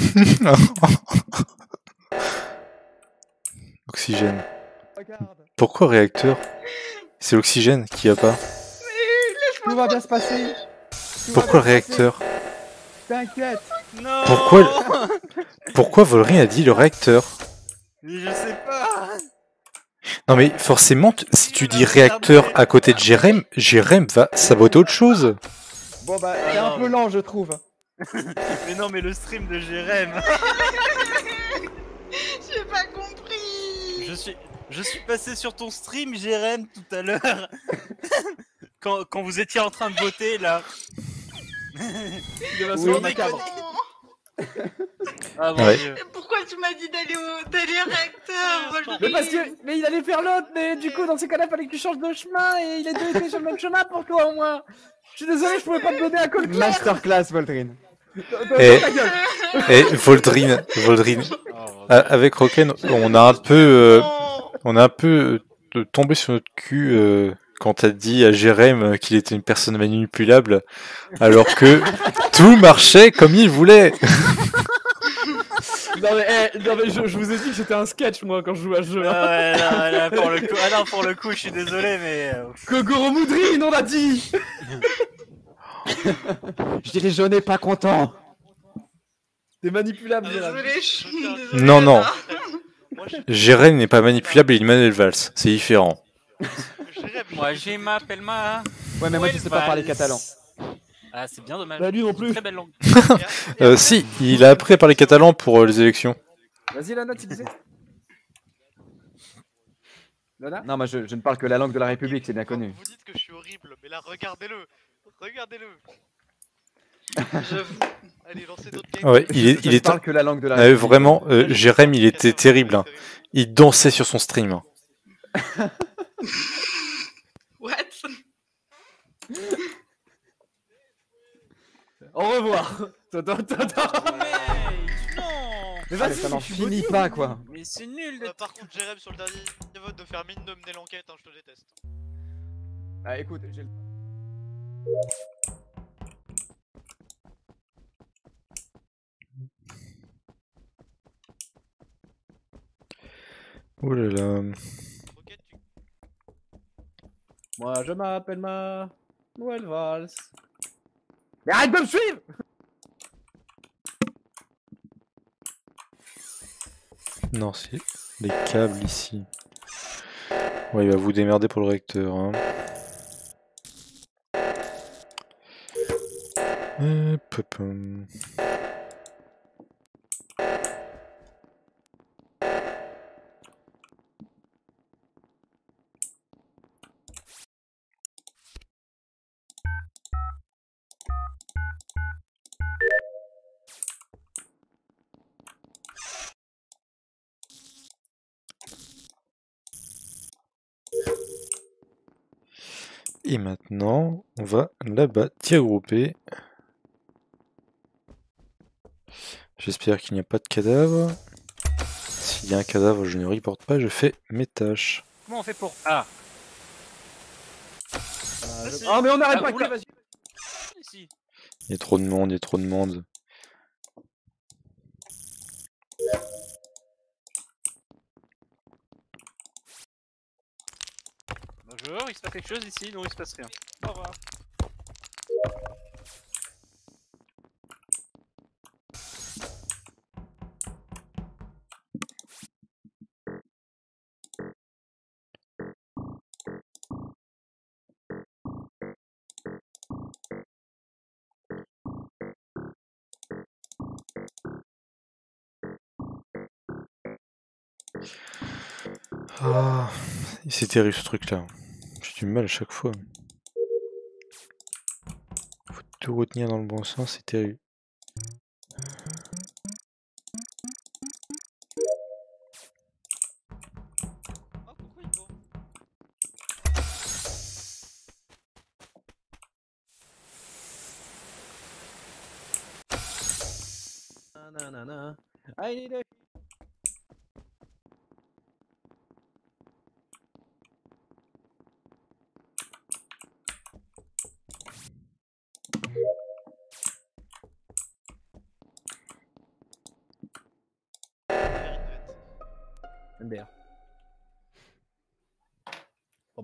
Oxygène. Pourquoi réacteur C'est l'oxygène qui a pas. tout va bien se passer. Tout Pourquoi réacteur T'inquiète. Non. Pourquoi le- Pourquoi Volrin a dit le réacteur Mais Je sais pas. Non mais forcément, si tu dis réacteur à côté de Jérém, Jérém va saboter autre chose. Bon bah, c'est un peu lent, je trouve. Mais non, mais le stream de Jérém. J'ai pas compris Je suis, je suis passé sur ton stream, Jérém, tout à l'heure. quand, quand vous étiez en train de voter là. Se Oui, macabre. Ah mon Ouais. Pourquoi tu m'as dit d'aller au réacteur Voldring Mais parce que mais il allait faire l'autre, mais du coup dans ces cas-là fallait que tu changes de chemin et il est deux été sur le même chemin pour toi au moins. Je suis désolé, je pouvais pas te donner un call. Masterclass, Voltrin. Et, Ta gueule. et Voldrin, Voldrin, Oh, a- avec Roken, on a un peu, euh, on a un peu euh, tombé sur notre cul euh, quand t'as dit à Jérém qu'il était une personne manipulable, alors que tout marchait comme il voulait. Non mais, eh, non, mais je, je vous ai dit que j'étais un sketch moi quand je jouais à ce jeu. Ah Hein. ouais, là, là, pour le coup, ah non, pour le coup, je suis désolé, mais Kogoro Moudrine, on l'a dit Je dirais je n'ai pas content. T'es manipulable, je Je dire- désolée, Non, non. Je- Jérém n'est pas manipulable, il est Manuel Valls, c'est différent. Moi, j'ai m'appelle ma. Ouais, mais moi je sais pas parler catalan. Ah, c'est bien dommage. Bah lui non plus. Très belle langue. Euh, si, il a appris à parler catalan pour euh, les élections. Vas-y Lana, tu disais Lana Non, moi je, je ne parle que la langue de la République, c'est bien connu. Vous dites que je suis horrible, mais là, regardez-le. Regardez-le. J'avoue. Allez, lancez d'autres games. Ouais, il est, il est parle que la langue de la Ah, vraiment, euh, Jérém, il était terrible. hein. Il dansait sur son stream. hein. What? Au revoir attends. Mais non Mais Ah, vas-y, ça n'en finit maudit. pas quoi. Mais c'est nul Euh, d'être. par contre, Jérém, sur le dernier vote de faire mine de mener l'enquête, hein, je te déteste. Ah, écoute, j'ai le- Ouh là là. Moi je m'appelle ma Noël Valls. Mais arrête de me suivre Non, c'est les câbles ici. Ouais, il va vous démerder pour le réacteur. Hein. Hop, hop, hum. Et maintenant, on va là-bas, tir groupé. J'espère qu'il n'y a pas de cadavre. S'il y a un cadavre, je ne reporte pas, je fais mes tâches. Comment on fait pour. Ah Ah, je-. Ah, mais on n'arrête Ah, pas, oula. vas-y. Ici. Il y a trop de monde, il y a trop de monde. Bonjour, il se passe quelque chose ici Non, il se passe rien. Au revoir. C'est terrible ce truc-là. J'ai du mal à chaque fois. Faut tout retenir dans le bon sens, c'est terrible.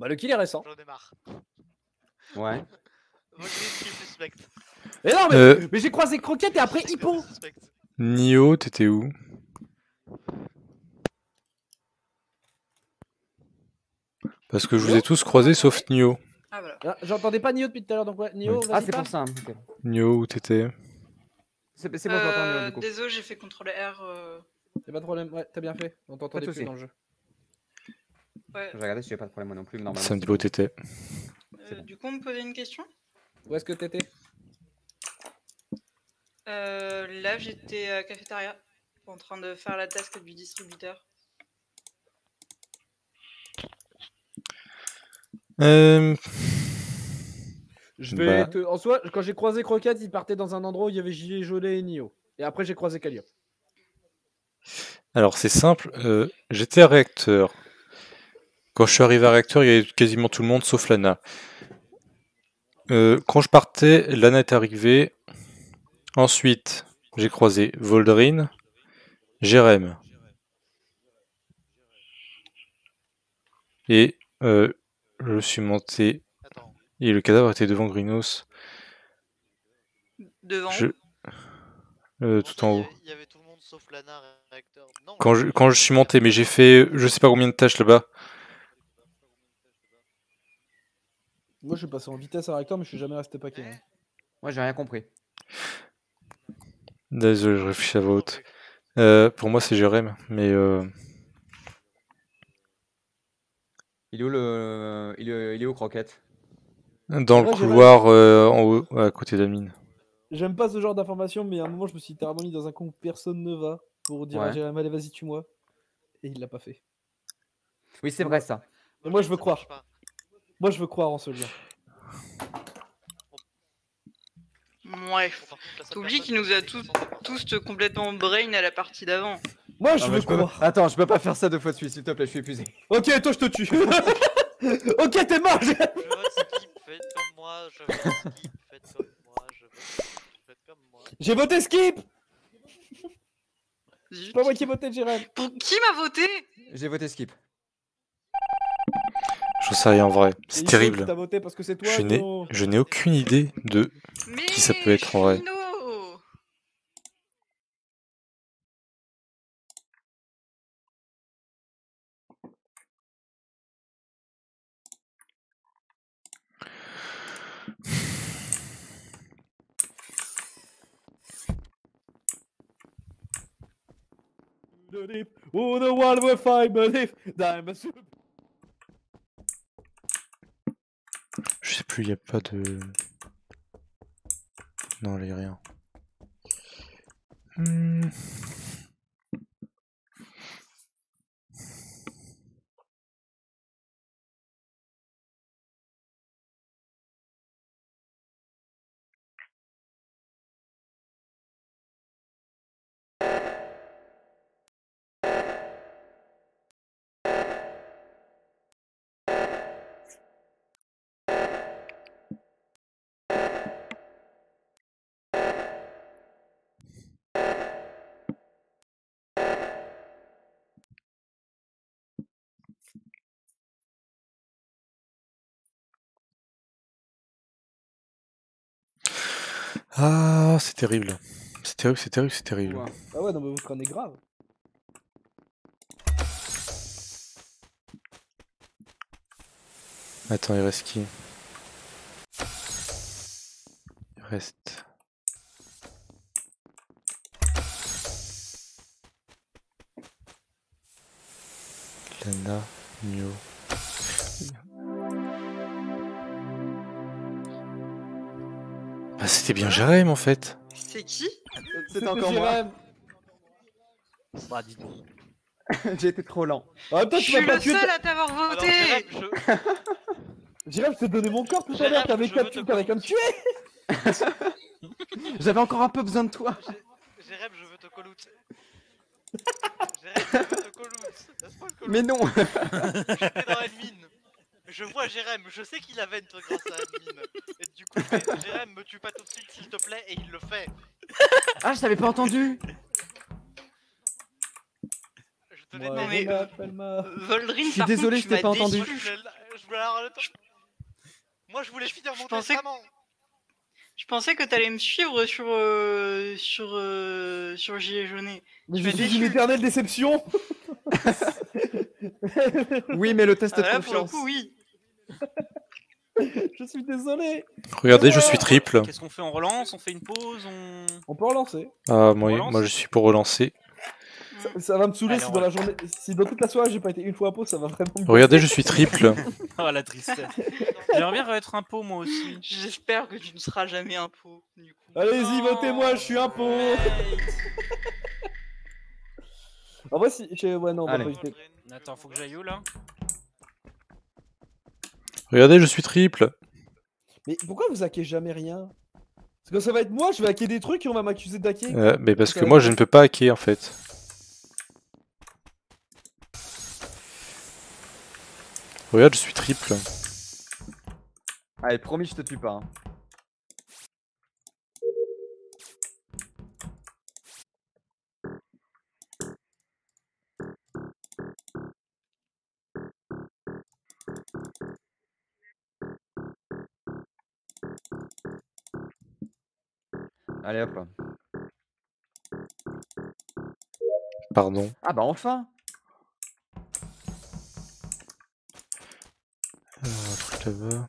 Bah le kill est récent. J'en ai marre. Ouais. Mais non mais, Euh. mais j'ai croisé Croquette et après Hippo. Nio, t'étais où? Parce que je vous ai tous croisés sauf Nio. Ah voilà. Ah, J'entendais pas Nio depuis tout à l'heure donc ouais, Nio, vas-y Ah, c'est parle. pour ça. ok. Nio, où t'étais? C'est c'est bon, je t'entends mieux Euh, du coup. désolé, j'ai fait contrôle R. euh, Y'a pas de problème, ouais, t'as bien fait. On t'entendait de plus soucis. dans le jeu. Ouais. Je regardais si j'ai pas de problème moi non plus, mais normalement. Ça me c'est dit où bon. t'étais. C'est Euh, bon. Du coup, on me posait une question. Où est-ce que t'étais? Euh, là, j'étais à cafétéria en train de faire la task du distributeur. Euh... Je vais Bah. te... En soi, quand j'ai croisé Croquette, il partait dans un endroit où il y avait Gilet Jolet et Nio. Et après j'ai croisé Calliope. Alors c'est simple, euh, j'étais à réacteur. Quand je suis arrivé à réacteur, il y avait quasiment tout le monde sauf Lana. Euh, quand je partais, Lana est arrivée. Ensuite, j'ai croisé Voldrin, Jérém. Et euh, je suis monté et le cadavre était devant Grinos, Devant. Je- euh, tout en haut. Il y avait tout le monde sauf Lana, réacteur. Non. Quand je, quand je suis monté, mais j'ai fait je sais pas combien de tâches là-bas. Moi je suis passé en vitesse à réacteur mais je suis jamais resté paquet. hein. Moi, j'ai rien compris. Désolé, je réfléchis à voix haute. Euh, pour moi, c'est Jérém, mais euh, Il est où le. Il est, il est où Croquette? dans le Jérém. couloir euh, en haut, à côté d'Amine. J'aime pas ce genre d'informations mais à un moment je me suis littéralement mis dans un coin où personne ne va pour dire à Ouais. Allez vas-y tue-moi. Et il l'a pas fait. Oui, c'est vrai ça. Et moi je veux croire. pas. Moi je veux croire en ce lien. Ouais. T'oublies personne qu'il nous a tous- Tous complètement brain à la partie d'avant. Moi je Ah, veux peux croire. pas- Attends, je peux pas faire ça deux fois de suite, s'il te plaît, je suis épuisé. Ok toi je te tue. ok t'es mort. j'ai- Je vote skip, faites comme moi, je vote skip, faites comme moi, je vote skip, faites comme moi. J'ai voté skip. C'est pas moi qui ai voté Jérémy. Pour qui m'a voté? J'ai voté skip. J'en sais rien en vrai. C'est terrible. je n'ai, aucune idée de qui ça peut être en vrai. il a pas de. Non, a rien. Hmm. Ah, c'est terrible. C'est terrible, c'est terrible, c'est terrible. Ah ouais, non, mais vous prenez grave. Attends, il reste qui? Il reste. Lana, Nio. Bah, c'était bien Jérém en fait. C'est qui C'est encore moi. Jérém. Bah, dis donc. J'ai été trop lent. En même temps, Je tu suis le tué. seul à t'avoir voté Jérém, je... T'ai donné mon corps tout à l'heure. T'avais qu'à me tuer. J'avais encore un peu besoin de toi. Jérém, je veux te coloute. Jérém, je veux te coloute. Mais non J'étais dans admin. Je vois Jérém, je sais qu'il a vent grâce à admin. Et du coup, Jérém, me tue pas tout de suite s'il te plaît, et il le fait. Ah, je t'avais pas entendu Je te l'ai dit. mais- Voldrin, Je suis désolé, je t'ai pas entendu. Je voulais, je voulais avoir le temps. Moi, je voulais finir mon Je pensais que- testament. Je pensais que t'allais me suivre sur euh, sur euh, sur Gilet jauné. Mais Tu je suis une éternelle déception. Oui, mais le test Ah, de là, pour le confiance. coup, oui. Je suis désolé. Regardez, je suis triple. Qu'est-ce qu'on fait On relance On fait une pause On. On peut relancer. Ah, moi, relance moi je suis pour relancer. Ça, ça va me saouler Allez, si dans la journée, si dans toute la soirée j'ai pas été une fois à pause, ça va vraiment. me Regardez, je suis triple. Oh la tristesse. J'aimerais bien être un pot moi aussi. J'espère que tu ne seras jamais un pot. Du coup. Allez-y, votez-moi, je suis un pot. En vrai, si. je- Ouais, non, on va Allez. pas. Attends, faut que j'aille où là? Regardez, je suis triple. Mais pourquoi vous hackez jamais rien? Parce que ça va être moi, je vais hacker des trucs et on va m'accuser de hacker. Euh, mais parce que moi, je ne peux pas hacker en fait. Regarde, je suis triple. Allez, promis, je te tue pas. hein. Allez hop. Pardon. Ah bah enfin Euh, un truc là-bas.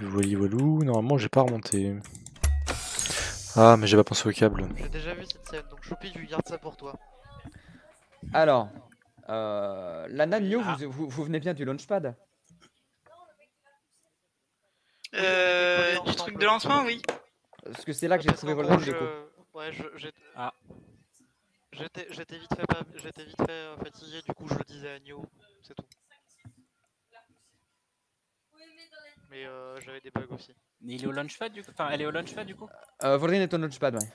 Voili voilou, normalement j'ai pas remonté. Ah mais j'ai pas pensé au câble. J'ai déjà vu cette scène, donc Choupi, tu gardes ça pour toi. Alors, euh, Lana Ah. vous, vous, vous venez bien du launchpad? Euh, du truc de lancement, oui. Parce que c'est là que j'ai trouvé coup. je- Ouais, je, j'étais... Ah. J'étais, j'étais vite fait, pas- j'étais vite fait euh, fatigué, du coup je le disais à Nio, c'est tout. Mais euh, j'avais des bugs aussi. Mais il est au launchpad du coup? Enfin, elle est au launchpad du coup? Euh, est au launchpad, ouais.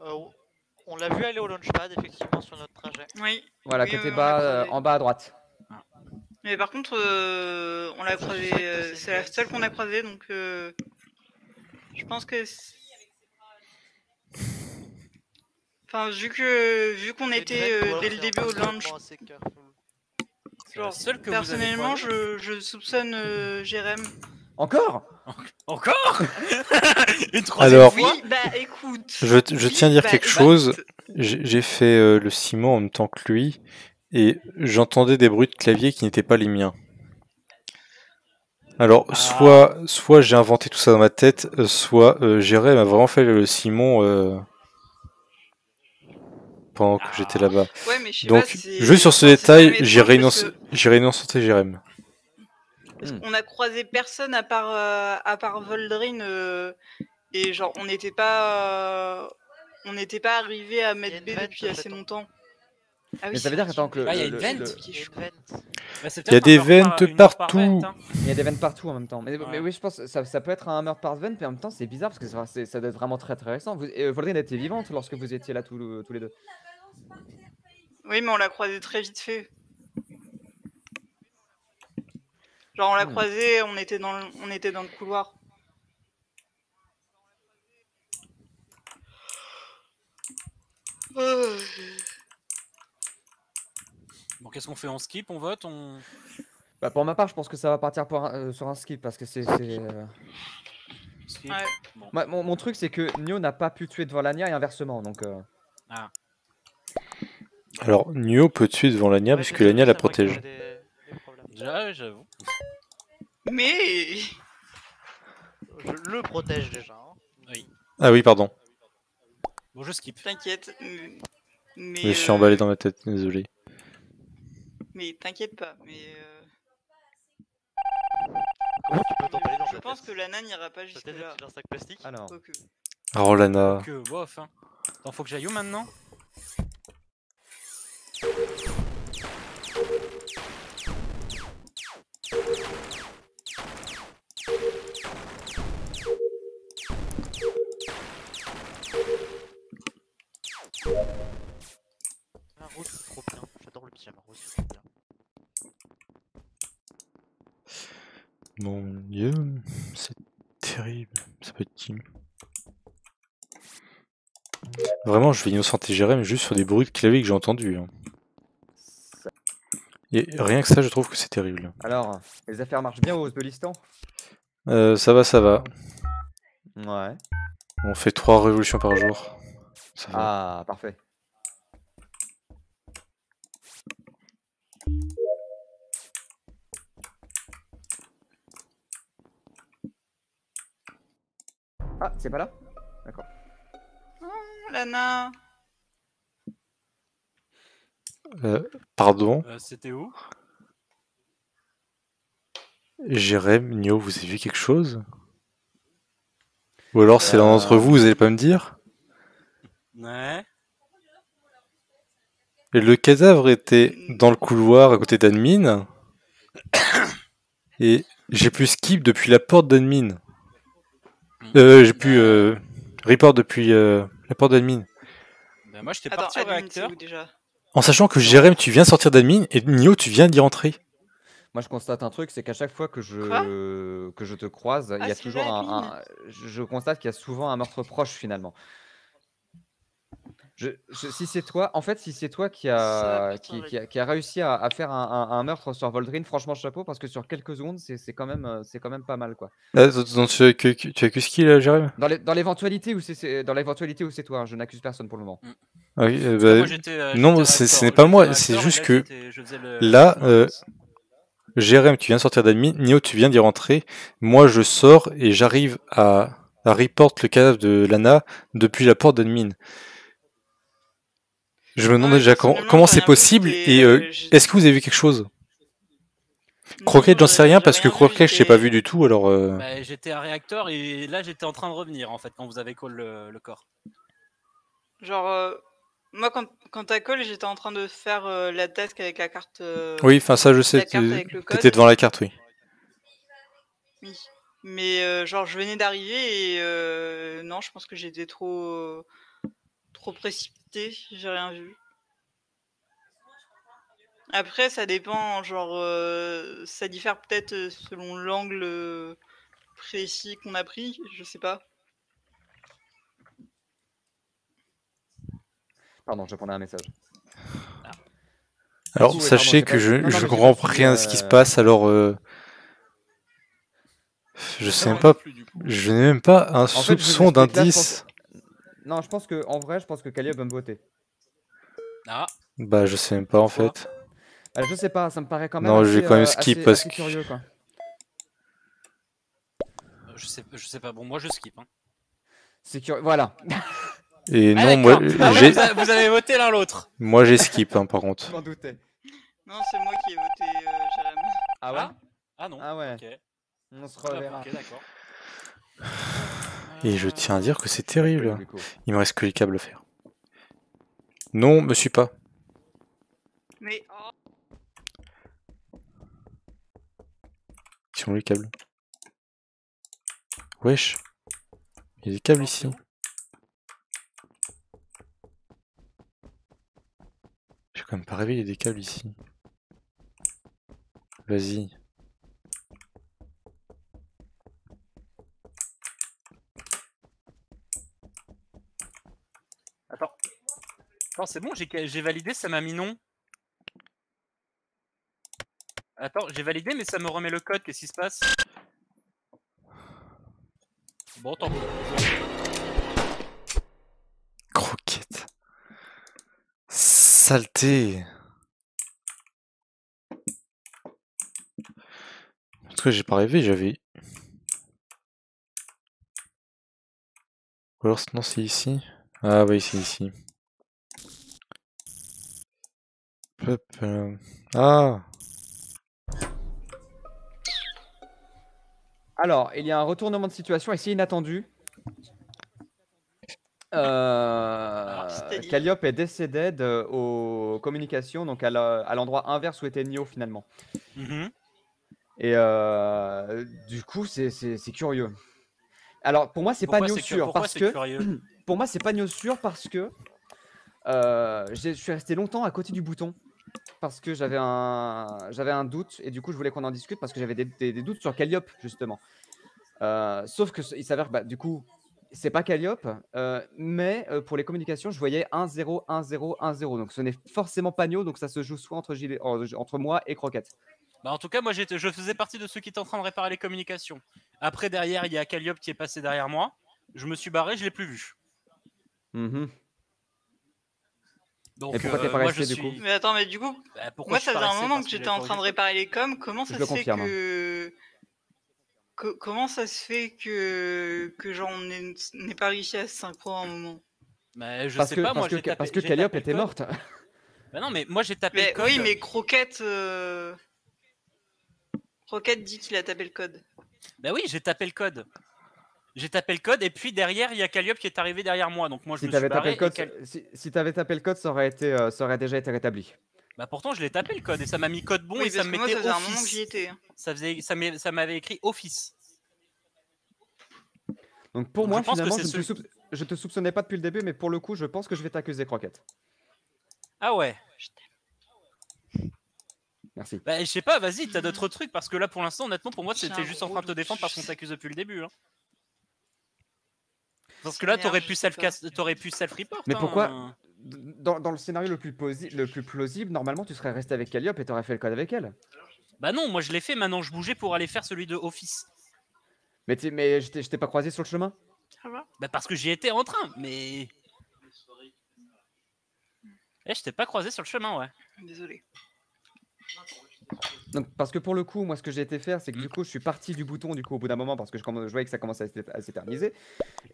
Euh, on l'a vu aller au launchpad effectivement sur notre trajet. Oui. Voilà, Oui, côté oui, on bas, euh, en bas à droite. Mais par contre, euh, on l'a croisé. euh, c'est la seule qu'on a croisée, donc euh, je pense que. c'est- Enfin, vu que vu qu'on était euh, dès le début au launch, Genre, personnellement, je, je soupçonne euh, Jérém. Encore? Encore Une troisième Alors, Oui, bah écoute. je, tiens à dire bah, quelque bah, chose. J'ai fait euh, le ciment en même temps que lui et j'entendais des bruits de clavier qui n'étaient pas les miens. Alors, Ah. soit, soit j'ai inventé tout ça dans ma tête, euh, soit euh, Jérém a vraiment fait le ciment euh, pendant que j'étais Ah. là-bas. Ouais, Donc, juste sur ce détail, j'ai étrange parce réinnoncé, que j'ai réinnoncé Jérém. On a croisé personne à part, euh, à part Voldrin euh, et genre on n'était pas, euh, on n'était pas arrivé à mettre B vente, depuis assez longtemps. Ah Mais oui, ça veut c'est dire que Ah, il y a le- vente le- Il y a une vente. Bah, Il y a des ventes partout. vente, hein. Il y a des vents partout en même temps. Mais, mais oui, je pense que ça, ça peut être un meurtre par vent, mais en même temps, c'est bizarre parce que ça, doit être vraiment très très récent. Vous, euh, Voldrin était vivante lorsque vous étiez là tous, tous les deux. Oui, mais on l'a croisé très vite fait. Genre on l'a Hmm. croisé, on était dans le, on était dans le couloir. Bon, qu'est-ce qu'on fait On skip On vote on... Bah, pour ma part, je pense que ça va partir pour un- euh, sur un skip parce que c'est. c'est, euh, skip Ouais. moi, mon, mon truc, c'est que Nio n'a pas pu tuer devant Lania et inversement. Donc, euh, Alors, Nio peut tuer devant Lania Ouais, puisque Lania la protège. aurait des- des problèmes. Déjà, ouais, j'avoue. Mais Je le protège déjà. hein. Ah oui, pardon. Bon, je skip. t'inquiète. mais- Mais Je suis euh, emballé dans ma tête, désolé. Mais t'inquiète pas. Mais euh, Comment tu peux t'emballer dans je ta pense tête que Lana n'ira pas Ta tête est un sac plastique alors. Quoique. Oh Lana. Que bof. Hein. Attends, faut que j'aille où maintenant? Un rose, c'est trop bien. J'adore le pyjama rose, c'est trop bien. Mon dieu, c'est terrible. Ça peut être qui Vraiment, je vais innocenter Jérém juste sur des bruits de clavier que j'ai entendus. hein. Et rien que ça, je trouve que c'est terrible. Alors, les affaires marchent bien au Uzbekistan Euh, ça va, ça va. Ouais. On fait trois révolutions par jour. Ça va. Ah, parfait. Ah, c'est pas là? Lana. Euh, pardon, Euh, C'était où? Jérém, Nio, vous avez vu quelque chose? Ou alors c'est l'un d'entre vous, vous allez pas me dire? Ouais. Et le cadavre était dans le couloir à côté d'admin. Et j'ai pu skip depuis la porte d'admin. Euh, j'ai pu euh, report depuis euh, la porte d'admin. Bah, moi, j'étais Attends, parti au admin, c'est réacteur. où déjà? En sachant que Jérém, tu viens de sortir d'admin et Nio, tu viens d'y rentrer. Moi, je constate un truc, c'est qu'à chaque fois que je, que je te croise, il y Ah, a toujours un, je constate qu'il y a souvent un meurtre proche finalement. Je, je- si c'est toi, en fait, si c'est toi qui a, qui, qui a, qui a réussi à, à faire un, un- un meurtre sur Voldrin, franchement, chapeau, parce que sur quelques secondes, c'est c'est quand, même, euh, c'est quand même pas mal, quoi. Ah, donc tu que skill, là, Jérém Dans l'é- dans l'éventualité où c'est- c'est dans l'éventualité où c'est toi, hein, je n'accuse personne pour le moment. Ah oui, euh, Parce que bah, moi, euh, non, ce n'est pas moi, c'est juste là, que là, euh, Jérém, tu viens de sortir d'admin, Nio, tu viens d'y rentrer. Moi, je sors et j'arrive à, à report le cadavre de Lana depuis la porte d'admin. Je me demande Ouais, déjà comment, c'est possible et euh, euh, est-ce que vous avez vu quelque chose? Croquette, j'en sais j'ai- rien parce que Croquette, je t'ai pas vu du tout, alors euh, Bah, j'étais un réacteur et là, j'étais en train de revenir en fait quand vous avez call le, le corps. Genre, euh, moi, quand, quand t'as call, j'étais en train de faire euh, la task avec la carte. euh, oui, enfin ça je sais, t'étais devant la carte, oui. Oui. Mais euh, genre, je venais d'arriver et euh, non, je pense que j'étais trop, trop précipité. J'ai rien vu. Après, ça dépend. Genre, euh, ça diffère peut-être euh, selon l'angle euh, précis qu'on a pris. Je sais pas. Pardon, je répondais à un message. Alors Oui, oui, sachez pardon, que je, j'ai comprends rien à ce qui se passe, alors euh, Je sais même pas. Je n'ai même pas un soupçon d'indice. Non, je pense que en vrai, je pense que Calliope va me voter. Ah, Bah, je sais même pas en fait. Euh, je sais pas, ça me paraît quand même. Non, je vais assez, quand même euh, skip assez- parce assez que- curieux, quoi. je sais, je sais pas. Bon, moi je skip. Hein. C'est curieux. Voilà. Et Ah, non, moi, d'accord. Ah ouais, j'ai, vous, a- vous avez voté l'un l'autre. moi j'ai skip hein, par Je contre. m'en doutais. Non, c'est moi qui ai voté euh, Jérémy. Ah ouais? Ah, ah non. Ah ouais. Ok, On se Ah, reverra. ok, d'accord. Et je tiens à dire que c'est terrible. Il me reste que les câbles à faire. Non, me suis pas. Mais oh, Ils sont où les câbles Wesh. Il y a des câbles ici. J'ai quand même pas rêvé, il y a des câbles ici. Vas-y. C'est bon, j'ai validé, ça m'a mis non. Attends, j'ai validé, mais ça me remet le code, qu'est-ce qui se passe? Bon, tant. Croquette. Saleté. Cas, j'ai pas rêvé, j'avais. Ou alors, non, c'est ici. Ah, oui, c'est ici. Euh, Ah, Alors, il y a un retournement de situation assez inattendu. Euh, c'est-à-dire Calliope est décédé de- aux communications, donc à l'endroit inverse où était Nio finalement. Mhm. Et euh, du coup, c'est curieux. Alors, pour moi, c'est pas Nio sûr parce que pour moi, c'est pas Nio sûr parce que euh, j'ai- je suis resté longtemps à côté du bouton parce que j'avais un j'avais un doute et du coup, je voulais qu'on en discute parce que j'avais des, des- des doutes sur Calliope justement. Euh, sauf que il s'avère que bah, du coup, c'est pas Calliope, euh, mais euh, pour les communications, je voyais 1-0, 1-0, 1-0. Donc ce n'est forcément pas Nio, donc ça se joue soit entre, en- entre moi et Croquette. Bah, en tout cas, moi j'étais- je faisais partie de ceux qui étaient en train de réparer les communications. Après, derrière, il y a Calliope qui est passé derrière moi. Je me suis barré, je l'ai plus vu. Mhm. Donc, Et pourquoi t'es euh, pas moi, resté, je du suis... coup mais attends, mais du coup, Bah, pourquoi moi ça faisait un moment que j'étais en train de réparer les coms. Comment ça se fait confirme. que Co- comment ça se fait que que genre on n'ait pas réussi à se synchro à un moment? Mais je Parce sais que, pas, moi parce que, j'ai tapé, parce que Calliope était morte. Bah non, mais moi j'ai tapé Mais le code. oui, mais Croquette euh, Croquette dit qu'il a tapé le code. Bah oui, j'ai tapé le code. J'ai tapé le code et puis derrière, il y a Calliope qui est arrivé derrière moi. Donc moi je Si me tu suis avais barré. tapé le code, et Cal- si, si t'avais tapé le code, ça aurait été, euh, ça aurait déjà été rétabli. Bah pourtant je l'ai tapé le code et ça m'a mis code bon oui, et ça me que moi mettait ça faisait un moment que office. j'y étais. hein. Ça faisait, ça m'avait écrit office. Donc pour Donc, moi, je que finalement, je, ne te ce- soup- je te soupçonnais pas depuis le début, mais pour le coup, je pense que je vais t'accuser, Croquette. Ah ouais. Merci. Bah je sais pas, vas-y, t'as d'autres trucs parce que là pour l'instant, honnêtement, pour moi c'était juste en train de te défendre parce qu'on t'accuse depuis le début. hein. Parce que là, t'aurais pu sais pas. self t'aurais pu self report. Mais pourquoi Dans, dans le scénario le plus, posi- le plus plausible, normalement, tu serais resté avec Calliope et t'aurais fait le code avec elle. Bah non, moi je l'ai fait. Maintenant je bougeais pour aller faire celui de office. Mais, t'es- mais je t'ai je t'ai pas croisé sur le chemin Ça va Bah parce que j'y étais en train, mais. Eh, je t'ai pas croisé sur le chemin, ouais. Désolé. Donc, parce que pour le coup, moi, ce que j'ai été faire, c'est que du coup, je suis parti du bouton du coup au bout d'un moment parce que je, voyais que ça commençait à s'éter- à s'éterniser.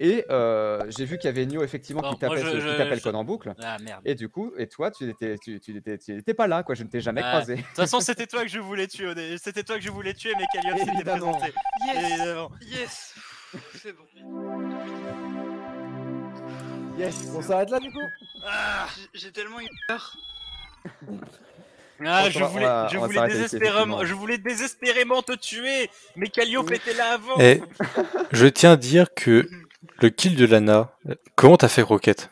Et euh, j'ai vu qu'il y avait Nio effectivement Bon, qui tapait, moi, je- ce- qui je- tapait le je- code en boucle. Ah merde. Et du coup, et toi, tu n'étais tu, tu n'étais- tu n'étais pas là, quoi. Je ne t'ai jamais Ah, croisé. De toute façon, c'était toi que je voulais tuer. C'était toi que je voulais tuer, mais Calliope s'était présenté. Yes Évidemment. Yes C'est bon. Yes, on s'arrête là du coup Ah, J'ai- J'ai tellement eu peur. Ah, je voulais, va- je désespérément, effectivement. je voulais désespérément te tuer, mais Calliope était là avant. Eh, je tiens à dire que le kill de Lana, comment t'as fait Rocket?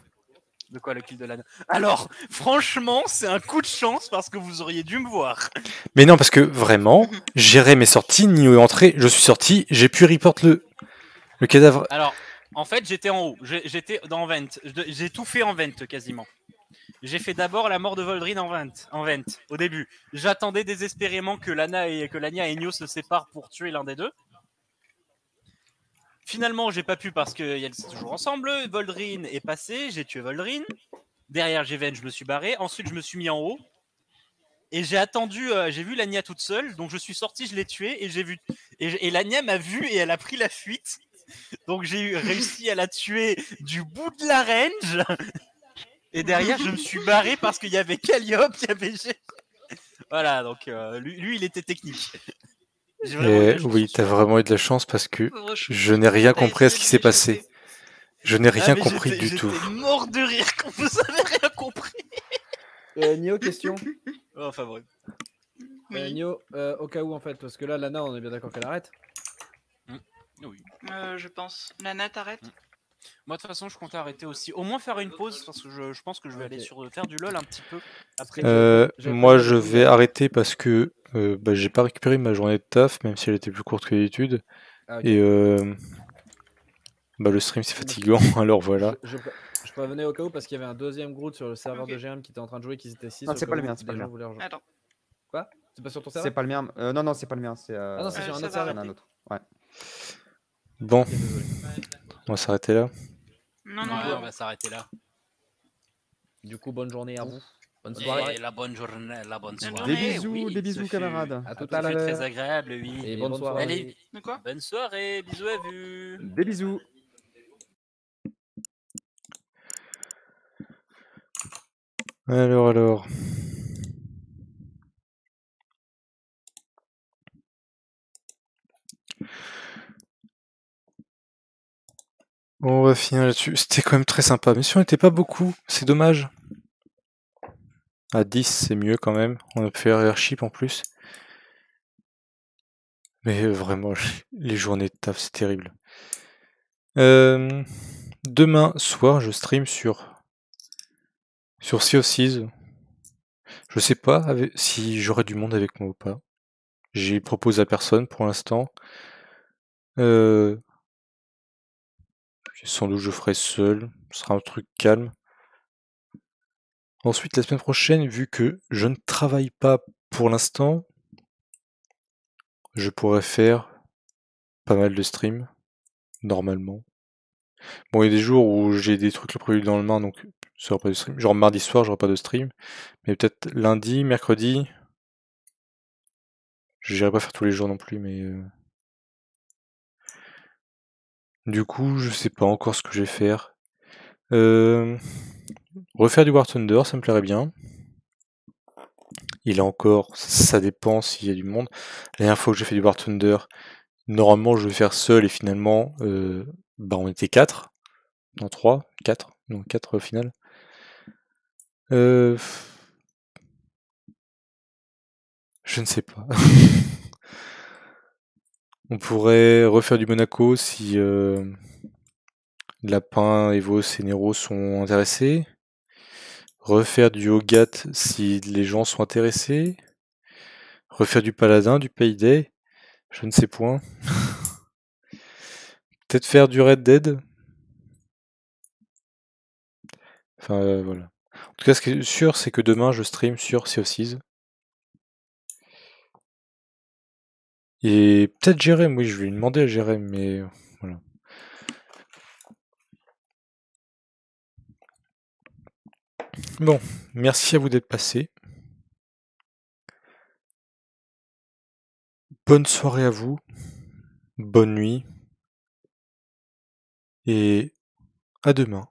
De quoi le kill de l'âne Alors, franchement, c'est un coup de chance parce que vous auriez dû me voir. Mais non, parce que vraiment, gérer mes sorties, ni où entrer, je suis sorti, j'ai pu report le, le cadavre. Alors, en fait, j'étais en haut. J'étais dans Vent. J'ai tout fait en Vent quasiment. J'ai fait d'abord la mort de Voldrin en Vent, en Vent au début. J'attendais désespérément que Lana et que Lania et Nio se séparent pour tuer l'un des deux. Finalement, j'ai pas pu parce a- c'est toujours ensemble. Voldrin est passé, j'ai tué Voldrin. Derrière Jeven, je me suis barré. Ensuite, je me suis mis en haut. Et j'ai attendu, euh, j'ai vu Lania toute seule, donc je suis sorti, je l'ai tuée et vu. Et, Lania m'a vu et elle a pris la fuite. Donc j'ai réussi à la tuer du bout de la range. Et derrière, je me suis barré parce qu'il y avait Calliope, il y avait G. Voilà, donc euh, lui, lui, il était technique. Et chance oui, t'as vraiment eu de la chance parce que je n'ai rien compris à ce qui s'est passé. Je n'ai Ah, rien compris du tout. Mort de rire quand vous avez rien compris. Euh, Nio, question. Oh, Enfin bref. Euh, Oui. Nio, euh, au cas où en fait, parce que là, Lana, on est bien d'accord qu'elle arrête. Oui. Euh, je pense. Lana, t'arrêtes? Moi, de toute façon, je comptais arrêter aussi. Au moins faire une pause parce que je, je pense que je vais aller sur faire du LoL un petit peu. Après, Euh, moi, je vais arrêter parce que euh, bah, j'ai pas récupéré ma journée de taf, même si elle était plus courte que d'habitude. Ah. Et euh, bah, le stream c'est fatigant, alors voilà. Je, je, pré- je prévenais au cas où parce qu'il y avait un deuxième groupe sur le serveur de GM qui était en train de jouer, qu'ils étaient 6. Non, c'est pas le mien, c'est pas le mien. Attends. Quoi? C'est pas sur ton C'est serveur pas le mien. Euh, non, non, c'est pas le mien. C'est euh, Ah non, c'est Euh, sur un autre serveur. un autre. Ouais. Bon. On va s'arrêter là. Non, non, Ouais, on va s'arrêter là. Du coup, bonne journée à vous. Bonne Et soirée. la bonne journée, la bonne soirée. Des bisous, oui, des bisous, camarades. À tout à l'heure. très agréable, oui. Et Et bonne soirée. Allez. De quoi? Bonne soirée, bisous à vue. Des bisous. Alors, alors. On va finir là-dessus. C'était quand même très sympa. Mais si on n'était pas beaucoup, c'est dommage. À 10, c'est mieux quand même. On a faire airship en plus. Mais vraiment, les journées de taf, c'est terrible. Euh, demain soir, je stream sur sur Sea of. Je sais pas si j'aurai du monde avec moi ou pas. J'ai proposé à personne pour l'instant. Euh, sans doute je ferai seul. Ce sera un truc calme. Ensuite, la semaine prochaine, vu que je ne travaille pas pour l'instant, je pourrais faire pas mal de streams, normalement. Bon, il y a des jours où j'ai des trucs prévus dans le main, donc ça aura pas de stream. Genre mardi soir, j'aurai pas de stream. Mais peut-être lundi, mercredi. J'irai pas faire tous les jours non plus, mais. euh, Du coup, je sais pas encore ce que je vais faire. Euh, Refaire du War Thunder, ça me plairait bien. Il a encore, ça dépend s'il y a du monde. La dernière fois que j'ai fait du War Thunder, normalement je vais faire seul et finalement, euh, bah on était 4. Non, 3, 4. Non, 4 au final. Euh... Je ne sais pas. On pourrait refaire du Monaco si euh, Lapin, Evos et Nero sont intéressés. Refaire du Hogat si les gens sont intéressés. Refaire du Paladin, du Payday. Je ne sais point. Peut-être faire du Red Dead. Enfin, euh, voilà. En tout cas, ce qui est sûr, c'est que demain, je stream sur Sea of. Et peut-être Jérém, oui, je vais lui demander à Jérém, mais voilà. Bon, merci à vous d'être passé. Bonne soirée à vous. Bonne nuit. Et à demain.